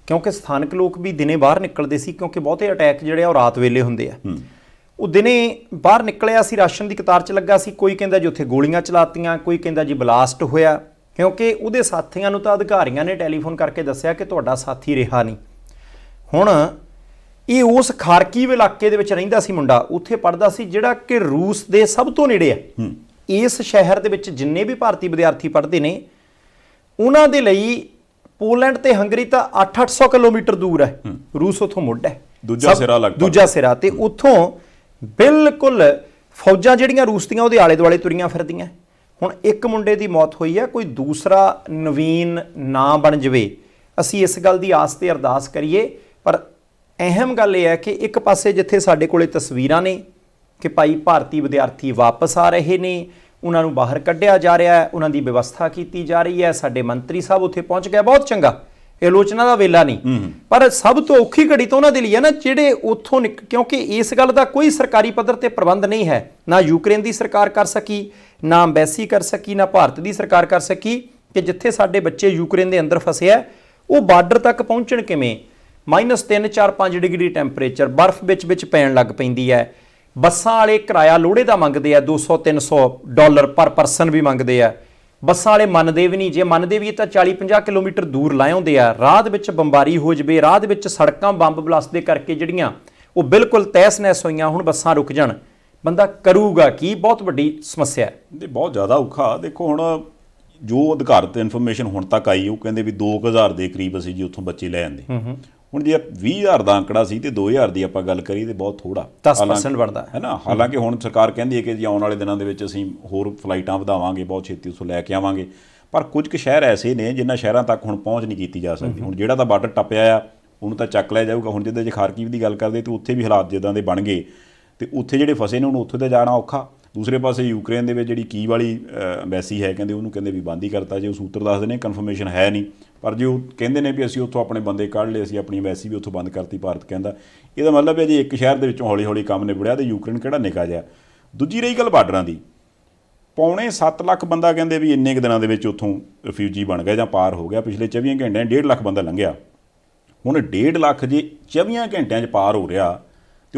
B: ਕਿਉਂਕਿ ਸਥਾਨਕ ਲੋਕ ਵੀ ਦਿਨੇ ਬਾਹਰ ਨਿਕਲਦੇ ਸੀ ਕਿਉਂਕਿ ਬਹੁਤੇ ਅਟੈਕ ਜਿਹੜੇ ਆ ਉਹ ਰਾਤ ਵੇਲੇ ਹੁੰਦੇ ਆ। ਉਹ ਦਿਨੇ ਬਾਹਰ ਨਿਕਲਿਆ ਸੀ ਰਾਸ਼ਨ ਦੀ ਕਤਾਰ 'ਚ ਲੱਗਾ ਸੀ। ਕੋਈ ਕਹਿੰਦਾ ਜੀ ਉੱਥੇ ਗੋਲੀਆਂ ਚਲਾਤੀਆਂ ਕੋਈ ਕਹਿੰਦਾ ਜੀ ਬਲਾਸਟ ਹੋਇਆ। ਕਿਉਂਕਿ ਉਹਦੇ ਸਾਥੀਆਂ ਨੂੰ ਤਾਂ ਅਧਿਕਾਰੀਆਂ ਨੇ ਟੈਲੀਫੋਨ ਕਰਕੇ ਦੱਸਿਆ ਕਿ ਤੁਹਾਡਾ ਸਾਥੀ ਰਿਹਾ ਨਹੀਂ। ਹੁਣ ਇਹ ਉਸ ਖਾਰਕੀਵ ਇਲਾਕੇ ਦੇ ਵਿੱਚ ਰਹਿੰਦਾ ਸੀ ਮੁੰਡਾ ਉੱਥੇ ਪੜਦਾ ਸੀ ਜਿਹੜਾ ਕਿ ਰੂਸ ਦੇ ਸਭ ਤੋਂ ਨੇੜੇ ਆ। ਇਸ ਸ਼ਹਿਰ ਦੇ ਵਿੱਚ ਜਿੰਨੇ ਵੀ ਭਾਰਤੀ ਵਿਦਿਆਰਥੀ ਪੜ੍ਹਦੇ ਨੇ ਉਹਨਾਂ ਦੇ ਲਈ ਪੋਲੈਂਡ ਤੇ ਹੰਗਰੀ ਤਾਂ 8-800 ਕਿਲੋਮੀਟਰ ਦੂਰ ਹੈ। ਰੂਸ ਉਥੋਂ ਮੁੱਢ ਹੈ।
A: ਦੂਜਾ ਸਿਰਾ ਲਗਭਗ।
B: ਦੂਜਾ ਸਿਰਾ ਤੇ ਉੱਥੋਂ ਬਿਲਕੁਲ ਫੌਜਾਂ ਜਿਹੜੀਆਂ ਰੂਸ ਦੀਆਂ ਉਹਦੇ ਆਲੇ ਦੁਆਲੇ ਤੁਰੀਆਂ ਫਿਰਦੀਆਂ। ਹੁਣ ਇੱਕ ਮੁੰਡੇ ਦੀ ਮੌਤ ਹੋਈ ਹੈ, ਕੋਈ ਦੂਸਰਾ ਨਵੀਨ ਨਾ ਬਣ ਜਵੇ। ਅਸੀਂ ਇਸ ਗੱਲ ਦੀ ਆਸ ਤੇ ਅਰਦਾਸ ਕਰੀਏ, ਪਰ ਅਹਿਮ ਗੱਲ ਇਹ ਹੈ ਕਿ ਇੱਕ ਪਾਸੇ ਜਿੱਥੇ ਸਾਡੇ ਕੋਲੇ ਤਸਵੀਰਾਂ ਨੇ ਕਿ ਭਾਈ ਭਾਰਤੀ ਵਿਦਿਆਰਥੀ ਵਾਪਸ ਆ ਰਹੇ ਨੇ, ਉਹਨਾਂ ਨੂੰ ਬਾਹਰ ਕੱਢਿਆ ਜਾ ਰਿਹਾ ਹੈ, ਉਹਨਾਂ ਦੀ ਵਿਵਸਥਾ ਕੀਤੀ ਜਾ ਰਹੀ ਹੈ, ਸਾਡੇ ਮੰਤਰੀ ਸਾਹਿਬ ਉੱਥੇ ਪਹੁੰਚ ਗਏ। ਬਹੁਤ ਚੰਗਾ। ਇਹ ਆਲੋਚਨਾ ਦਾ ਵੇਲਾ ਨਹੀਂ। ਪਰ ਸਭ ਤੋਂ ਔਖੀ ਘੜੀ ਤਾਂ ਉਹਨਾਂ ਦੇ ਲਈ ਹੈ ਨਾ ਜਿਹੜੇ ਉੱਥੋਂ ਨਿਕ- ਕਿਉਂਕਿ ਇਸ ਗੱਲ ਦਾ ਕੋਈ ਸਰਕਾਰੀ ਪੱਧਰ ਤੇ ਪ੍ਰਬੰਧ ਨਹੀਂ ਹੈ। ਨਾ ਯੂਕਰੇਨ ਦੀ ਸਰਕਾਰ ਕਰ ਸਕੀ ਨਾ ਐਮਬੈਸੀ ਕਰ ਸਕੀ ਨਾ ਭਾਰਤ ਦੀ ਸਰਕਾਰ ਕਰ ਸਕੀ ਕਿ ਜਿੱਥੇ ਸਾਡੇ ਬੱਚੇ ਯੂਕਰੇਨ ਦੇ ਅੰਦਰ ਫਸੇ ਆ ਉਹ ਬਾਰਡਰ ਤੱਕ ਪਹੁੰਚਣ ਕਿਵੇਂ? ਮਾਈਨਸ 3 4 5 ਡਿਗਰੀ ਟੈਂਪਰੇਚਰ ਬਰਫ਼ ਵਿੱਚ ਵਿੱਚ ਪੈਣ ਲੱਗ ਪੈਂਦੀ ਹੈ। ਬੱਸਾਂ ਵਾਲੇ ਕਿਰਾਇਆ ਲੋੜੇ ਦਾ ਮੰਗਦੇ ਆ 200 300 ਡਾਲਰ ਪਰ ਪਰਸਨ ਵੀ ਮੰਗਦੇ ਆ। ਬੱਸਾਂ ਵਾਲੇ ਮੰਨਦੇ ਵੀ ਨਹੀਂ। ਜੇ ਮੰਨਦੇ ਵੀ ਤਾਂ 40 50 ਕਿਲੋਮੀਟਰ ਦੂਰ ਲਾਉਂਦੇ ਆ। ਰਾਹ ਦੇ ਵਿੱਚ ਬੰਬਾਰੀ ਹੋ ਜਵੇ। ਰਾਹ ਦੇ ਵਿੱਚ ਸੜਕਾਂ ਬੰਬ ਬਲਾਸਟ ਦੇ ਕਰਕੇ ਜਿਹੜੀਆਂ ਉਹ ਬਿਲਕੁਲ ਤਹਿਸ ਨਹਿਸ ਹੋਈਆਂ ਹੁਣ ਬੱਸਾਂ ਰੁਕ ਜਾਣ। ਬੰਦਾ ਕਰੂਗਾ ਕੀ? ਬਹੁਤ ਵੱਡੀ ਸਮੱਸਿਆ ਹੈ।
A: ਇਹ ਬਹੁਤ ਜ਼ਿਆਦਾ ਔਖਾ। ਦੇਖੋ ਹੁਣ ਜੋ ਅਧਿਕਾਰਤ ਇਨਫੋਰਮੇਸ਼ਨ ਹੁਣ ਤੱਕ ਆਈ ਉਹ ਕਹਿੰਦੇ ਵੀ 2000 ਦੇ ਕਰੀਬ ਅਸੀਂ ਜੀ ਉੱਥੋਂ ਬੱਚੇ ਲੈ ਆਂਦੇ। ਹੁਣ ਜੇ 20000 ਦਾ ਅੰਕੜਾ ਸੀ ਤੇ 2000 ਦੀ ਆਪਾਂ ਗੱਲ ਕਰੀਏ ਤੇ ਬਹੁਤ ਥੋੜਾ
B: 10% ਬਣਦਾ ਹੈ।
A: ਨਾ ਹਾਲਾਂਕਿ ਹੁਣ ਸਰਕਾਰ ਕਹਿੰਦੀ ਹੈ ਕਿ ਜੀ ਆਉਣ ਵਾਲੇ ਦਿਨਾਂ ਦੇ ਵਿੱਚ ਅਸੀਂ ਹੋਰ ਫਲਾਈਟਾਂ ਵਧਾਵਾਂਗੇ ਬਹੁਤ ਛੇਤੀ ਉੱਥੋਂ ਲੈ ਕੇ ਆਵਾਂਗੇ। ਪਰ ਕੁਝ ਕੁ ਸ਼ਹਿਰ ਐਸੇ ਨੇ ਜਿਨ੍ਹਾਂ ਸ਼ਹਿਰਾਂ ਤੱਕ ਹੁਣ ਪਹੁੰਚ ਨਹੀਂ ਕੀਤੀ ਜਾ ਸਕਦੀ। ਹੁਣ ਜਿਹੜਾ ਤਾਂ ਬਾਰਡਰ ਟੱਪਿਆ ਆ ਉਹਨੂੰ ਤਾਂ ਚੱਕ ਲਿਆ ਜਾਊਗਾ। ਹੁਣ ਜਿੱਦਾਂ ਜੇ ਖਾਰਕੀਵ ਦੀ ਗੱਲ ਕਰਦੇ ਤੇ ਉੱਥੇ ਵੀ ਹਾਲਾਤ ਜਿੱਦਾਂ ਦੇ ਬਣ ਗਏ ਤੇ ਉੱਥੇ ਜਿਹੜੇ ਫਸੇ ਨੇ ਉਹਨੂੰ ਉੱਥੇ ਤੇ ਜਾਣਾ ਔਖਾ। ਦੂਸਰੇ ਪਾਸੇ ਯੂਕਰੇਨ ਦੇ ਵਿੱਚ ਜਿਹੜੀ ਕੀ ਵਾਲੀ ਐਮਬੈਸੀ ਹੈ, ਕਹਿੰਦੇ ਉਹਨੂੰ ਕਹਿੰਦੇ ਵੀ ਬੰਦ ਹੀ ਕਰਤਾ, ਜੇ ਉਹ ਸੂਤਰ ਦੱਸਦੇ ਨੇ ਕਨਫਰਮੇਸ਼ਨ ਹੈ ਨਹੀਂ। ਪਰ ਜੇ ਉਹ ਕਹਿੰਦੇ ਨੇ ਵੀ ਅਸੀਂ ਉੱਥੋਂ ਆਪਣੇ ਬੰਦੇ ਕੱਢ ਲਏ, ਅਸੀਂ ਆਪਣੀ ਐਮਬੈਸੀ ਵੀ ਉੱਥੋਂ ਬੰਦ ਕਰਤੀ ਭਾਰਤ ਕਹਿੰਦਾ, ਇਹਦਾ ਮਤਲਬ ਹੈ ਜੇ ਇੱਕ ਸ਼ਹਿਰ ਦੇ ਵਿੱਚੋਂ ਹੌਲੀ ਹੌਲੀ ਕੰਮ ਨਿਬੜਿਆ ਤੇ ਯੂਕਰੇਨ ਕਿਹੜਾ ਨਿਕਾ ਜਿਹਾ ਦੂਜੀ ਰਹੀ ਗੱਲ ਬਾਰਡਰਾਂ ਦੀ। ਪੌਣੇ 7 ਲੱਖ ਬੰਦਾ ਕਹਿੰਦੇ ਵੀ ਇੰਨੇ ਕੁ ਦਿਨਾਂ ਦੇ ਵਿੱਚ ਉੱਥੋਂ ਰਿਫਿਊਜੀ ਬਣ ਗਿਆ ਜਾਂ ਪਾਰ ਹੋ ਗਿਆ, ਪਿਛਲੇ 24 ਘੰਟਿਆਂ 'ਚ 1.5 ਲੱਖ ਬੰਦਾ ਲੰਘਿਆ। ਹੁਣ 1.5 ਲੱਖ ਜੇ 24 ਘੰਟਿਆਂ 'ਚ ਪਾਰ ਹੋ ਰਿਹਾ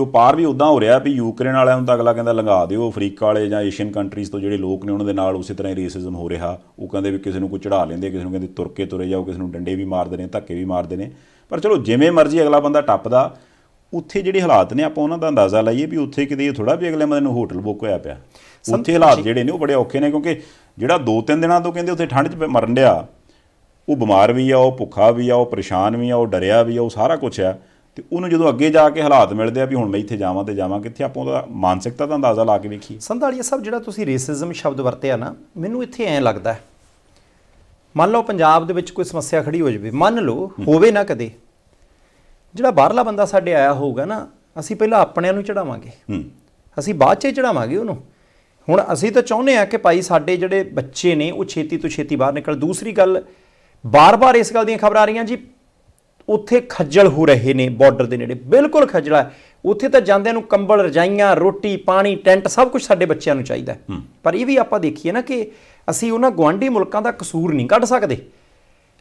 A: ਤੇ ਉਹ ਪਾਰ ਵੀ ਉਦਾਂ ਹੋ ਰਿਹਾ ਵੀ ਯੂਕਰੇਨ ਵਾਲਿਆਂ ਨੂੰ ਤਾਂ ਅਗਲਾ ਕਹਿੰਦਾ ਲੰਘਾ ਦਿਓ ਅਫਰੀਕਾ ਵਾਲੇ ਜਾਂ ਏਸ਼ੀਅਨ ਕੰਟਰੀਜ਼ ਤੋਂ ਜਿਹੜੇ ਲੋਕ ਨੇ ਉਹਨਾਂ ਦੇ ਨਾਲ ਉਸੇ ਤਰ੍ਹਾਂ ਹੀ ਰੇਸਿਜ਼ਮ ਹੋ ਰਿਹਾ। ਉਹ ਕਹਿੰਦੇ ਵੀ ਕਿਸੇ ਨੂੰ ਕੋਈ ਚੜਾ ਲੈਂਦੇ ਕਿਸੇ ਨੂੰ ਕਹਿੰਦੇ ਤੁਰ ਕੇ ਤੁਰੇ ਜਾਓ ਕਿਸੇ ਨੂੰ ਡੰਡੇ ਵੀ ਮਾਰਦੇ ਨੇ ਧੱਕੇ ਵੀ ਮਾਰਦੇ ਨੇ। ਪਰ ਚਲੋ ਜਿਵੇਂ ਮਰਜ਼ੀ ਅਗਲਾ ਬੰਦਾ ਟੱਪਦਾ ਉੱਥੇ ਜਿਹੜੇ ਹਾਲਾਤ ਨੇ ਆਪਾਂ ਉਹਨਾਂ ਦਾ ਅੰਦਾਜ਼ਾ ਲਾਈਏ ਵੀ ਉੱਥੇ ਕਿਤੇ ਇਹ ਥੋੜਾ ਵੀ ਅਗਲੇ ਬੰਦੇ ਨੂੰ ਹੋਟਲ ਬੁੱਕ ਹੋਇਆ ਪਿਆ। ਉੱਥੇ ਹਾਲਾਤ ਜਿਹੜੇ ਨੇ ਉਹ ਬੜੇ ਔਖੇ ਨੇ ਕਿਉਂਕਿ ਜਿਹੜਾ 2-3 ਦਿਨਾਂ ਤੋਂ ਕਹਿੰਦੇ ਉੱਥੇ ਠੰਡ 'ਚ ਮਰਨ ਡਿਆ ਉਹ ਬਿਮਾਰ ਵੀ ਆ ਉਹ ਭੁੱਖਾ ਵੀ ਆ ਉਹ ਪਰੇਸ਼ਾਨ ਵੀ ਆ ਉਹ ਡਰਿਆ ਵੀ ਆ ਉਹ ਸਾਰਾ ਕੁਝ ਆ। ਤੇ ਉਹਨੂੰ ਜਦੋਂ ਅੱਗੇ ਜਾ ਕੇ ਹਾਲਾਤ ਮਿਲਦੇ ਆ ਵੀ ਹੁਣ ਮੈਂ ਇੱਥੇ ਜਾਵਾਂ ਤੇ ਜਾਵਾਂ ਕਿੱਥੇ ਆਪਾਂ ਉਹਦਾ ਮਾਨਸਿਕਤਾ ਦਾ ਅੰਦਾਜ਼ਾ ਲਾ ਕੇ ਵੇਖੀਏ?
B: ਸੰਧਾਲੀਆ ਸਾਹਿਬ ਜਿਹੜਾ ਤੁਸੀਂ ਰੇਸਿਜ਼ਮ ਸ਼ਬਦ ਵਰਤਿਆ ਨਾ ਮੈਨੂੰ ਇੱਥੇ ਐਂ ਲੱਗਦਾ ਹੈ। ਮੰਨ ਲਓ ਪੰਜਾਬ ਦੇ ਵਿੱਚ ਕੋਈ ਸਮੱਸਿਆ ਖੜੀ ਹੋ ਜਾਵੇ ਮੰਨ ਲਓ ਹੋਵੇ ਨਾ ਕਦੇ ਜਿਹੜਾ ਬਾਹਰਲਾ ਬੰਦਾ ਸਾਡੇ ਆਇਆ ਹੋਊਗਾ ਨਾ ਅਸੀਂ ਪਹਿਲਾਂ ਆਪਣਿਆਂ ਨੂੰ ਚੜਾਵਾਂਗੇ। ਅਸੀਂ ਬਾਅਦ ਚ ਚੜਾਵਾਂਗੇ ਉਹਨੂੰ। ਹੁਣ ਅਸੀਂ ਤਾਂ ਚਾਹੁੰਦੇ ਆ ਕਿ ਭਾਈ ਸਾਡੇ ਜਿਹੜੇ ਬੱਚੇ ਨੇ ਉਹ ਛੇਤੀ ਤੋਂ ਛੇਤੀ ਬਾਹਰ ਨਿਕਲ। ਦੂਸਰੀ ਗੱਲ ਬਾਰ-ਬਾਰ ਇਸ ਗੱਲ ਦੀਆਂ ਖਬਰਾਂ ਆ ਰਹੀਆਂ ਜੀ ਉੱਥੇ ਖੱਜਲ ਹੋ ਰਹੇ ਨੇ ਬਾਰਡਰ ਦੇ ਨੇੜੇ। ਬਿਲਕੁਲ ਖੱਜਲਾ। ਉੱਥੇ ਤਾਂ ਜਾਂਦਿਆਂ ਨੂੰ ਕੰਬਲ ਰਜਾਈਆਂ ਰੋਟੀ ਪਾਣੀ ਟੈਂਟ ਸਭ ਕੁਝ ਸਾਡੇ ਬੱਚਿਆਂ ਨੂੰ ਚਾਹੀਦਾ। ਪਰ ਇਹ ਵੀ ਆਪਾਂ ਦੇਖੀਏ ਨਾ ਕਿ ਅਸੀਂ ਉਹਨਾਂ ਗਵਾਂਢੀ ਮੁਲਕਾਂ ਦਾ ਕਸੂਰ ਨਹੀਂ ਕੱਢ ਸਕਦੇ।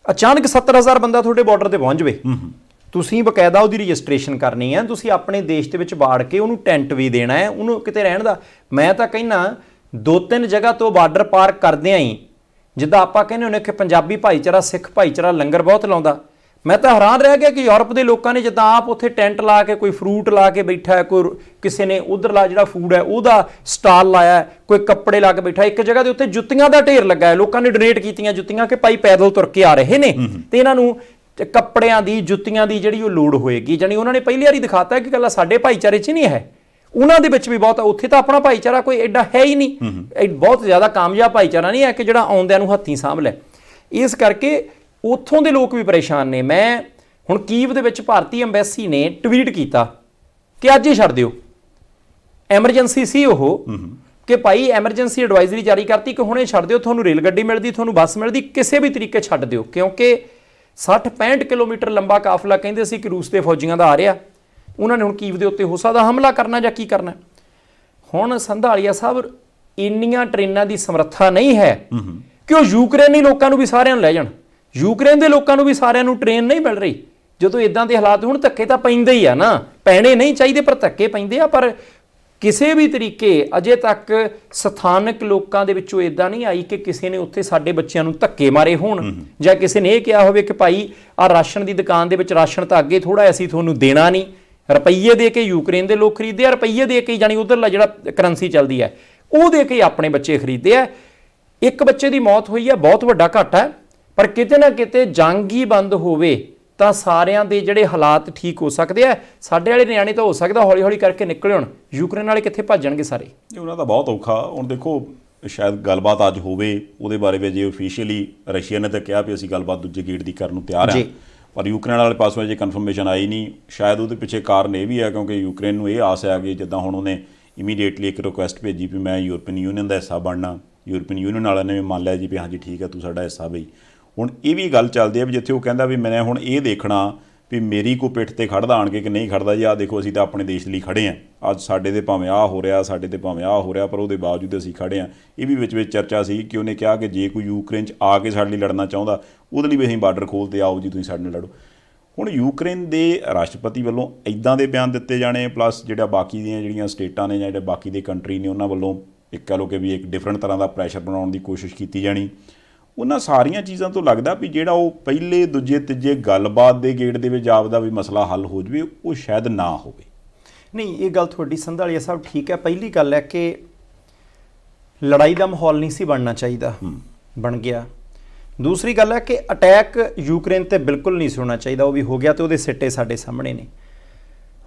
B: ਅਚਾਨਕ 70000 ਬੰਦਾ ਤੁਹਾਡੇ ਬਾਰਡਰ ਤੇ ਪਹੁੰਚ ਜਵੇ। ਤੁਸੀਂ ਬਕਾਇਦਾ ਉਹਦੀ ਰਜਿਸਟ੍ਰੇਸ਼ਨ ਕਰਨੀ ਹੈ ਤੁਸੀਂ ਆਪਣੇ ਦੇਸ਼ ਦੇ ਵਿੱਚ ਬਾੜ ਕੇ ਉਹਨੂੰ ਟੈਂਟ ਵੀ ਦੇਣਾ ਹੈ ਉਹਨੂੰ ਕਿਤੇ ਰਹਿਣ ਦਾ। ਮੈਂ ਤਾਂ ਕਹਿੰਨਾ ਦੋ ਤਿੰਨ ਜਗ੍ਹਾ ਤੋਂ ਬਾਰਡਰ ਪਾਰ ਕਰਦਿਆਂ ਹੀ ਜਿੱਦਾਂ ਆਪਾਂ ਕਹਿੰਦੇ ਹੁੰਦੇ ਕਿ ਪੰਜਾਬੀ ਭਾਈਚਾਰਾ ਸਿੱਖ ਭਾਈਚਾਰਾ ਲੰਗਰ ਬਹੁਤ ਲਾਉਂਦਾ। ਮੈਂ ਤਾਂ ਹੈਰਾਨ ਰਹਿ ਗਿਆ ਕਿ ਯੂਰਪ ਦੇ ਲੋਕਾਂ ਨੇ ਜਿੱਦਾਂ ਆਪ ਉੱਥੇ ਟੈਂਟ ਲਾ ਕੇ ਕੋਈ ਫਰੂਟ ਲਾ ਕੇ ਬੈਠਾ ਹੈ ਕੋਈ ਕਿਸੇ ਨੇ ਉਧਰਲਾ ਜਿਹੜਾ ਫੂਡ ਹੈ ਉਹਦਾ ਸਟਾਲ ਲਾਇਆ ਹੈ, ਕੋਈ ਕੱਪੜੇ ਲਾ ਕੇ ਬੈਠਾ ਇੱਕ ਜਗ੍ਹਾ ਦੇ ਉੱਤੇ ਜੁੱਤੀਆਂ ਦਾ ਢੇਰ ਲੱਗਾ ਹੈ ਲੋਕਾਂ ਨੇ ਡੋਨੇਟ ਕੀਤੀਆਂ ਜੁੱਤੀਆਂ ਕਿ ਭਾਈ ਪੈਦਲ ਤੁਰ ਕੇ ਆ ਰਹੇ ਨੇ। ਤੇ ਇਹਨਾਂ ਨੂੰ ਕੱਪੜਿਆਂ ਦੀ ਜੁੱਤੀਆਂ ਦੀ ਜਿਹੜੀ ਉਹ ਲੋੜ ਹੋਏਗੀ। ਜਾਨੀ ਉਹਨਾਂ ਨੇ ਪਹਿਲੀ ਵਾਰੀ ਦਿਖਾਤਾ ਕਿ ਗੱਲਾਂ ਸਾਡੇ ਭਾਈਚਾਰੇ 'ਚ ਨਹੀਂ ਹੈ। ਉਹਨਾਂ ਦੇ ਵਿੱਚ ਵੀ ਬਹੁਤ ਉੱਥੇ ਤਾਂ ਆਪਣਾ ਭਾਈਚਾਰਾ ਕੋਈ ਐਡਾ ਹੈ ਹੀ ਨਹੀਂ। ਬਹੁਤ ਜ਼ਿਆਦਾ ਕਾਮਯਾਬ ਭਾਈਚਾਰਾ ਨਹੀਂ ਹੈ ਕਿ ਜਿਹੜਾ ਆਉਂਦਿਆਂ ਨੂੰ ਹੱਥੀਂ ਸਾਂਭ ਲੈ। ਇਸ ਕਰਕੇ ਉੱਥੋਂ ਦੇ ਲੋਕ ਵੀ ਪਰੇਸ਼ਾਨ ਨੇ। ਮੈਂ ਹੁਣ ਕੀਵ ਦੇ ਵਿੱਚ ਭਾਰਤੀ ਐਮਬੈਸੀ ਨੇ ਟਵੀਟ ਕੀਤਾ ਕਿ ਅੱਜ ਹੀ ਛੱਡ ਦਿਓ। ਐਮਰਜੈਂਸੀ ਸੀ ਉਹ ਕਿ ਭਾਈ ਐਮਰਜੈਂਸੀ ਐਡਵਾਈਜ਼ਰੀ ਜਾਰੀ ਕਰਤੀ ਕਿ ਹੁਣੇ ਛੱਡ ਦਿਓ ਤੁਹਾਨੂੰ ਰੇਲ ਗੱਡੀ ਮਿਲਦੀ ਤੁਹਾਨੂੰ ਬੱਸ ਮਿਲਦੀ ਕਿਸੇ ਵੀ ਤਰੀਕੇ ਛੱਡ ਦਿਓ। ਕਿਉਂਕਿ 60 65 ਕਿਲੋਮੀਟਰ ਲੰਬਾ ਕਾਫਲਾ ਕਹਿੰਦੇ ਸੀ ਕਿ ਰੂਸ ਦੇ ਫੌਜੀਆਂ ਦਾ ਆ ਰਿਹਾ। ਉਹਨਾਂ ਨੇ ਹੁਣ ਕੀਵ ਦੇ ਉੱਤੇ ਹੋ ਸਕਦਾ ਹਮਲਾ ਕਰਨਾ ਜਾਂ ਕੀ ਕਰਨਾ? ਹੁਣ ਸੰਧਾਲੀਆ ਸਾਹਿਬ ਇੰਨੀਆਂ ਟ੍ਰੇਨਾਂ ਦੀ ਸਮਰੱਥਾ ਨਹੀਂ ਹੈ। ਕਿ ਉਹ ਯੂਕਰੇਨੀ ਲੋਕਾਂ ਨੂੰ ਵੀ ਸਾਰਿਆਂ ਨੂੰ ਲੈ ਜਾਣ। ਯੂਕਰੇਨ ਦੇ ਲੋਕਾਂ ਨੂੰ ਵੀ ਸਾਰਿਆਂ ਨੂੰ ਟ੍ਰੇਨ ਨਹੀਂ ਮਿਲ ਰਹੀ। ਜਦੋਂ ਇਦਾਂ ਦੇ ਹਾਲਾਤ ਹੁਣ ਧੱਕੇ ਤਾਂ ਪੈਂਦੇ ਹੀ ਆ ਨਾ। ਪੈਣੇ ਨਹੀਂ ਚਾਹੀਦੇ ਪਰ ਧੱਕੇ ਪੈਂਦੇ ਆ ਪਰ ਕਿਸੇ ਵੀ ਤਰੀਕੇ ਅਜੇ ਤੱਕ ਸਥਾਨਕ ਲੋਕਾਂ ਦੇ ਵਿੱਚੋਂ ਇਦਾਂ ਨਹੀਂ ਆਈ ਕਿ ਕਿਸੇ ਨੇ ਉੱਥੇ ਸਾਡੇ ਬੱਚਿਆਂ ਨੂੰ ਧੱਕੇ ਮਾਰੇ ਹੋਣ ਜਾਂ ਕਿਸੇ ਨੇ ਇਹ ਕਿਹਾ ਹੋਵੇ ਕਿ ਭਾਈ ਆ ਰਾਸ਼ਨ ਦੀ ਦੁਕਾਨ ਦੇ ਵਿੱਚ ਰਾਸ਼ਨ ਤਾਂ ਅੱਗੇ ਥੋੜਾ ਅਸੀਂ ਤੁਹਾਨੂੰ ਦੇਣਾ ਨਹੀਂ। ਰੁਪਈਏ ਦੇ ਕੇ ਯੂਕਰੇਨ ਦੇ ਲੋਕ ਖਰੀਦਦੇ ਆ ਰੁਪਈਏ ਦੇ ਕੇ ਜਾਨੀ ਉਧਰਲਾ ਜਿਹੜਾ ਕਰੰਸੀ ਚੱਲਦੀ ਹੈ ਉਹ ਦੇ ਕੇ ਆਪਣੇ ਬੱਚੇ ਖਰੀਦਦੇ ਆ। ਇੱਕ ਬੱਚੇ ਦੀ ਮੌਤ ਹੋਈ ਹੈ ਬਹੁਤ ਵੱਡਾ ਘਾਟਾ ਹੈ। ਪਰ ਕਿਤੇ ਨਾ ਕਿਤੇ ਜੰਗ ਹੀ ਬੰਦ ਹੋਵੇ ਤਾਂ ਸਾਰਿਆਂ ਦੇ ਜਿਹੜੇ ਹਾਲਾਤ ਠੀਕ ਹੋ ਸਕਦੇ ਆ। ਸਾਡੇ ਵਾਲੇ ਨਿਆਣੇ ਤਾਂ ਹੋ ਸਕਦਾ ਹੌਲੀ ਹੌਲੀ ਕਰਕੇ ਨਿਕਲੇ ਹੁਣ। ਯੂਕਰੇਨ ਵਾਲੇ ਕਿੱਥੇ ਭੱਜਣਗੇ ਸਾਰੇ?
A: ਇਹ ਉਹਨਾਂ ਦਾ ਬਹੁਤ ਔਖਾ। ਹੁਣ ਦੇਖੋ ਸ਼ਾਇਦ ਗੱਲਬਾਤ ਅੱਜ ਹੋਵੇ ਉਹਦੇ ਬਾਰੇ ਵਿੱਚ ਜੇ ਅਫੀਸ਼ੀਅਲੀ ਰਸ਼ੀਆ ਨੇ ਤਾਂ ਕਿਹਾ ਵੀ ਅਸੀਂ ਗੱਲਬਾਤ ਦੂਜੇ ਗੇੜ ਦੀ ਕਰਨ ਨੂੰ ਤਿਆਰ
B: ਜੀ।
A: ਪਰ ਯੂਕਰੇਨ ਵਾਲੇ ਪਾਸੋਂ ਜੇ ਕਨਫਰਮੇਸ਼ਨ ਆਈ ਨਹੀਂ। ਸ਼ਾਇਦ ਉਹਦੇ ਪਿੱਛੇ ਕਾਰਨ ਇਹ ਵੀ ਹੈ ਕਿਉਂਕਿ ਯੂਕਰੇਨ ਨੂੰ ਇਹ ਆਸ ਹੈ ਕਿ ਜਿੱਦਾਂ ਹੁਣ ਉਹਨੇ ਇਮੀਡੀਏਟਲੀ ਇੱਕ ਰਿਕੁਐਸਟ ਭੇਜੀ ਵੀ ਮੈਂ ਯੂਰਪੀਅਨ ਯੂਨੀਅਨ ਦਾ ਹਿੱਸਾ ਬਣਨਾ। ਯੂਰਪੀਅਨ ਯੂਨੀਅਨ ਵਾਲਿਆਂ ਨੇ ਵੀ ਮੰਨ ਲਿਆ ਜੀ ਵੀ ਹਾਂਜੀ ਠੀਕ ਹੈ ਤੂੰ ਸਾਡਾ ਹਿੱਸਾ ਬਈ। ਹੁਣ ਇਹ ਵੀ ਗੱਲ ਚੱਲਦੀ ਹੈ ਵੀ ਜਿੱਥੇ ਉਹ ਕਹਿੰਦਾ ਵੀ ਮੈਂ ਹੁਣ ਇਹ ਦੇਖਣਾ ਵੀ ਮੇਰੀ ਕੋ ਪਿੱਠ ਤੇ ਖੜਦਾ ਆਣ ਕੇ ਕਿ ਨਹੀਂ ਖੜਦਾ ਜੀ ਆ ਦੇਖੋ ਅਸੀਂ ਤਾਂ ਆਪਣੇ ਦੇਸ਼ ਲਈ ਖੜੇ ਆਂ ਅੱਜ ਸਾਡੇ ਤੇ ਭਾਵੇਂ ਆ ਹੋ ਰਿਹਾ, ਸਾਡੇ ਤੇ ਭਾਵੇਂ ਆ ਹੋ ਰਿਹਾ, ਪਰ ਉਹਦੇ ਬਾਵਜੂਦ ਅਸੀਂ ਖੜੇ ਆਂ ਇਹ ਵੀ ਵਿੱਚ ਵਿੱਚ ਚਰਚਾ ਸੀ ਕਿ ਉਹਨੇ ਕਿਹਾ ਕਿ ਜੇ ਕੋਈ ਯੂਕਰੇਨ 'ਚ ਆ ਕੇ ਸਾਡੇ ਲਈ ਲੜਨਾ ਚਾਹੁੰਦਾ, ਉਹਦੇ ਲਈ ਵੀ ਅਸੀਂ ਬਾਰਡਰ ਖੋਲ ਤੇ ਆਓ ਜੀ ਤੁਸੀਂ ਸਾਡੇ ਨਾਲ ਲੜੋ। ਹੁਣ ਯੂਕਰੇਨ ਦੇ ਰਾਸ਼ਟਰਪਤੀ ਵੱਲੋਂ ਇਦਾਂ ਦੇ ਬਿਆਨ ਦਿੱਤੇ ਜਾਣੇ, ਪਲੱਸ ਜਿਹੜਾ ਬਾਕੀ ਦੀਆਂ ਜਿਹੜੀਆਂ ਸਟੇਟਾਂ ਨੇ ਜਾਂ ਜਿਹੜੇ ਬਾਕੀ ਦੇ ਕੰਟਰੀ ਨੇ, ਉਹਨਾਂ ਵੱਲੋਂ ਇੱਕ ਕਹ ਲਓ ਕਿ ਵੀ ਇੱਕ ਡਿਫਰੈਂਟ ਤਰ੍ਹਾਂ ਦਾ ਪ੍ਰੈਸ਼ਰ ਬਣਾਉਣ ਦੀ ਕੋਸ਼ਿਸ਼ ਕੀਤੀ ਜਾਣੀ। ਉਹਨਾਂ ਸਾਰੀਆਂ ਚੀਜ਼ਾਂ ਤੋਂ ਲੱਗਦਾ ਵੀ ਜਿਹੜਾ ਉਹ ਪਹਿਲੇ ਦੂਜੇ ਤੀਜੇ ਗੱਲਬਾਤ ਦੇ ਗੇੜ ਦੇ ਵਿੱਚ ਆਪਦਾ ਵੀ ਮਸਲਾ ਹੱਲ ਹੋ ਜਵੇ ਉਹ ਸ਼ਾਇਦ ਨਾ ਹੋਵੇ।
B: ਨਹੀਂ ਇਹ ਗੱਲ ਤੁਹਾਡੀ ਸੰਧਾਲੀਆ ਸਾਹਿਬ ਠੀਕ ਹੈ। ਪਹਿਲੀ ਗੱਲ ਹੈ ਕਿ ਲੜਾਈ ਦਾ ਮਾਹੌਲ ਨਹੀਂ ਸੀ ਬਣਨਾ ਚਾਹੀਦਾ। ਬਣ ਗਿਆ। ਦੂਸਰੀ ਗੱਲ ਹੈ ਕਿ ਅਟੈਕ ਯੂਕਰੇਨ ਤੇ ਬਿਲਕੁਲ ਨਹੀਂ ਹੋਣਾ ਚਾਹੀਦਾ। ਉਹ ਵੀ ਹੋ ਗਿਆ ਤੇ ਉਹਦੇ ਸਿੱਟੇ ਸਾਡੇ ਸਾਹਮਣੇ ਨੇ।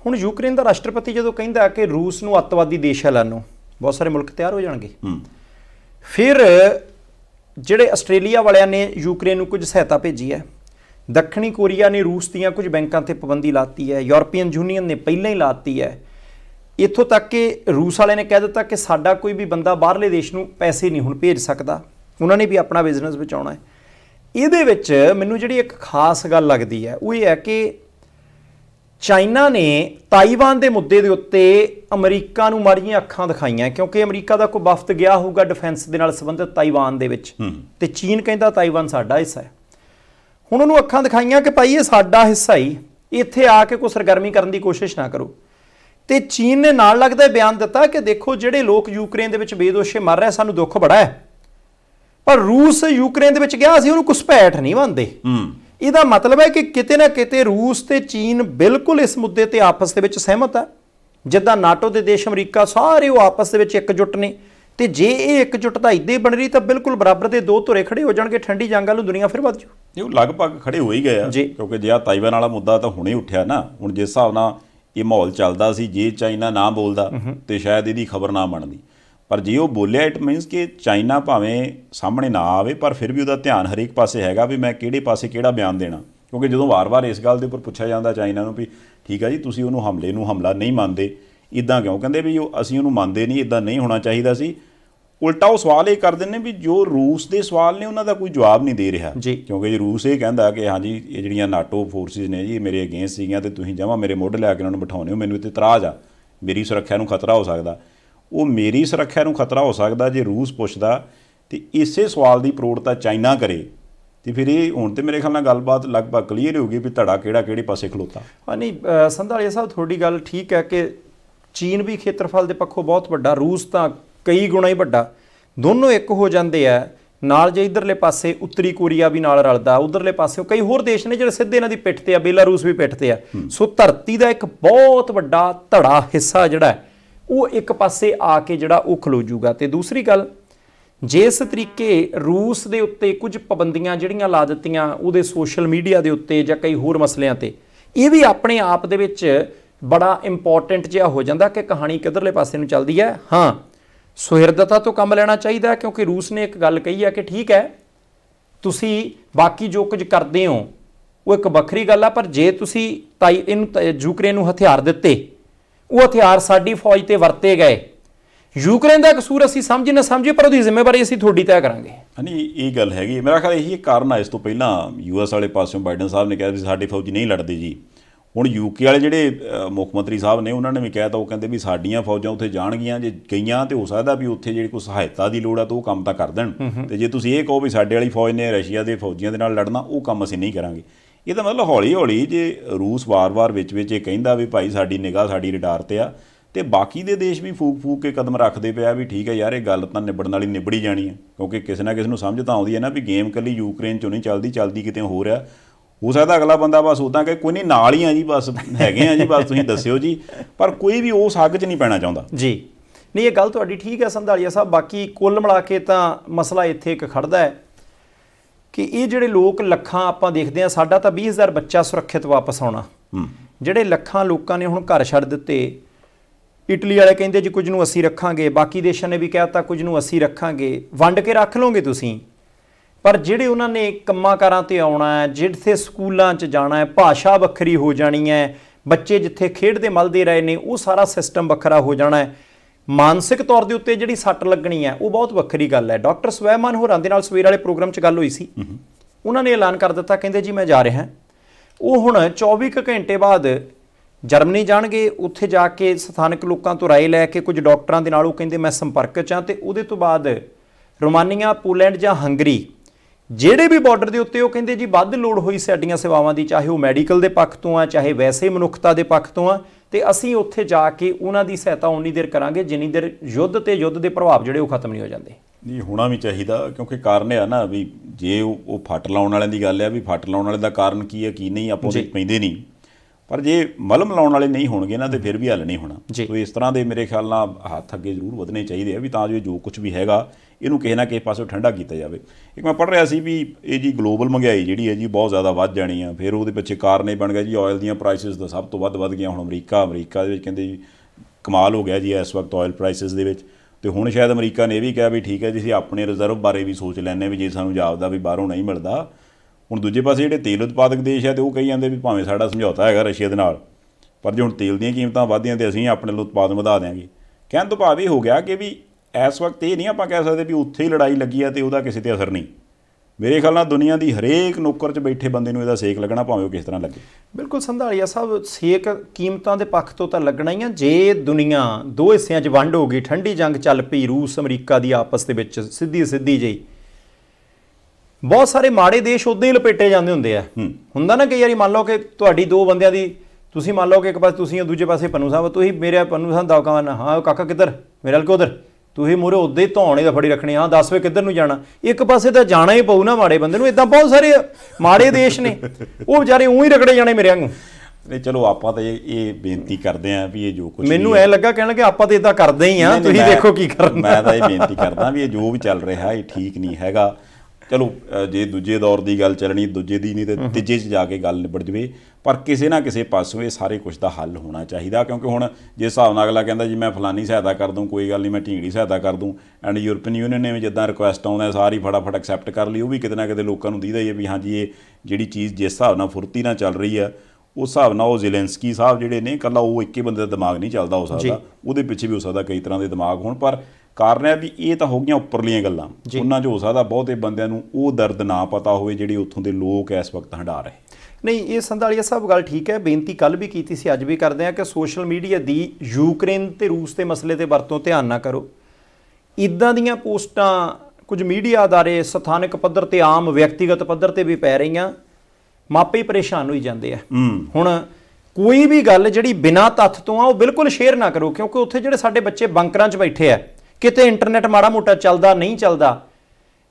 B: ਹੁਣ ਯੂਕਰੇਨ ਦਾ ਰਾਸ਼ਟਰਪਤੀ ਜਦੋਂ ਕਹਿੰਦਾ ਕਿ ਰੂਸ ਨੂੰ ਅੱਤਵਾਦੀ ਦੇਸ਼ ਐਲਾਨੋ ਬਹੁਤ ਸਾਰੇ ਮੁਲਕ ਤਿਆਰ ਹੋ ਜਾਣਗੇ।
A: ਹੂੰ।
B: ਫਿਰ ਜਿਹੜੇ ਆਸਟ੍ਰੇਲੀਆ ਵਾਲਿਆਂ ਨੇ ਯੂਕਰੇਨ ਨੂੰ ਕੁਝ ਸਹਾਇਤਾ ਭੇਜੀ ਹੈ, ਦੱਖਣੀ ਕੋਰੀਆ ਨੇ ਰੂਸ ਦੀਆਂ ਕੁਝ ਬੈਂਕਾਂ ਤੇ ਪਾਬੰਦੀ ਲਾਤੀ ਹੈ, ਯੂਰਪੀਅਨ ਯੂਨੀਅਨ ਨੇ ਪਹਿਲਾਂ ਹੀ ਲਾਤੀ ਹੈ। ਇੱਥੋਂ ਤੱਕ ਕਿ ਰੂਸ ਵਾਲਿਆਂ ਨੇ ਕਹਿ ਦਿੱਤਾ ਕਿ ਸਾਡਾ ਕੋਈ ਵੀ ਬੰਦਾ ਬਾਹਰਲੇ ਦੇਸ਼ ਨੂੰ ਪੈਸੇ ਨਹੀਂ ਹੁਣ ਭੇਜ ਸਕਦਾ, ਉਹਨਾਂ ਨੇ ਵੀ ਆਪਣਾ ਬਿਜ਼ਨਸ ਬਚਾਉਣਾ ਹੈ। ਇਹਦੇ ਵਿੱਚ ਮੈਨੂੰ ਜਿਹੜੀ ਇੱਕ ਖਾਸ ਗੱਲ ਲੱਗਦੀ ਹੈ, ਉਹ ਇਹ ਹੈ ਕਿ ਚਾਈਨਾ ਨੇ ਤਾਈਵਾਨ ਦੇ ਮੁੱਦੇ ਦੇ ਉੱਤੇ ਅਮਰੀਕਾ ਨੂੰ ਮਾੜੀਆਂ ਅੱਖਾਂ ਦਿਖਾਈਆਂ ਕਿਉਂਕਿ ਅਮਰੀਕਾ ਦਾ ਕੋਈ ਵਫਦ ਗਿਆ ਹੋਊਗਾ ਡਿਫੈਂਸ ਦੇ ਨਾਲ ਸੰਬੰਧਿਤ ਤਾਈਵਾਨ ਦੇ ਵਿੱਚ। ਤੇ ਚੀਨ ਕਹਿੰਦਾ ਤਾਈਵਾਨ ਸਾਡਾ ਹਿੱਸਾ ਹੈ। ਹੁਣ ਉਹਨੂੰ ਅੱਖਾਂ ਦਿਖਾਈਆਂ ਕਿ ਭਾਈ ਇਹ ਸਾਡਾ ਹਿੱਸਾ ਹੀ ਇੱਥੇ ਆ ਕੇ ਕੋਈ ਸਰਗਰਮੀ ਕਰਨ ਦੀ ਕੋਸ਼ਿਸ਼ ਨਾ ਕਰੋ। ਤੇ ਚੀਨ ਨੇ ਨਾਲ ਲੱਗਦਾ ਬਿਆਨ ਦਿੱਤਾ ਕਿ ਦੇਖੋ ਜਿਹੜੇ ਲੋਕ ਯੂਕਰੇਨ ਦੇ ਵਿੱਚ ਬੇਦੋਸ਼ੇ ਮਰ ਰਹੇ ਸਾਨੂੰ ਦੁੱਖ ਬੜਾ ਹੈ। ਪਰ ਰੂਸ ਯੂਕਰੇਨ ਦੇ ਵਿੱਚ ਗਿਆ ਅਸੀਂ ਉਹਨੂੰ ਘੁਸਪੈਠ ਨਹੀਂ ਮੰਨਦੇ।
A: ਹੂੰ।
B: ਇਹਦਾ ਮਤਲਬ ਹੈ ਕਿ ਕਿਤੇ ਨਾ ਕਿਤੇ ਰੂਸ ਤੇ ਚੀਨ ਬਿਲਕੁਲ ਇਸ ਮੁੱਦੇ ਤੇ ਆਪਸ ਦੇ ਵਿੱਚ ਸਹਿਮਤ ਹੈ ਜਿੱਦਾਂ ਨਾਟੋ ਦੇ ਦੇਸ਼ ਅਮਰੀਕਾ ਸਾਰੇ ਉਹ ਆਪਸ ਦੇ ਵਿੱਚ ਇਕਜੁੱਟ ਨੇ। ਤੇ ਜੇ ਇਹ ਇਕਜੁੱਟਤਾ ਇਦਾਂ ਹੀ ਬਣ ਰਹੀ ਤਾਂ ਬਿਲਕੁਲ ਬਰਾਬਰ ਦੇ ਦੋ ਧੁਰੇ ਖੜੇ ਹੋ ਜਾਣਗੇ ਠੰਡੀ ਜੰਗ ਵੱਲ ਨੂੰ ਦੁਨੀਆ ਫਿਰ ਵੱਧ ਜੂ
A: ਇਹ ਲਗਭਗ ਖੜੇ ਹੋ ਹੀ ਗਏ ਆ। ਕਿਉਂਕਿ ਜੇ ਆ ਤਾਈਵਾਨ ਵਾਲਾ ਮੁੱਦਾ ਤਾਂ ਹੁਣੇ ਉੱਠਿਆ ਨਾ ਹੁਣ ਜਿਸ ਹਿਸਾਬ ਨਾਲ ਇਹ ਮਾਹੌਲ ਚੱਲਦਾ ਸੀ ਜੇ ਚਾਈਨਾ ਨਾ ਬੋਲਦਾ ਤੇ ਸ਼ਾਇਦ ਇਹਦੀ ਖਬਰ ਨਾ ਬਣਦੀ। ਪਰ ਜੇ ਉਹ ਬੋਲਿਆ ਇਟ ਮੀਨਸ ਕਿ ਚਾਈਨਾ ਭਾਵੇਂ ਸਾਹਮਣੇ ਨਾ ਆਵੇ ਪਰ ਫਿਰ ਵੀ ਉਹਦਾ ਧਿਆਨ ਹਰੇਕ ਪਾਸੇ ਹੈਗਾ ਵੀ ਮੈਂ ਕਿਹੜੇ ਪਾਸੇ ਕਿਹੜਾ ਬਿਆਨ ਦੇਣਾ। ਕਿਉਂਕਿ ਜਦੋਂ ਵਾਰ-ਵਾਰ ਇਸ ਗੱਲ ਦੇ ਉੱਪਰ ਪੁੱਛਿਆ ਜਾਂਦਾ ਚਾਈਨਾ ਨੂੰ ਵੀ ਠੀਕ ਆ ਜੀ ਤੁਸੀਂ ਉਹਨੂੰ ਹਮਲੇ ਨੂੰ ਹਮਲਾ ਨਹੀਂ ਮੰਨਦੇ। ਇਦਾਂ ਕਿਉਂ? ਕਹਿੰਦੇ ਵੀ ਉਹ ਅਸੀਂ ਉਹਨੂੰ ਮੰਨਦੇ ਨਹੀਂ ਇਦਾਂ ਨਹੀਂ ਹੋਣਾ ਚਾਹੀਦਾ ਸੀ। ਉਲਟਾ ਉਹ ਸਵਾਲ ਇਹ ਕਰਦੇ ਨੇ ਵੀ ਜੋ ਰੂਸ ਦੇ ਸਵਾਲ ਨੇ ਉਹਨਾਂ ਦਾ ਕੋਈ ਜਵਾਬ ਨਹੀਂ ਦੇ ਰਿਹਾ। ਕਿਉਂਕਿ ਜੇ ਰੂਸ ਇਹ ਕਹਿੰਦਾ ਕਿ ਹਾਂਜੀ ਇਹ ਜਿਹੜੀਆਂ ਨਾਟੋ ਫੋਰਸਿਸ ਨੇ ਜੀ ਮੇਰੇ ਅਗੇਂਸਟ ਸੀਗੀਆਂ ਤੇ ਤੁਸੀਂ ਜਮਾ ਮੇਰੇ ਮੋਢੇ ਲਿਆ ਕੇ ਉਹਨਾਂ ਨੂੰ ਬਿਠਾਉਂਦੇ ਹੋ ਮੈਨੂੰ ਇੱਥੇ ਇਤਰਾਜ਼ ਆ। ਮੇਰੀ ਸੁਰੱਖਿਆ ਨੂੰ ਖਤਰਾ ਹੋ ਸਕਦਾ। ਉਹ ਮੇਰੀ ਸੁਰੱਖਿਆ ਨੂੰ ਖਤਰਾ ਹੋ ਸਕਦਾ ਜੇ ਰੂਸ ਪੁੱਛਦਾ ਤੇ ਇਸੇ ਸਵਾਲ ਦੀ ਪ੍ਰੋੜਤਾ ਚਾਈਨਾ ਕਰੇ। ਤੇ ਫਿਰ ਇਹ ਹੁਣ ਤੇ ਮੇਰੇ ਖਿਆਲ ਨਾਲ ਗੱਲਬਾਤ ਲਗਭਗ ਕਲੀਅਰ ਹੋ ਗਈ ਵੀ ਧੜਾ ਕਿਹੜਾ ਕਿਹੜੇ ਪਾਸੇ ਖਲੋਤਾ।
B: ਹਾਂ ਨਹੀਂ ਸੰਧਾਲੀਆ ਸਾਹਿਬ ਤੁਹਾਡੀ ਗੱਲ ਠੀਕ ਹੈ ਕਿ ਚੀਨ ਵੀ ਖੇਤਰਫਲ ਦੇ ਪੱਖੋਂ ਬਹੁਤ ਵੱਡਾ ਰੂਸ ਤਾਂ ਕਈ ਗੁਣਾ ਹੀ ਵੱਡਾ। ਦੋਨੋਂ ਇੱਕ ਹੋ ਜਾਂਦੇ ਆ। ਨਾਲ ਜੇ ਇਧਰਲੇ ਪਾਸੇ ਉੱਤਰੀ ਕੋਰੀਆ ਵੀ ਨਾਲ ਰਲਦਾ ਉਧਰਲੇ ਪਾਸੇ ਕਈ ਹੋਰ ਦੇਸ਼ ਨੇ ਜਿਹੜੇ ਸਿੱਧੇ ਇਹਨਾਂ ਦੀ ਪਿੱਠ ਤੇ ਆ ਬੇਲਾਰੂਸ ਵੀ ਪਿੱਠ ਤੇ ਆ। ਸੋ ਧਰਤੀ ਦਾ ਇੱਕ ਬਹੁਤ ਵੱਡਾ ਧੜਾ ਹਿੱਸਾ ਜਿਹੜਾ ਹੈ, ਉਹ ਇੱਕ ਪਾਸੇ ਆ ਕੇ ਜਿਹੜਾ ਉਹ ਖਲੋ ਜੂਗਾ। ਤੇ ਦੂਸਰੀ ਗੱਲ, ਜਿਸ ਤਰੀਕੇ ਰੂਸ ਦੇ ਉੱਤੇ ਕੁਝ ਪਾਬੰਦੀਆਂ ਜਿਹੜੀਆਂ ਲਾ ਦਿੱਤੀਆਂ ਉਹਦੇ ਸੋਸ਼ਲ ਮੀਡੀਆ ਦੇ ਉੱਤੇ ਜਾਂ ਕਈ ਹੋਰ ਮਸਲਿਆਂ ਤੇ, ਇਹ ਵੀ ਆਪਣੇ ਆਪ ਦੇ ਵਿੱਚ ਬੜਾ ਇੰਪੋਰਟੈਂਟ ਜਿਹਾ ਹੋ ਜਾਂਦਾ ਕਿ ਕਹਾਣੀ ਕਿੱਧਰਲੇ ਪਾਸੇ ਨੂੰ ਚੱਲਦੀ ਹੈ। ਹਾਂ, ਸੁਹਿਰਦਤਾ ਤੋਂ ਕੰਮ ਲੈਣਾ ਚਾਹੀਦਾ ਕਿਉਂਕਿ ਰੂਸ ਨੇ ਇੱਕ ਗੱਲ ਕਹੀ ਹੈ ਕਿ ਠੀਕ ਹੈ, ਤੁਸੀਂ ਬਾਕੀ ਜੋ ਕੁਝ ਕਰਦੇ ਹੋ, ਉਹ ਇੱਕ ਵੱਖਰੀ ਗੱਲ ਆ, ਪਰ ਜੇ ਤੁਸੀਂ ਤਾਈ ਇਹਨੂੰ ਤ- ਯੂਕਰੇਨ ਨੂੰ ਹਥਿਆਰ ਦਿੱਤੇ ਉਹ ਹਥਿਆਰ ਸਾਡੀ ਫੌਜ ਤੇ ਵਰਤੇ ਗਏ। ਯੂਕਰੇਨ ਦਾ ਕਸੂਰ ਅਸੀਂ ਸਮਝ ਨਾ ਸਮਝੇ ਪਰ ਉਹਦੀ ਜ਼ਿੰਮੇਵਾਰੀ ਅਸੀਂ ਤੁਹਾਡੀ ਤੈਅ ਕਰਾਂਗੇ।
A: ਨਹੀਂ ਇਹ ਗੱਲ ਹੈਗੀ। ਮੇਰਾ ਖਿਆਲ ਇਹੀ ਕਾਰਨ ਆ ਇਸ ਤੋਂ ਪਹਿਲਾਂ ਯੂਐਸ ਵਾਲੇ ਪਾਸਿਓਂ ਬਾਈਡਨ ਸਾਹਿਬ ਨੇ ਕਿਹਾ ਵੀ ਸਾਡੇ ਫੌਜੀ ਨਹੀਂ ਲੜਦੇ ਜੀ। ਹੁਣ ਯੂਕੇ ਵਾਲੇ ਜਿਹੜੇ ਮੁੱਖ ਮੰਤਰੀ ਸਾਹਿਬ ਨੇ ਉਹਨਾਂ ਨੇ ਵੀ ਕਿਹਾ ਤਾਂ ਉਹ ਕਹਿੰਦੇ ਵੀ ਸਾਡੀਆਂ ਫੌਜਾਂ ਉੱਥੇ ਜਾਣਗੀਆਂ ਜੇ ਗਈਆਂ ਤੇ ਹੋ ਸਕਦਾ ਵੀ ਉੱਥੇ ਜਿਹੜੀ ਕੋਈ ਸਹਾਇਤਾ ਦੀ ਲੋੜ ਆ ਤਾਂ ਉਹ ਕੰਮ ਤਾਂ ਕਰ ਦੇਣ। ਤੇ ਜੇ ਤੁਸੀਂ ਇਹ ਕਹੋ ਵੀ ਸਾਡੇ ਵਾਲੀ ਫੌਜ ਨੇ ਰਸ਼ੀਆ ਦੇ ਫੌਜੀਆਂ ਦੇ ਨਾਲ ਲੜਨਾ ਉਹ ਕੰਮ ਅਸੀਂ ਨਹੀਂ ਕਰਾਂਗੇ। ਇਹਦਾ ਮਤਲਬ ਹੌਲੀ ਹੌਲੀ ਜੇ ਰੂਸ ਵਾਰ-ਵਾਰ ਵਿੱਚ ਵਿੱਚ ਇਹ ਕਹਿੰਦਾ ਵੀ ਭਾਈ ਸਾਡੀ ਨਿਗਾਹ ਸਾਡੀ ਰਡਾਰ ਤੇ ਆ, ਤੇ ਬਾਕੀ ਦੇ ਦੇਸ਼ ਵੀ ਫੂਕ ਫੂਕ ਕੇ ਕਦਮ ਰੱਖਦੇ ਪਿਆ ਵੀ ਠੀਕ ਹੈ ਯਾਰ, ਇਹ ਗੱਲ ਤਾਂ ਨਿਬੜਨ ਵਾਲੀ ਨਿਬੜੀ ਜਾਣੀ ਹੈ, ਕਿਉਂਕਿ ਕਿਸੇ ਨਾ ਕਿਸੇ ਨੂੰ ਸਮਝ ਤਾਂ ਆਉਂਦੀ ਹੈ ਨਾ ਵੀ ਗੇਮ ਕੱਲੀ ਯੂਕਰੇਨ ਚੋਂ ਨਹੀਂ ਚੱਲਦੀ ਚੱਲਦੀ ਕਿਤੇ ਹੋਰ ਆ। ਹੋ ਸਕਦਾ ਅਗਲਾ ਬੰਦਾ ਬਸ ਉਦਾਂ ਕਿ ਕੋਈ ਨਹੀਂ ਨਾਲ ਹੀ ਆ ਜੀ ਬਸ, ਹੈਗੇ ਆ ਜੀ ਬਸ, ਤੁਸੀਂ ਦੱਸਿਓ ਜੀ। ਪਰ ਕੋਈ ਵੀ ਉਸ ਹੱਗ 'ਚ ਨਹੀਂ ਪੈਣਾ ਚਾਹੁੰਦਾ।
B: ਜੀ। ਨਹੀਂ, ਇਹ ਗੱਲ ਤੁਹਾਡੀ ਠੀਕ ਹੈ ਸੰਧਾਲੀਆ ਸਾਹਿਬ, ਬਾਕੀ ਕੁੱਲ ਮਿਲਾ ਕੇ ਤਾਂ ਮਸਲਾ ਇੱਥੇ ਇੱਕ ਖੜਦਾ ਹੈ। ਕਿ ਇਹ ਜਿਹੜੇ ਲੋਕ ਲੱਖਾਂ ਆਪਾਂ ਦੇਖਦੇ ਆ ਸਾਡਾ ਤਾਂ 20000 ਬੱਚਾ ਸੁਰੱਖਿਅਤ ਵਾਪਸ ਆਉਣਾ। ਜਿਹੜੇ ਲੱਖਾਂ ਲੋਕਾਂ ਨੇ ਹੁਣ ਘਰ ਛੱਡ ਦਿੱਤੇ ਇਟਲੀ ਵਾਲੇ ਕਹਿੰਦੇ ਜੀ ਕੁਝ ਨੂੰ ਅਸੀਂ ਰੱਖਾਂਗੇ ਬਾਕੀ ਦੇਸ਼ਾਂ ਨੇ ਵੀ ਕਹਿਤਾ ਕੁਝ ਨੂੰ ਅਸੀਂ ਰੱਖਾਂਗੇ ਵੰਡ ਕੇ ਰੱਖ ਲਓਗੇ ਤੁਸੀਂ। ਪਰ ਜਿਹੜੇ ਉਹਨਾਂ ਨੇ ਕੰਮਾਂ ਕਾਰਾਂ ਤੇ ਆਉਣਾ ਹੈ ਜਿੱਥੇ ਸਕੂਲਾਂ 'ਚ ਜਾਣਾ ਹੈ ਭਾਸ਼ਾ ਵੱਖਰੀ ਹੋ ਜਾਣੀ ਹੈ ਬੱਚੇ ਜਿੱਥੇ ਖੇਡਦੇ ਮਲਦੇ ਰਹੇ ਨੇ ਉਹ ਸਾਰਾ ਸਿਸਟਮ ਵੱਖਰਾ ਹੋ ਜਾਣਾ ਹੈ। ਮਾਨਸਿਕ ਤੌਰ ਦੇ ਉੱਤੇ ਜਿਹੜੀ ਸੱਟ ਲੱਗਣੀ ਹੈ, ਉਹ ਬਹੁਤ ਵੱਖਰੀ ਗੱਲ ਹੈ। ਡਾਕਟਰ ਸਵੈਮਾਨ ਹੋਰਾਂ ਦੇ ਨਾਲ ਸਵੇਰ ਵਾਲੇ ਪ੍ਰੋਗਰਾਮ 'ਚ ਗੱਲ ਹੋਈ ਸੀ। ਉਹਨਾਂ ਨੇ ਐਲਾਨ ਕਰ ਦਿੱਤਾ, ਕਹਿੰਦੇ ਜੀ ਮੈਂ ਜਾ ਰਿਹਾ ਉਹ ਹੁਣ 24 ਕੁ ਘੰਟੇ ਬਾਅਦ ਜਰਮਨੀ ਜਾਣਗੇ, ਉੱਥੇ ਜਾ ਕੇ ਸਥਾਨਕ ਲੋਕਾਂ ਤੋਂ ਰਾਏ ਲੈ ਕੇ ਕੁਝ ਡਾਕਟਰਾਂ ਦੇ ਨਾਲ ਉਹ ਕਹਿੰਦੇ ਮੈਂ ਸੰਪਰਕ 'ਚ ਹਾਂ ਤੇ ਉਹਦੇ ਤੋਂ ਬਾਅਦ ਰੋਮਾਨੀਆ, ਪੋਲੈਂਡ ਜਾਂ ਹੰਗਰੀ ਜਿਹੜੇ ਵੀ ਬਾਰਡਰ ਦੇ ਉੱਤੇ ਉਹ ਕਹਿੰਦੇ ਜੀ ਵੱਧ ਲੋੜ ਹੋਈ ਸਾਡੀਆਂ ਸੇਵਾਵਾਂ ਦੀ ਚਾਹੇ ਉਹ ਮੈਡੀਕਲ ਦੇ ਪੱਖ ਤੋਂ ਆ ਚਾਹੇ ਵੈਸੇ ਮਨੁੱਖਤਾ ਦੇ ਪੱਖ ਤੋਂ ਆ ਤੇ ਅਸੀਂ ਉੱਥੇ ਜਾ ਕੇ ਉਹਨਾਂ ਦੀ ਸਹਾਇਤਾ ਉਨੀ ਦੇਰ ਕਰਾਂਗੇ ਜਿੰਨੀ ਦੇਰ ਯੁੱਧ ਤੇ ਯੁੱਧ ਦੇ ਪ੍ਰਭਾਵ ਜਿਹੜੇ ਉਹ ਖਤਮ ਨਹੀਂ ਹੋ ਜਾਂਦੇ।
A: ਨਹੀਂ ਹੋਣਾ ਵੀ ਚਾਹੀਦਾ ਕਿਉਂਕਿ ਕਾਰਨ ਇਹ ਆ ਨਾ ਵੀ ਜੇ ਉਹ ਉਹ ਫੱਟ ਲਾਉਣ ਵਾਲਿਆਂ ਦੀ ਗੱਲ ਆ ਵੀ ਫੱਟ ਲਾਉਣ ਵਾਲੇ ਦਾ ਕਾਰਨ ਕੀ ਹੈ ਕੀ ਨਹੀਂ ਆਪਾਂ ਉਹਦੇ ਪੈਂਦੇ ਨਹੀਂ। ਪਰ ਜੇ ਮਲਮ ਲਾਉਣ ਵਾਲੇ ਨਹੀਂ ਹੋਣਗੇ ਨਾ ਤੇ ਫਿਰ ਵੀ ਹੱਲ ਨਹੀਂ ਹੋਣਾ। ਸੋ ਇਸ ਤਰ੍ਹਾਂ ਦੇ ਮੇਰੇ ਖਿਆਲ ਨਾਲ ਹੱਥ ਅੱਗੇ ਜ਼ਰੂਰ ਵਧਣੇ ਚਾਹੀਦੇ ਆ ਵੀ ਤਾਂ ਜੋ ਜੋ ਕੁਝ ਵੀ ਹੈਗਾ ਇਹਨੂੰ ਕਿਸੇ ਨਾ ਕਿਸੇ ਪਾਸੋਂ ਠੰਡਾ ਕੀਤਾ ਜਾਵੇ। ਇੱਕ ਮੈਂ ਪੜ੍ਹ ਰਿਹਾ ਸੀ ਵੀ ਇਹ ਜੀ ਗਲੋਬਲ ਮਹਿੰਗਾਈ ਜਿਹੜੀ ਹੈ ਜੀ, ਬਹੁਤ ਜ਼ਿਆਦਾ ਵੱਧ ਜਾਣੀ ਆ। ਫਿਰ ਉਹਦੇ ਪਿੱਛੇ ਕਾਰਨ ਇਹ ਬਣ ਗਿਆ ਜੀ ਆਇਲ ਦੀਆਂ ਪ੍ਰਾਈਸਸ ਦਾ ਸਭ ਤੋਂ ਵੱਧ ਵੱਧ ਗਿਆ ਹੁਣ ਅਮਰੀਕਾ ਅਮਰੀਕਾ ਦੇ ਵਿੱਚ ਕਹਿੰਦੇ ਜੀ ਕਮਾਲ ਹੋ ਗਿਆ ਜੀ ਇਸ ਵਕਤ ਆਇਲ ਪ੍ਰਾਈਸਸ ਦੇ ਵਿੱਚ। ਤੇ ਹੁਣ ਸ਼ਾਇਦ ਅਮਰੀਕਾ ਨੇ ਇਹ ਵੀ ਕਿਹਾ ਵੀ ਠੀਕ ਹੈ ਜੀ, ਅਸੀਂ ਆਪਣੇ ਰਿਜ਼ਰਵ ਬਾਰੇ ਵੀ ਸੋਚ ਲੈਂਦੇ ਵੀ ਜੇ ਸਾਨੂੰ ਜਾਪਦਾ ਵੀ ਬਾਹਰੋਂ ਨਹੀਂ ਮਿਲਦਾ। ਹੁਣ ਦੂਜੇ ਪਾਸੇ ਜਿਹੜੇ ਤੇਲ ਉਤਪਾਦਕ ਦੇਸ਼ ਹੈ ਤੇ ਉਹ ਕਹੀ ਜਾਂਦੇ ਵੀ ਭਾਵੇਂ ਸਾਡਾ ਸਮਝੌਤਾ ਹੈਗਾ ਰਸ਼ੀਆ ਦੇ ਨਾਲ, ਪਰ ਜੇ ਹੁਣ ਤੇਲ ਦੀਆਂ ਕੀਮਤਾਂ ਵਧਦੀਆਂ ਤੇ ਅਸੀਂ ਆਪਣੇ ਲਈ ਉਤਪਾਦਨ ਵਧਾ ਦਿਆਂਗੇ। ਕਹਿਣ ਤੋਂ ਭਾਵ ਇਹ ਹੋ ਗਿਆ ਕਿ ਵੀ ਇਸ ਵਕਤ ਇਹ ਨਹੀਂ ਆਪਾਂ ਕਹਿ ਸਕਦੇ ਵੀ ਉੱਥੇ ਹੀ ਲੜਾਈ ਲੱਗੀ ਆ ਤੇ ਉਹਦਾ ਕਿਸੇ ਤੇ ਅਸਰ ਨਹੀਂ। ਮੇਰੇ ਖਿਆਲ ਨਾਲ ਦੁਨੀਆ ਦੀ ਹਰੇਕ ਨੌਕਰ 'ਚ ਬੈਠੇ ਬੰਦੇ ਨੂੰ ਇਹਦਾ ਸੇਕ ਲੱਗਣਾ ਭਾਵੇਂ ਉਹ ਕਿਸ ਤਰ੍ਹਾਂ ਲੱਗੇ।
B: ਬਿਲਕੁਲ ਸੰਧਾਲੀਆ ਸਾਹਿਬ ਸੇਕ ਕੀਮਤਾਂ ਦੇ ਪੱਖ ਤੋਂ ਤਾਂ ਲੱਗਣਾ ਹੀ ਆ। ਜੇ ਦੁਨੀਆ ਦੋ ਹਿੱਸਿਆਂ 'ਚ ਵੰਡ ਹੋ ਗਈ ਠੰਡੀ ਜੰਗ ਚੱਲ ਪਈ ਰੂਸ ਅਮਰੀਕਾ ਦੀ ਆਪਸ ਦੇ ਵਿੱਚ ਸਿੱਧੀ ਸਿੱਧੀ ਜਿਹੀ ਬਹੁਤ ਸਾਰੇ ਮਾੜੇ ਦੇਸ਼ ਉਦਾਂ ਹੀ ਲਪੇਟੇ ਜਾਂਦੇ ਹੁੰਦੇ ਆ। ਹੁੰਦਾ ਨਾ ਕਈ ਵਾਰੀ ਮੰਨ ਲਓ ਕਿ ਤੁਹਾਡੀ ਦੋ ਬੰਦਿਆਂ ਦੀ ਤੁਸੀਂ ਮੰਨ ਲਓ ਕਿ ਇੱਕ ਪਾਸੇ ਤੁਸੀਂ ਹੋ ਦੂਜੇ ਪਾਸੇ ਪੰਨੂ ਸਾਹਿਬ ਤੁਸੀਂ ਮੇਰੇ ਪੰਨੂ ਸਾਹਿਬ ਦਾ ਕਹਨ ਹਾਂ ਕਾਕਾ ਕਿੱਧਰ? ਮੇਰੇ ਨਾਲ ਕਿਉਧਰ ਤੁਸੀਂ ਮੂਰੇ ਉਦਾਂ ਹੀ ਧੌਣੇ ਦਾ ਫੜੀ ਰੱਖਣੀ ਹਾਂ ਦੱਸ ਵੇ ਕਿੱਧਰ ਨੂੰ ਜਾਣਾ? ਇੱਕ ਪਾਸੇ ਤਾਂ ਜਾਣਾ ਹੀ ਪਊ ਨਾ ਮਾੜੇ ਬੰਦੇ ਨੂੰ। ਇਦਾਂ ਬਹੁਤ ਸਾਰੇ ਮਾੜੇ ਦੇਸ਼ ਨੇ। ਉਹ ਵਿਚਾਰੇ ਉਹੀ ਰਗੜੇ ਜਾਣੇ ਮੇਰੇ ਵਾਂਗੂ।
A: ਨਹੀਂ ਚਲੋ ਆਪਾਂ ਤਾਂ ਇਹ ਬੇਨਤੀ ਕਰਦੇ ਆਂ ਵੀ ਇਹ ਜੋ ਕੁਝ
B: ਮੈਨੂੰ ਐ ਲੱਗਾ ਕਹਿਣ ਕਿ ਆਪਾਂ ਤਾਂ ਇਦਾਂ ਕਰਦੇ ਹੀ ਆ। ਤੁਸੀਂ ਦੇਖੋ ਕੀ ਕਰਨਾ।
A: ਮੈਂ ਤਾਂ ਇਹ ਬੇਨਤੀ ਕਰਦਾ ਵੀ ਇਹ ਜੋ ਵੀ ਚੱਲ ਰਿਹਾ ਇਹ ਠੀਕ ਨਹੀਂ ਹੈਗਾ। ਚਲੋ ਜੇ ਦੂਜੇ ਦੌਰ ਦੀ ਗੱਲ ਚੱਲਣੀ ਦੂਜੇ ਦੀ ਨਹੀਂ ਤੇ ਤੀਜੇ 'ਚ ਜਾ ਕੇ ਗੱਲ ਨਿਬੜ ਜਵੇ। ਪਰ ਕਿਸੇ ਨਾ ਕਿਸੇ ਪਾਸੋਂ ਇਹ ਸਾਰੇ ਕੁਝ ਦਾ ਹੱਲ ਹੋਣਾ ਚਾਹੀਦਾ ਕਿਉਂਕਿ ਹੁਣ ਜੇ ਹਿਸਾਬ ਨਾਲ ਅਗਲਾ ਕਹਿੰਦਾ ਜੀ ਮੈਂ ਫਲਾਨੀ ਸਹਾਇਤਾ ਕਰ ਦੂੰ ਕੋਈ ਗੱਲ ਨਹੀਂ ਮੈਂ ਢੀਂਗੜੀ ਸਹਾਇਤਾ ਕਰ ਦੂੰ ਐਂਡ ਯੂਰਪੀਅਨ ਯੂਨੀਅਨ ਨੇ ਵੀ ਜਿੱਦਾਂ ਰਿਕੁਐਸਟ ਆਉਂਦਾ ਸਾਰੀ ਫਟਾਫਟ ਐਕਸੈਪਟ ਕਰ ਲਈ ਉਹ ਵੀ ਕਿਤੇ ਨਾ ਕਿਤੇ ਲੋਕਾਂ ਨੂੰ ਦੀਦਾ ਹੀ ਹੈ ਵੀ ਹਾਂਜੀ ਇਹ ਜਿਹੜੀ ਚੀਜ਼ ਜਿਸ ਹਿਸਾਬ ਨਾਲ ਫੁਰਤੀ ਨਾਲ ਚੱਲ ਰਹੀ ਹੈ ਉਸ ਹਿਸਾਬ ਨਾਲ ਉਹ ਜ਼ੈਲੈਂਸਕੀ ਸਾਹਿਬ ਜਿਹੜੇ ਨੇ ਇਕੱਲਾ ਉਹ ਇੱਕੇ ਬੰਦੇ ਦਾ ਦਿਮਾਗ ਨਹੀਂ ਚੱਲਦਾ ਹੋ ਸਕਦਾ। ਉਹਦੇ ਪਿੱਛੇ ਵੀ ਹੋ ਸਕਦਾ ਕਈ ਤਰ੍ਹਾਂ ਦੇ ਦਿਮਾਗ ਹੋਣ ਪਰ ਕਾਰਨ ਹੈ ਵੀ ਇਹ ਤਾਂ ਹੋ ਗਈਆਂ ਉੱਪਰਲੀਆਂ ਗੱਲਾਂ। ਉਹਨਾਂ 'ਚ ਹੋ ਸਕਦਾ ਬਹੁਤੇ ਬੰਦਿਆਂ ਨੂੰ ਉਹ ਦਰਦ ਨਾ ਪਤਾ ਹੋਵੇ ਜਿਹੜੇ ਉੱਥੋਂ ਦੇ ਲੋਕ ਇਸ ਵਕਤ ਹੰਡਾ ਰਹੇ।
B: ਨਹੀਂ ਇਹ ਸੰਧਾਲੀਆ ਸਾਹਿਬ ਗੱਲ ਠੀਕ ਹੈ। ਬੇਨਤੀ ਕੱਲ ਵੀ ਕੀਤੀ ਸੀ ਅੱਜ ਵੀ ਕਰਦੇ ਆ ਕਿ ਸੋਸ਼ਲ ਮੀਡੀਆ ਦੀ ਯੂਕਰੇਨ ਤੇ ਰੂਸ ਦੇ ਮਸਲੇ ਤੇ ਵਰਤੋਂ ਧਿਆਨ ਨਾ ਕਰੋ। ਇਦਾਂ ਦੀਆਂ ਪੋਸਟਾਂ ਕੁਝ ਮੀਡੀਆ ਅਦਾਰੇ ਸਥਾਨਕ ਪੱਧਰ ਤੇ ਆਮ ਵਿਅਕਤੀਗਤ ਪੱਧਰ ਤੇ ਵੀ ਪੈ ਰਹੀਆਂ ਮਾਪੇ ਪਰੇਸ਼ਾਨ ਹੋਈ ਜਾਂਦੇ ਆ। ਹੁਣ ਕੋਈ ਵੀ ਗੱਲ ਜਿਹੜੀ ਬਿਨਾਂ ਤੱਥ ਤੋਂ ਆ ਉਹ ਬਿਲਕੁਲ ਸ਼ੇਅਰ ਨਾ ਕਰੋ ਕਿਉਂਕਿ ਉੱਥੇ ਜਿਹੜੇ ਸਾਡੇ ਬੱਚੇ ਬੰਕਰਾਂ 'ਚ ਬੈਠੇ ਆ ਕਿਤੇ ਇੰਟਰਨੈਟ ਮਾੜਾ ਮੋਟਾ ਚੱਲਦਾ ਨਹੀਂ ਚੱਲਦਾ।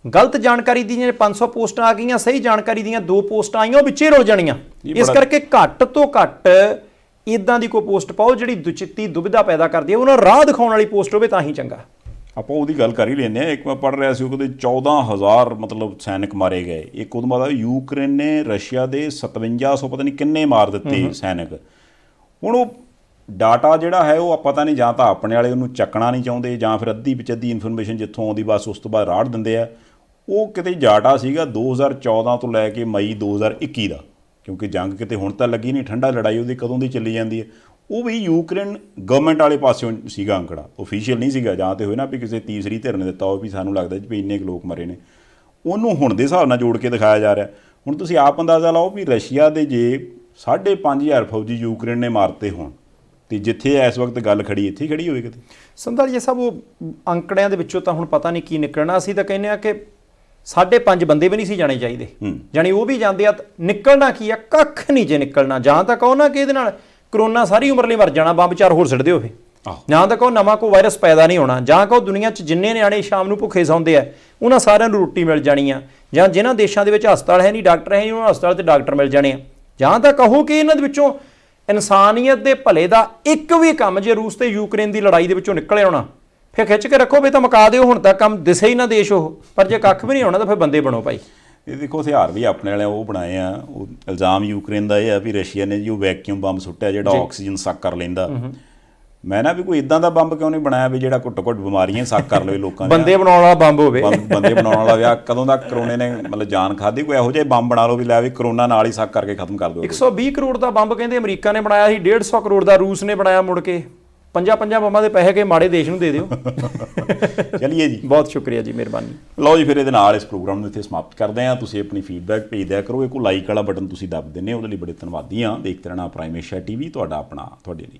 B: ਗਲਤ ਜਾਣਕਾਰੀ ਦੀਆਂ 500 ਪੋਸਟਾਂ ਆ ਗਈਆਂ ਸਹੀ ਜਾਣਕਾਰੀ ਦੀਆਂ ਦੋ ਪੋਸਟਾਂ ਆਈਆਂ ਉਹ ਵਿੱਚੇ ਰੁਲ ਜਾਣੀਆਂ। ਇਸ ਕਰਕੇ ਘੱਟ ਤੋਂ ਘੱਟ ਇਦਾਂ ਦੀ ਕੋਈ ਪੋਸਟ ਪਾਓ ਜਿਹੜੀ ਦੁਚਿੱਤੀ ਦੁਬਿਧਾ ਪੈਦਾ ਕਰਦੀ ਹੈ। ਉਹਨਾਂ ਰਾਹ ਦਿਖਾਉਣ ਵਾਲੀ ਪੋਸਟ ਹੋਵੇ ਤਾਂ ਹੀ ਚੰਗਾ।
A: ਆਪਾਂ ਉਹਦੀ ਗੱਲ ਕਰ ਹੀ ਲੈਂਦੇ ਆ ਇੱਕ ਮੈਂ ਪੜ ਰਿਹਾ ਸੀ ਉਹ ਕਹਿੰਦੇ 14000 ਮਤਲਬ ਸੈਨਿਕ ਮਾਰੇ ਗਏ। ਇੱਕ ਉਹਦੇ ਬਾਅਦ ਯੂਕਰੇਨ ਨੇ ਰਸ਼ੀਆ ਦੇ 5700 ਪਤਾ ਨਹੀਂ ਕਿੰਨੇ ਮਾਰ ਦਿੱਤੇ ਸੈਨਿਕ। ਹੁਣ ਉਹ ਡਾਟਾ ਜਿਹੜਾ ਹੈ ਉਹ ਆਪਾਂ ਤਾਂ ਨਹੀਂ, ਜਾਂ ਤਾਂ ਆਪਣੇ ਵਾਲੇ ਉਹਨੂੰ ਚੱਕਣਾ ਨਹੀਂ ਚਾਹੁੰਦੇ, ਜਾਂ ਫਿਰ ਅੱਧੀ ਵਿੱਚ ਇਨਫੋਰਮੇਸ਼ਨ ਜਿੱਥੋਂ ਆਉਂਦੀ, ਬਸ ਉਸ ਤੋਂ ਬਾਅਦ ਰਾੜ ਦਿੰਦੇ ਆ। ਉਹ ਕਿਤੇ ਡਾਟਾ ਸੀਗਾ 2014 ਤੋਂ ਲੈ ਕੇ ਮਈ 2021 ਦਾ, ਕਿਉਂਕਿ ਜੰਗ ਕਿਤੇ ਹੁਣ ਤਾਂ ਲੱਗੀ ਨਹੀਂ, ਠੰਡਾ ਲੜਾਈ ਉਹਦੀ ਕਦੋਂ ਦੀ ਚੱਲੀ ਜਾਂਦੀ ਹੈ। ਉਹ ਵੀ ਯੂਕਰੇਨ ਗਵਰਨਮੈਂਟ ਵਾਲੇ ਪਾਸਿਓਂ ਸੀਗਾ ਅੰਕੜਾ ਅਫੀਸ਼ੀਅਲ ਨਹੀਂ ਸੀਗਾ, ਜਾਂ ਤੇ ਹੋਏ ਨਾ ਵੀ ਕਿਸੇ ਤੀਸਰੀ ਧਿਰ ਨੇ ਦਿੱਤਾ ਹੋਵੇ ਵੀ ਸਾਨੂੰ ਲੱਗਦਾ ਜੀ ਵੀ ਇੰਨੇ ਕੁ ਲੋਕ ਮਰੇ ਨੇ। ਉਹਨੂੰ ਹੁਣ ਦੇ ਹਿਸਾਬ ਨਾਲ ਜੋੜ ਕੇ ਦਿਖਾਇਆ ਜਾ ਰਿਹਾ। ਹੁਣ ਤੁਸੀਂ ਆਪ ਅੰਦਾਜ਼ਾ ਲਾਓ ਵੀ ਰਸ਼ੀਆ ਦੇ ਜੇ 5.5000 ਫੌਜੀ ਯੂਕਰੇਨ ਨੇ ਮਾਰਤੇ ਹੋਣ ਤੇ ਜਿੱਥੇ ਇਸ ਵਕਤ ਗੱਲ ਖੜੀ ਇੱਥੇ ਖੜੀ ਹੋਵੇ ਕਿਤੇ?
B: ਸੰਧਾਲੀਆ ਸਾਹਿਬ ਉਹ ਅੰਕੜਿਆਂ ਦੇ ਵਿੱਚੋਂ ਤਾਂ ਹੁਣ ਪਤਾ ਨਹੀਂ ਕੀ ਨਿਕਲਣਾ। ਅਸੀਂ ਤਾਂ ਕਹਿੰਦੇ ਆ ਕਿ ਸਾਢੇ ਪੰਜ ਬੰਦੇ ਵੀ ਨਹੀਂ ਸੀ ਜਾਣੇ ਚਾਹੀਦੇ। ਜਾਣੀ ਉਹ ਵੀ ਜਾਂਦੇ ਆ ਨਿਕਲਣਾ ਕੀ ਆ? ਕੱਖ ਨਹੀਂ ਜੇ ਨਿਕਲਣਾ। ਜਾਂ ਤਾਂ ਕਹੋ ਨਾ ਕਿ ਇਹਦੇ ਨਾਲ ਕਰੋਨਾ ਸਾਰੀ ਉਮਰ ਲਈ ਮਰ ਜਾਣਾ ਬੰਬ ਚਾਰ ਹੋਰ ਸਿੱਟ ਦਿਓ ਫੇ
A: ਆਹੋ।
B: ਜਾਂ ਤਾਂ ਕਹੋ ਨਵਾਂ ਕੋਈ ਵਾਇਰਸ ਪੈਦਾ ਨਹੀਂ ਹੋਣਾ। ਜਾਂ ਕਹੋ ਦੁਨੀਆ 'ਚ ਜਿੰਨੇ ਨਿਆਣੇ ਸ਼ਾਮ ਨੂੰ ਭੁੱਖੇ ਸੌਂਦੇ ਆ ਉਹਨਾਂ ਸਾਰਿਆਂ ਨੂੰ ਰੋਟੀ ਮਿਲ ਜਾਣੀ ਆ। ਜਾਂ ਜਿਨ੍ਹਾਂ ਦੇਸ਼ਾਂ ਦੇ ਵਿੱਚ ਹਸਪਤਾਲ ਹੈ ਨਹੀਂ ਡਾਕਟਰ ਹੈ ਨਹੀਂ ਉਹਨਾਂ ਹਸਪਤਾਲ ਤੇ ਡਾਕਟਰ ਮਿਲ ਜਾਣੇ ਆ। ਜਾਂ ਤਾਂ ਕਹੋ ਕਿ ਇਹਨਾਂ ਦੇ ਵਿੱਚੋਂ ਇਨਸਾਨੀਅਤ ਦੇ ਭਲੇ ਦਾ ਇੱਕ ਵੀ ਕੰਮ ਜੇ ਰੂਸ ਤੇ ਯੂਕਰੇਨ ਦੀ ਲੜਾਈ ਦੇ ਵਿੱਚੋਂ ਨਿਕਲੇ ਆਉਣਾ ਫਿਰ ਖਿੱਚ ਕੇ ਰੱਖੋ ਵੀ ਤਾਂ ਮੁਕਾ ਦਿਓ ਹੁਣ ਤੱਕ ਕੰਮ ਦਿਸੇ ਹੀ ਨਾ ਦੇਸ਼ ਉਹ। ਪਰ ਜੇ ਕੱਖ ਵੀ ਨਹੀਂ ਹੋਣਾ ਤਾਂ ਫਿਰ ਬੰਦੇ ਬਣੋ ਭਾਈ।
A: ਇਹ ਦੇਖੋ ਹਥਿਆਰ ਵੀ ਆਪਣੇ ਵਾਲੇ ਉਹ ਬਣਾਏ ਆ। ਉਹ ਇਲਜ਼ਾਮ ਯੂਕਰੇਨ ਦਾ ਇਹ ਆ ਵੀ ਰਸ਼ੀਆ ਨੇ ਜੋ ਵੈਕਿਊਮ ਬੰਬ ਸੁੱਟਿਆ ਜਿਹੜਾ ਆਕਸੀਜਨ ਸੱਕ ਕਰ ਲੈਂਦਾ। ਮੈਂ ਨਾ ਵੀ ਕੋਈ ਇਦਾਂ ਦਾ ਬੰਬ ਕਿਉਂ ਨਹੀਂ ਬਣਾਇਆ ਵੀ ਜਿਹੜਾ ਘੁੱਟ ਘੁੱਟ ਬਿਮਾਰੀਆਂ ਸੱਕ ਕਰ ਲਵੇ ਲੋਕਾਂ ਦੀਆਂ?
B: ਬੰਦੇ ਬਣਾਉਣ ਵਾਲਾ ਬੰਬ ਹੋਵੇ।
A: ਬੰਦੇ ਬਣਾਉਣ ਵਾਲਾ ਵਿਆਹ ਕਦੋਂ ਦਾ ਕਰੋਨੇ ਨੇ? ਮਤਲਬ ਜਾਨ ਖਾਦੀ ਕੋਈ ਇਹੋ ਜਿਹਾ ਬੰਬ ਬਣਾ ਲਓ ਵੀ ਲੈ ਵੀ ਕਰੋਨਾ ਨਾਲ ਹੀ ਸੱਕ ਕਰਕੇ ਖਤਮ ਕਰ ਦਿਓ
B: 120 ਕਰੋੜ ਦਾ ਬੰਬ ਕਹਿੰਦੇ ਅਮਰੀਕਾ ਨੇ ਬਣਾਇਆ ਸੀ 150 ਕਰੋੜ ਦਾ ਰੂਸ ਨੇ ਬਣਾਇਆ ਮੁੜ ਕੇ। ਪੰਜਾਂ ਪੰਜਾਂ ਬੰਬਾਂ ਦੇ ਪੈਸੇ ਕੇ ਮਾੜੇ ਦੇਸ਼ ਨੂੰ ਦੇ ਦਿਓ। *laughs*
A: ਚਲਿਏ ਜੀ।
B: ਬਹੁਤ ਸ਼ੁਕਰੀਆ ਜੀ ਮਿਹਰਬਾਨੀ।
A: ਲਓ ਜੀ ਫਿਰ ਇਹਦੇ ਨਾਲ ਇਸ ਪ੍ਰੋਗਰਾਮ ਨੂੰ ਇੱਥੇ ਸਮਾਪਤ ਕਰਦੇ ਹਾਂ। ਤੁਸੀਂ ਆਪਣੀ ਫੀਡਬੈਕ ਭੇਜ ਦਿਆ ਕਰੋ। ਇੱਕ ਲਾਈਕ ਵਾਲਾ ਬਟਨ ਤੁਸੀਂ ਦੱਬ ਹੋ ਉਹਦੇ ਲਈ ਬੜੇ ਧੰਨਵਾਦੀ ਹਾਂ। ਦੇਖਦੇ ਰਹਿਣਾ ਪ੍ਰਾਈਮ ਏਸ਼ੀਆ ਟੀਵੀ ਤੁਹਾਡਾ ਆਪਣਾ ਤੁਹਾਡੇ ਲਈ।